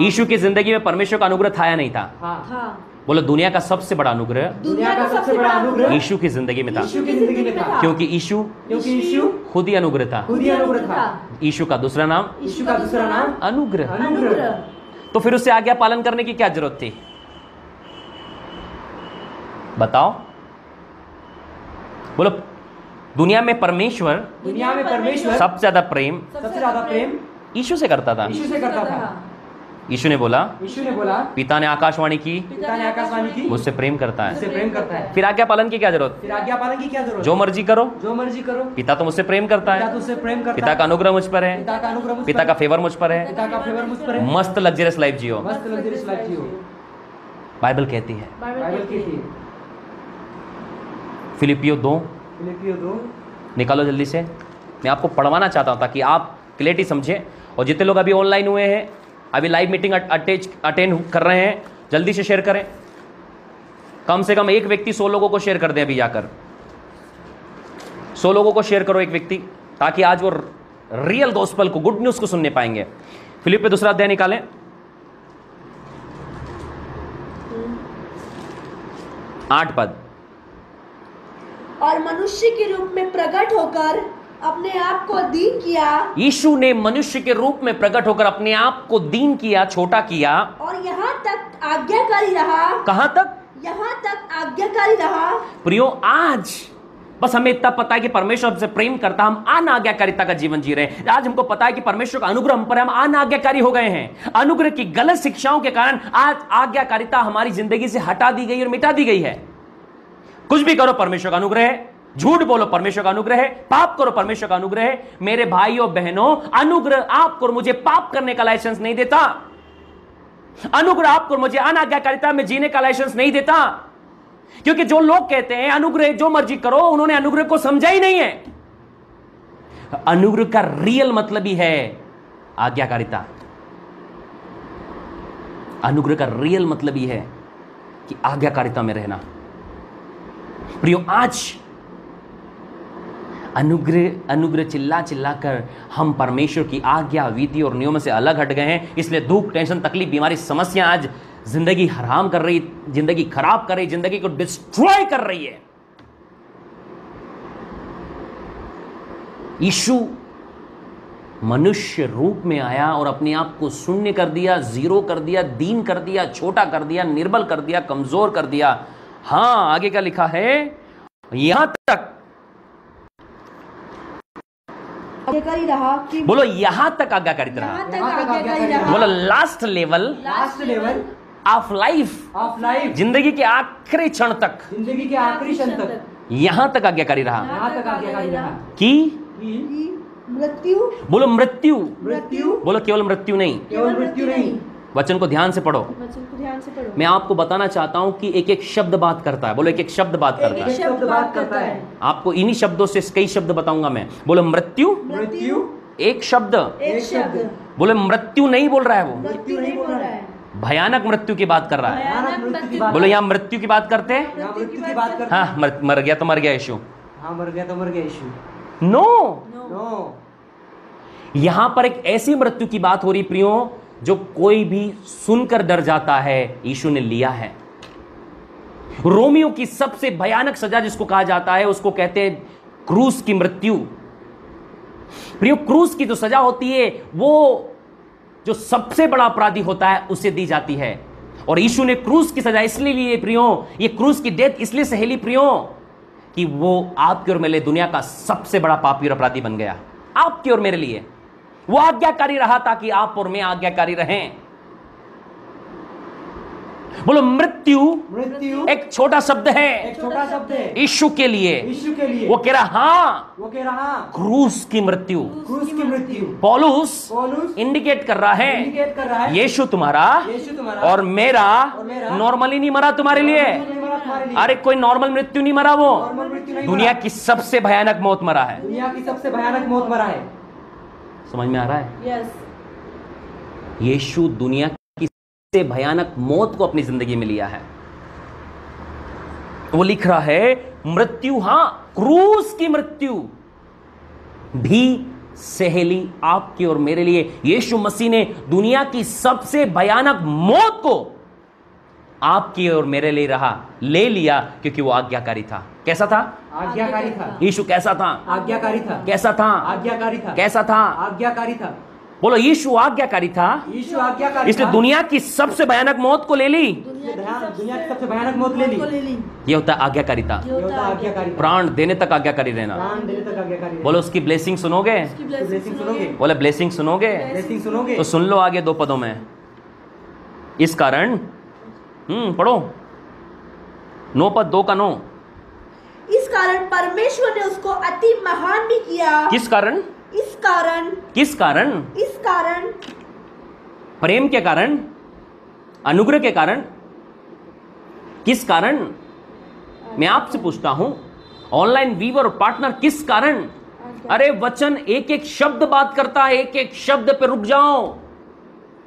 यीशु की ज़िंदगी में परमेश्वर का अनुग्रह था या नहीं था? हाँ। था। बोलो दुनिया का सबसे बड़ा अनुग्रह? दुनिया का सबसे बड़ा अनुग्रह? यीशु की ज़िंदगी में था। यीशु की ज़िंदगी में था। क्योंकि यीशु क्योंकि यीशु खुद ही अनुग्रह था। खुद ही अनुग्रह था। यीशु का दूसरा नाम? यीशु का दूसरा नाम? अनुग्रह। अनुग्रह। तो फिर उससे आज्ञा पालन करने की क्या ज़रूरत थी? बताओ। बोलो दुनिया में परमेश्वर दुनिया में परमेश्वर सबसे ज़्यादा प्रेम सबसे ज़्यादा प्रेम यीशु से करता था। यीशु से करता था। यीशु ने बोला यीशु ने बोला पिता ने आकाशवाणी की पिता ने आकाशवाणी की मुझसे प्रेम करता मुझसे है प्रेम करता है। फिर आज्ञा पालन की क्या ज़रूरत? फिर आज्ञा पालन की क्या ज़रूरत? जो मर्ज़ी करो। जो मर्ज़ी करो। पिता तो मुझसे प्रेम करता पिता है तुझसे प्रेम करता पिता का अनुग्रह मुझ पर है। पिता का अनुग्रह पिता का फेवर मुझ पर है। पिता का फेवर मुझ पर है। मस्त लग्जरियस लाइफ जियो। मस्त लग्जरियस लाइफ जियो। बाइबल कहती है। बाइबल की थी फिलिपियो दो। फिलिपियो दो। निकालो जल्दी से। मैं आपको पढ़वाना चाहता हूँ ताकि आप क्लियरिटी समझें। और जितने लोग अभी ऑनलाइन हुए हैं अभी लाइव मीटिंग अटैच अटेंड कर रहे हैं। जल्दी से शेयर करें। कम से कम एक व्यक्ति सौ लोगों को शेयर कर दें अभी जाकर। सौ लोगों को शेयर करो एक व्यक्ति, ताकि आज वो रियल गोस्पल को गुड न्यूज़ को सुनने पाएँगे। फिलिप पे दूसरा अध्याय निकालें। आठ पद। और मनुष्य के रूप में प्रकट होकर अपने आप को दीन किया। यीशु ने मनुष्य के रूप में प्रकट होकर अपने आप को दीन किया छोटा किया। और यहाँ तक आज्ञाकारी रहा। कहाँ तक? यहाँ तक आज्ञाकारी रहा। प्रियो आज बस हमें इतना पता है कि परमेश्वर हमसे प्रेम करता हम अनाज्ञाकारिता का जीवन जी रहे हैं। आज हमको पता है कि परमेश्वर का अनुग्रह हम पर हम अनाज्ञाकारी हो गए हैं। अनुग्रह की गलत शिक्षाओं के कारण आज आज्ञाकारिता हमारी ज़िंदगी से हटा दी गई और मिटा दी गई है। कुछ भी करो परमेश्वर का अनुग्रह है। झूठ बोलो परमेश्वर का अनुग्रह है, पाप करो परमेश्वर का अनुग्रह है। मेरे भाई और बहनों, अनुग्रह आपको मुझे पाप करने का लाइसेंस नहीं देता। अनुग्रह आपको मुझे अनाज्ञाकारिता में जीने का लाइसेंस नहीं देता। क्योंकि जो लोग कहते हैं, अनुग्रह जो मर्ज़ी करो, उन्होंने अनुग्रह को समझा ही नहीं है। अनुग्रह का रियल मतलब ही है आज्ञाकारिता। अनुग्रह का रियल मतलब ही है कि आज्ञाकारिता में रहना। प्रियो, आज अनुग्रह अनुग्रह चिल्ला चिल्ला कर हम परमेश्वर की आज्ञा, विधि और नियमों से अलग हट गए हैं। इसलिए दुख, टेंशन, तकलीफ़, बीमारी, समस्या आज ज़िंदगी हराम कर रही, ज़िंदगी खराब कर रही, ज़िंदगी को डिस्ट्रॉय कर रही है। यीशु मनुष्य रूप में आया और अपने आप को शून्य कर दिया, ज़ीरो कर दिया, दीन कर दिया, छोटा कर दिया, निर्बल कर दिया, कमज़ोर कर दिया। हाँ, आगे क्या लिखा है? यहाँ तक आज्ञाकारी रहा कि बोलो यहाँ तक आज्ञाकारी रहा। बोलो last level last level of life of life ज़िंदगी के आखिरी क्षण तक। ज़िंदगी के आखिरी क्षण तक। यहाँ तक आज्ञाकारी रहा। यहाँ तक आज्ञाकारी रहा। कि? कि? कि मृत्यु? बोलो मृत्यु। मृत्यु। बोलो केवल मृत्यु नहीं। केवल मृत्यु नहीं। वचन को ध्यान से पढ़ो। वचन को ध्यान से पढ़ो। मैं आपको बताना चाहता हूँ कि एक एक शब्द बात करता है। बोलो एक एक शब्द बात करता एक है। शब्द बात करता है। आपको इन्हीं शब्दों से कई शब्द बताऊँगा मैं। बोलो मृत्यु? मृत्यु? एक शब्द। एक शब्द। बोले मृत्यु नहीं बोल रहा है वो। मृत्यु नहीं बोल रहा है। भयानक मृत्यु की बात कर रहा है। बोलो यहाँ मृत्यु की बात करते हैं? मृत्यु की बात करते हाँ मर, मर गया तो मर गया यशु हाँ मर गया तो मर गया यीशु नो नो यहाँ पर एक ऐसी मृत्यु की बात हो रही प्रियो जो कोई भी सुनकर डर जाता है, यीशु ने लिया है। रोमियो की सबसे भयानक सजा जिसको कहा जाता है, उसको कहते हैं क्रूस की मृत्यु। प्रियो, क्रूस की जो सजा होती है, वो जो सबसे बड़ा अपराधी होता है, उसे दी जाती है। और यीशु ने क्रूस की सजा इसलिए ली प्रियो, ये क्रूस की डेथ इसलिए सहेली, प्रियो, कि वो आपके और मेरे लिए दुनिया का सबसे बड़ा पापी और अपराधी बन गया। आपके और मेरे लिए। वो आज्ञाकारी रहा ताकि आप और मैं आज्ञाकारी रहें। बोलो मृत्यु मृत्यु एक छोटा शब्द है। एक छोटा शब्द है। यीशु के लिए। यीशु के लिए। वो कह रहा हाँ। वो कह रहा हाँ। क्रूस की मृत्यु। क्रूस की मृत्यु। पॉलुस पौलुस इंडिकेट कर रहा है इंडिकेट कर रहा है यीशु तुम्हारा यीशु तुम्हारा और मेरा मेरा नॉर्मली नहीं मरा तुम्हारे लिए। अरे कोई नॉर्मल मृत्यु नहीं मरा वो। दुनिया। की सबसे भयानक मौत मरा है। दुनिया की सबसे भयानक मौत मरा है। समझ में आ रहा है? यस यीशु दुनिया की सबसे भयानक मौत को अपनी ज़िंदगी में लिया है। वो लिख रहा है मृत्यु हाँ क्रूस की मृत्यु भी सहेली आपकी और मेरे लिए। यीशु मसीह ने दुनिया की सबसे भयानक मौत को आपकी और मेरे लिए रहा ले लिया क्योंकि वो आज्ञाकारी था। कैसा था? आज्ञाकारी था। यीशु कैसा था? आज्ञाकारी था। कैसा था? आज्ञाकारी था। कैसा था? आज्ञाकारी था। बोलो यीशु आज्ञाकारी था? यीशु आज्ञाकारी इसलिए दुनिया की सबसे भयानक मौत को ले ली। दुनिया की सबसे भयानक मौत ले ली। ये होता है आज्ञाकारिता। प्राण देने तक आज्ञाकारी रहना। बोलो उसकी ब्लेसिंग सुनोगे? बोले ब्लेसिंग सुनोगे? ब्लेसिंग सुनोगे। तो सुन लो आगे दो पदों में। इस कारण हम्म पढ़ो। नो पद दो का नो। इस कारण परमेश्वर ने उसको अति महान भी किया। किस कारण? इस कारण। किस कारण? इस कारण। प्रेम के कारण? अनुग्रह के कारण? किस कारण? मैं आपसे पूछता हूँ ऑनलाइन वीवर पार्टनर किस कारण? अरे वचन एक एक शब्द बात करता है एक एक शब्द पे रुक जाओ।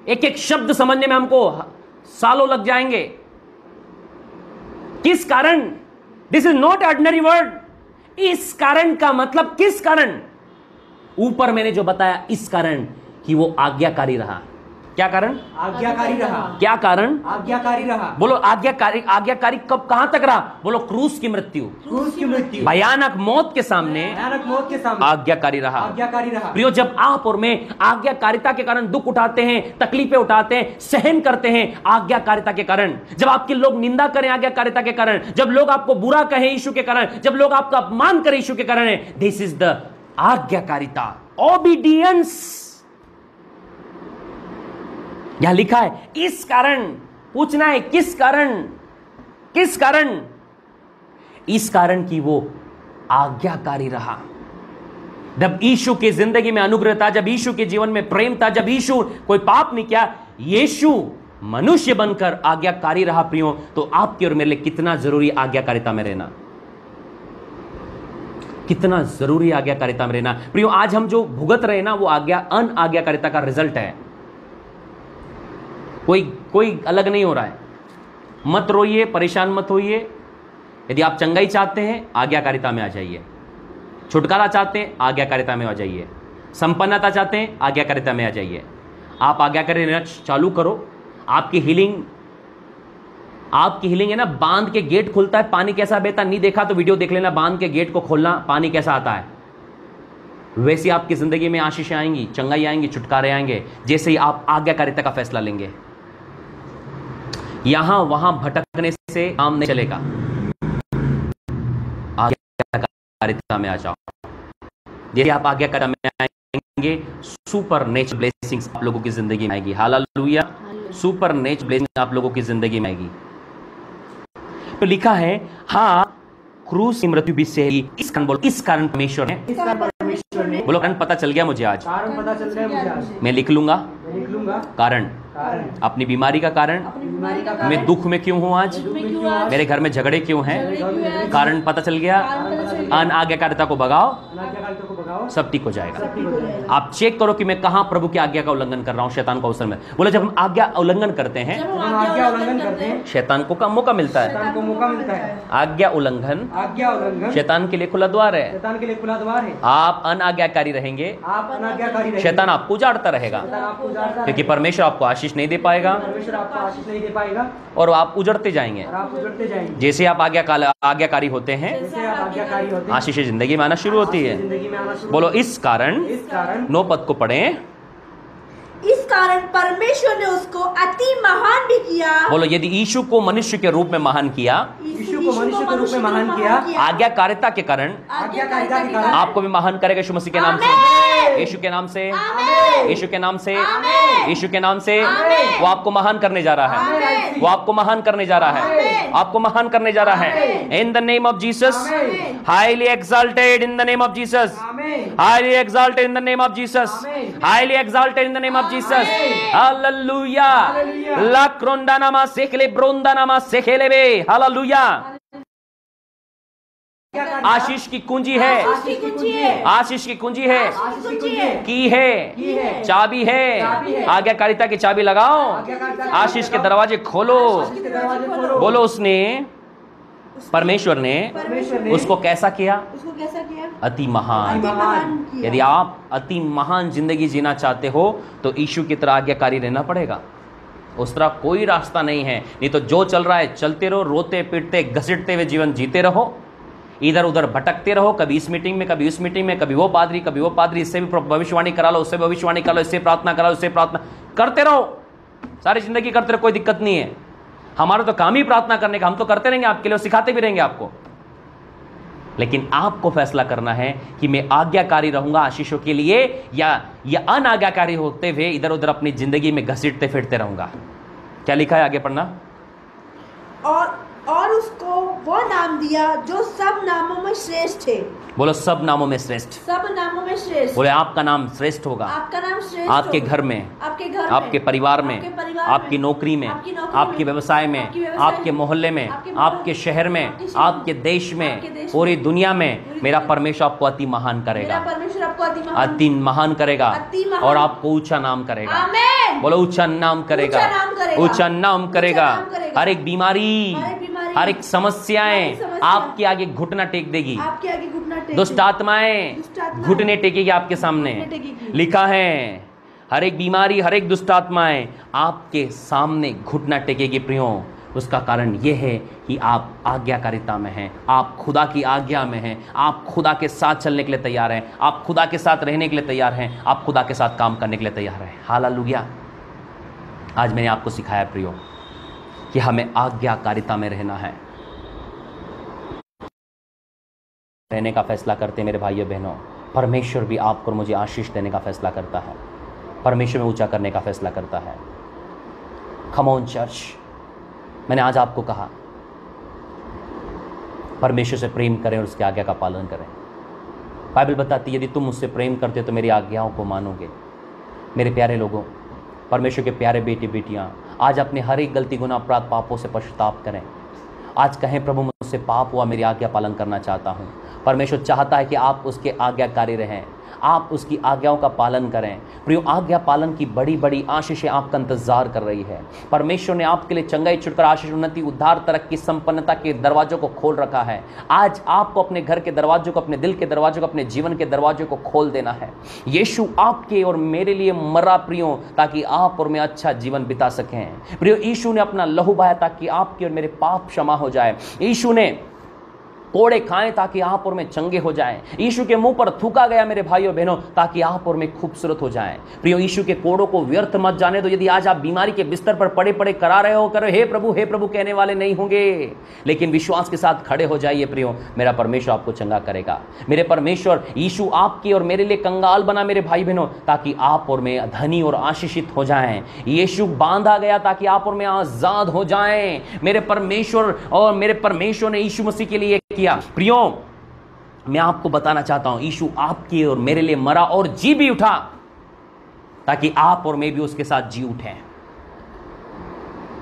एक एक शब्द समझने में हमको सालों लग जाएँगे। किस कारण? This is not ordinary word इस कारण का मतलब किस कारण? ऊपर मैंने जो बताया, इस कारण कि वो आज्ञाकारी रहा। क्या कारण? आज्ञाकारी रहा। क्या कारण? आज्ञाकारी रहा। बोलो आज्ञाकारी आज्ञाकारी कब कहाँ तक रहा? बोलो क्रूस की मृत्यु। क्रूस की मृत्यु। भयानक मौत के सामने भयानक मौत के सामने। आज्ञाकारी रहा। आज्ञाकारी रहा। प्रियो जब आप और मैं आज्ञाकारिता के कारण दुख उठाते हैं तकलीफें उठाते हैं सहन करते हैं आज्ञाकारिता के कारण जब आपके लोग निंदा करें आज्ञाकारिता के कारण जब लोग आपको बुरा कहें यीशु के कारण जब लोग आपका अपमान करें यीशु के कारण दिस इज़ द आज्ञाकारिता ओबीडियंस यहाँ लिखा है, इस कारण, पूछना है, किस कारण किस कारण? इस कारण की वो आज्ञाकारी रहा। जब ईशु की ज़िंदगी में अनुग्रह था, जब ईशु के जीवन में प्रेम था, जब ईशु कोई पाप नहीं किया, यीशु मनुष्य बनकर आज्ञाकारी रहा, प्रियो तो आपके और मेरे लिए कितना ज़रूरी आज्ञाकारिता में रहना? कितना ज़रूरी आज्ञाकारिता में रहना? प्रियो, आज हम जो भुगत रहे ना, वो आज्ञा, अन आज्ञाकारिता का रिज़ल्ट है। कोई कोई अलग नहीं हो रहा है। मत रोइए, परेशान मत होइए। यदि आप चंगाई चाहते हैं, आज्ञाकारिता में आ जाइए। छुटकारा चाहते हैं, आज्ञाकारिता में आ जाइए। संपन्नता चाहते हैं, आज्ञाकारिता में आ जाइए। आप आज्ञाकारी रहना चालू करो। आपकी हीलिंग आपकी हीलिंग है ना, बाँध के गेट खुलता है, पानी कैसा बहता नहीं देखा तो वीडियो देख लेना, बाँध के गेट को खोलना, पानी कैसा आता है। वैसे आपकी ज़िंदगी में आशीषें आएँगी, चंगाई आएँगी, छुटकारे आएँगे, जैसे ही आप आज्ञाकारिता का फैसला लेंगे। यहाँ वहाँ भटकने से काम नहीं चलेगा। आज्ञाकारिता में आ जाओ। जैसे आप आज्ञाकारिता में आएँगे सुपर नेचर ब्लेसिंग्स आप लोगों की ज़िंदगी में आएगी। हालेलुया। सुपर नेचर ब्लेसिंग आप लोगों की ज़िंदगी में आएगी। तो लिखा है हाँ क्रूस की मृत्यु भी से इस कारण बोलो इस कारण परमेश्वर है। इस कारण परमेश्वर ने बोलो कारण पता चल गया मुझे आज। कारण पता चल है मुझे आज। मैं लिख लूँगा। कारण। अपनी बीमारी का कारण? मैं दुख में क्यों हूँ आज? मेरे घर में झगड़े क्यों हैं? कारण पता चल गया। अन आज्ञाकारिता को भगाओ। अनाज्ञाकारिता को भगाओ। सब ठीक हो जाएगा। आप चेक करो कि मैं कहाँ प्रभु की आज्ञा का उल्लंघन कर रहा हूँ शैतान को अवसर में। बोले जब हम आज्ञा उल्लंघन करते हैं जब जब हम हम आज्ञा उल्लंघन करते हैं शैतान को का मौका मिलता है। शैतान को मौका मिलता है। आज्ञा उल्लंघन आज्ञा उल्लंघन शैतान के लिए खुला द्वार है। शैतान के लिए खुला द्वार है। आप अनाज्ञाकारी रहेंगे। आप शैतान आपको उजाड़ता रहेगा। क्योंकि परमेश्वर आपको आशीष नहीं दे पाएगा। परमेश्वर आपको आशीष नहीं दे पाएगा। और आप उजड़ते जाएँगे। आप उजड़ते जाएँगे। जैसे आप आज्ञा आज्ञाकारी होते हैं आशीष ज़िंदगी में आना शुरू होती है। बोलो इस कारण इस कारण नौ पद को पढ़ें। कारण परमेश्वर ने उसको अति महान भी किया। बोलो यदि यीशु को मनुष्य के रूप में महान किया यीशु को मनुष्य के रूप में महान किया। आज्ञाकारिता के कारण आज्ञाकारिता के कारण। आपको भी महान करेगा यीशु मसीह के नाम से। यीशु के नाम से। यीशु के नाम से। यीशु के नाम से। वो आपको महान करने जा रहा है। वो आपको महान करने जा रहा है। आपको महान करने जा रहा है। In the name of Jesus highly exalted in the name of Jesus amen. highly exalted in the name of Jesus. Amen. Highly exalted in the name of Jesus. Amen. Hallelujah. Hallelujah. La kronda nama sekele bronda nama sekelebe. Hallelujah. आशीष की कुंजी है आशीष की कुंजी है आशीष की कुंजी है आशीष की कुंजी है की है चाबी है। आज्ञाकारिता की चाबी लगाओ आशीष के दरवाजे खोलो बोलो उसने परमेश्वर ने उसको कैसा किया? उसको कैसा किया? अति महान। महान यदि आप अति महान ज़िंदगी जीना चाहते हो तो ईशु की तरह आज्ञाकारी रहना पड़ेगा। उस तरह कोई रास्ता नहीं है। नहीं तो जो चल रहा है चलते रहो रोते पीटते घसीटते हुए जीवन जीते रहो। इधर उधर भटकते रहो कभी इस मीटिंग में कभी उस मीटिंग में कभी वो पादरी कभी वो पादरी इससे भी भविष्यवाणी करा लो उससे भविष्यवाणी करा लो इससे प्रार्थना करा लो इससे प्रार्थना करते रहो। सारी ज़िंदगी करते रहो कोई दिक्कत नहीं है। हमारा तो काम ही प्रार्थना करने का, हम तो करते रहेंगे आपके लिए सिखाते भी रहेंगे आपको। लेकिन आपको फैसला करना है कि मैं आज्ञाकारी रहूँगा आशीषों के लिए या या अनाज्ञाकारी होते हुए इधर उधर अपनी ज़िंदगी में घसीटते फिरते रहूँगा। क्या लिखा है आगे पढ़ना? और और उसको वो नाम दिया जो सब नामों में श्रेष्ठ है। बोलो सब नामों में श्रेष्ठ। सब नामों में श्रेष्ठ। बोले आपका नाम श्रेष्ठ होगा। आपका नाम श्रेष्ठ आपके घर में आपके घर आपके परिवार में आपके परिवार आपकी नौकरी में आपके व्यवसाय में आपके व्यवसाय आपके में, मोहल्ले में आपके शहर में आपके देश में पूरी दुनिया में मेरा परमेश्वर आपको अति महान करेगा। परमेश्वर आपको अति महान करेगा और आपको ऊँचा नाम करेगा। बोलो ऊँचा नाम करेगा। ऊँचा नाम करेगा। हर एक बीमारी हर एक समस्याएँ आपके आगे घुटना टेक देगी। आपके आगे घुटना टेक दुष्ट आत्माएँ घुटने टेकेगी आपके सामने। लिखा है हर एक बीमारी हर एक दुष्ट आत्माएँ आपके सामने घुटना टेकेगी प्रियो। उसका कारण यह है कि आप आज्ञाकारिता में हैं आप खुदा की आज्ञा में हैं आप खुदा के साथ चलने के लिए तैयार हैं आप खुदा के साथ रहने के लिए तैयार हैं आप खुदा के साथ काम करने के लिए तैयार हैं। हालेलुया। आज मैंने आपको सिखाया प्रियो। कि हमें आज्ञाकारिता में रहना है। रहने का फैसला करते मेरे भाइयों बहनों, परमेश्वर भी आपको मुझे आशीष देने का फैसला करता है। परमेश्वर में ऊँचा करने का फैसला करता है। खमोन चर्च मैंने आज आपको कहा, परमेश्वर से प्रेम करें और उसकी आज्ञा का पालन करें। बाइबल बताती यदि तुम मुझसे प्रेम करते हो तो मेरी आज्ञाओं को मानोगे। मेरे प्यारे लोगों, परमेश्वर के प्यारे बेटे बेटियाँ आज अपने हर एक गलती गुना अपराध पापों से पश्चाताप करें। आज कहें, प्रभु, मुझसे पाप हुआ, मेरी आज्ञा पालन करना चाहता हूँ। परमेश्वर चाहता है कि आप उसके आज्ञाकारी रहें। आप उसकी आज्ञाओं का पालन करें। प्रियो, आज्ञा पालन की बड़ी बड़ी आशीषें आपका इंतज़ार कर रही है। परमेश्वर ने आपके लिए चंगाई छुटकर आशीष उन्नति, उद्धार, तरक्की, संपन्नता के दरवाजों को खोल रखा है। आज आपको अपने घर के दरवाजों को, अपने दिल के दरवाजों को, अपने जीवन के दरवाजों को खोल देना है। यीशु आपके और मेरे लिए मरा प्रियो, ताकि आप और मैं अच्छा जीवन बिता सकें। प्रियो, यीशु ने अपना लहू बहाया ताकि आपके और मेरे पाप क्षमा हो जाए। यीशु ने कोड़े खाएँ ताकि आप और मैं चंगे हो जाएँ। यीशु के मुँह पर थूका गया मेरे भाइयों बहनों, ताकि आप और मैं खूबसूरत हो जाएँ। प्रियो, यीशु के कोड़ों को व्यर्थ मत जाने दो। यदि आज आप बीमारी के बिस्तर पर पड़े पड़े करा रहे हो, करो, हे प्रभु हे प्रभु, कहने वाले नहीं होंगे। लेकिन विश्वास के साथ खड़े हो जाइए प्रियो, मेरा परमेश्वर आपको चंगा करेगा। मेरे परमेश्वर, यीशु आपकी और मेरे लिए कंगाल बना मेरे भाई बहनों, ताकि आप और मैं धनी और आशीषित हो जाएँ। यीशु बांधा गया ताकि आप और मैं आज़ाद हो जाएँ। मेरे परमेश्वर और मेरे परमेश्वर ने यीशु मसीह के लिए किया। प्रियो, मैं आपको बताना चाहता हूँ, यीशु आपके और मेरे लिए मरा और जी भी उठा, ताकि आप और मैं भी उसके साथ जी उठे।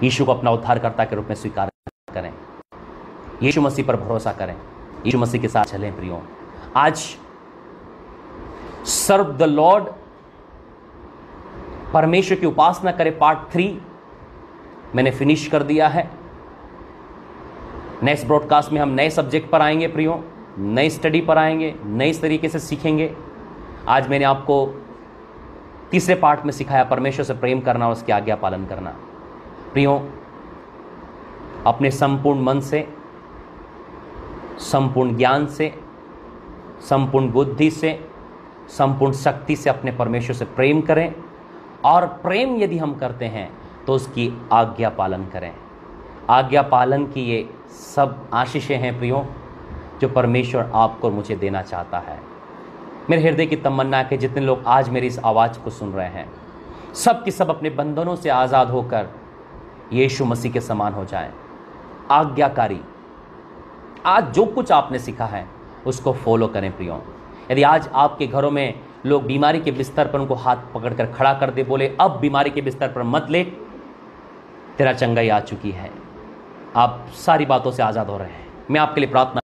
यीशु को अपना उद्धारकर्ता के रूप में स्वीकार करें। यीशु मसीह पर भरोसा करें। यीशु मसीह के साथ चलें, प्रियो। आज सर्व द लॉर्ड परमेश्वर की उपासना करें पार्ट थ्री मैंने फिनिश कर दिया है। नेक्स्ट ब्रॉडकास्ट में हम नए सब्जेक्ट पर आएँगे, प्रियो। नई स्टडी पर आएँगे नए तरीके से सीखेंगे। आज मैंने आपको तीसरे पार्ट में सिखाया, परमेश्वर से प्रेम करना और उसकी आज्ञा पालन करना। प्रियो, अपने संपूर्ण मन से, संपूर्ण ज्ञान से, संपूर्ण बुद्धि से, संपूर्ण शक्ति से अपने परमेश्वर से प्रेम करें। और प्रेम यदि हम करते हैं तो उसकी आज्ञा पालन करें। आज्ञा पालन की ये सब आशीषें हैं प्रियो, जो परमेश्वर आपको और मुझे देना चाहता है। मेरे हृदय की तमन्ना है कि जितने लोग आज मेरी इस आवाज़ को सुन रहे हैं, सब के सब अपने बंधनों से आज़ाद होकर यीशु मसीह के समान हो जाएँ। आज्ञाकारी, आज जो कुछ आपने सीखा है, उसको फॉलो करें प्रियो। यदि आज आपके घरों में लोग बीमारी के बिस्तर पर उनको हाथ पकड़कर खड़ा कर दे, बोले, अब बीमारी के बिस्तर पर मत ले, तेरा चंगाई आ चुकी है। आप सारी बातों से आज़ाद हो रहे हैं। मैं आपके लिए प्रार्थना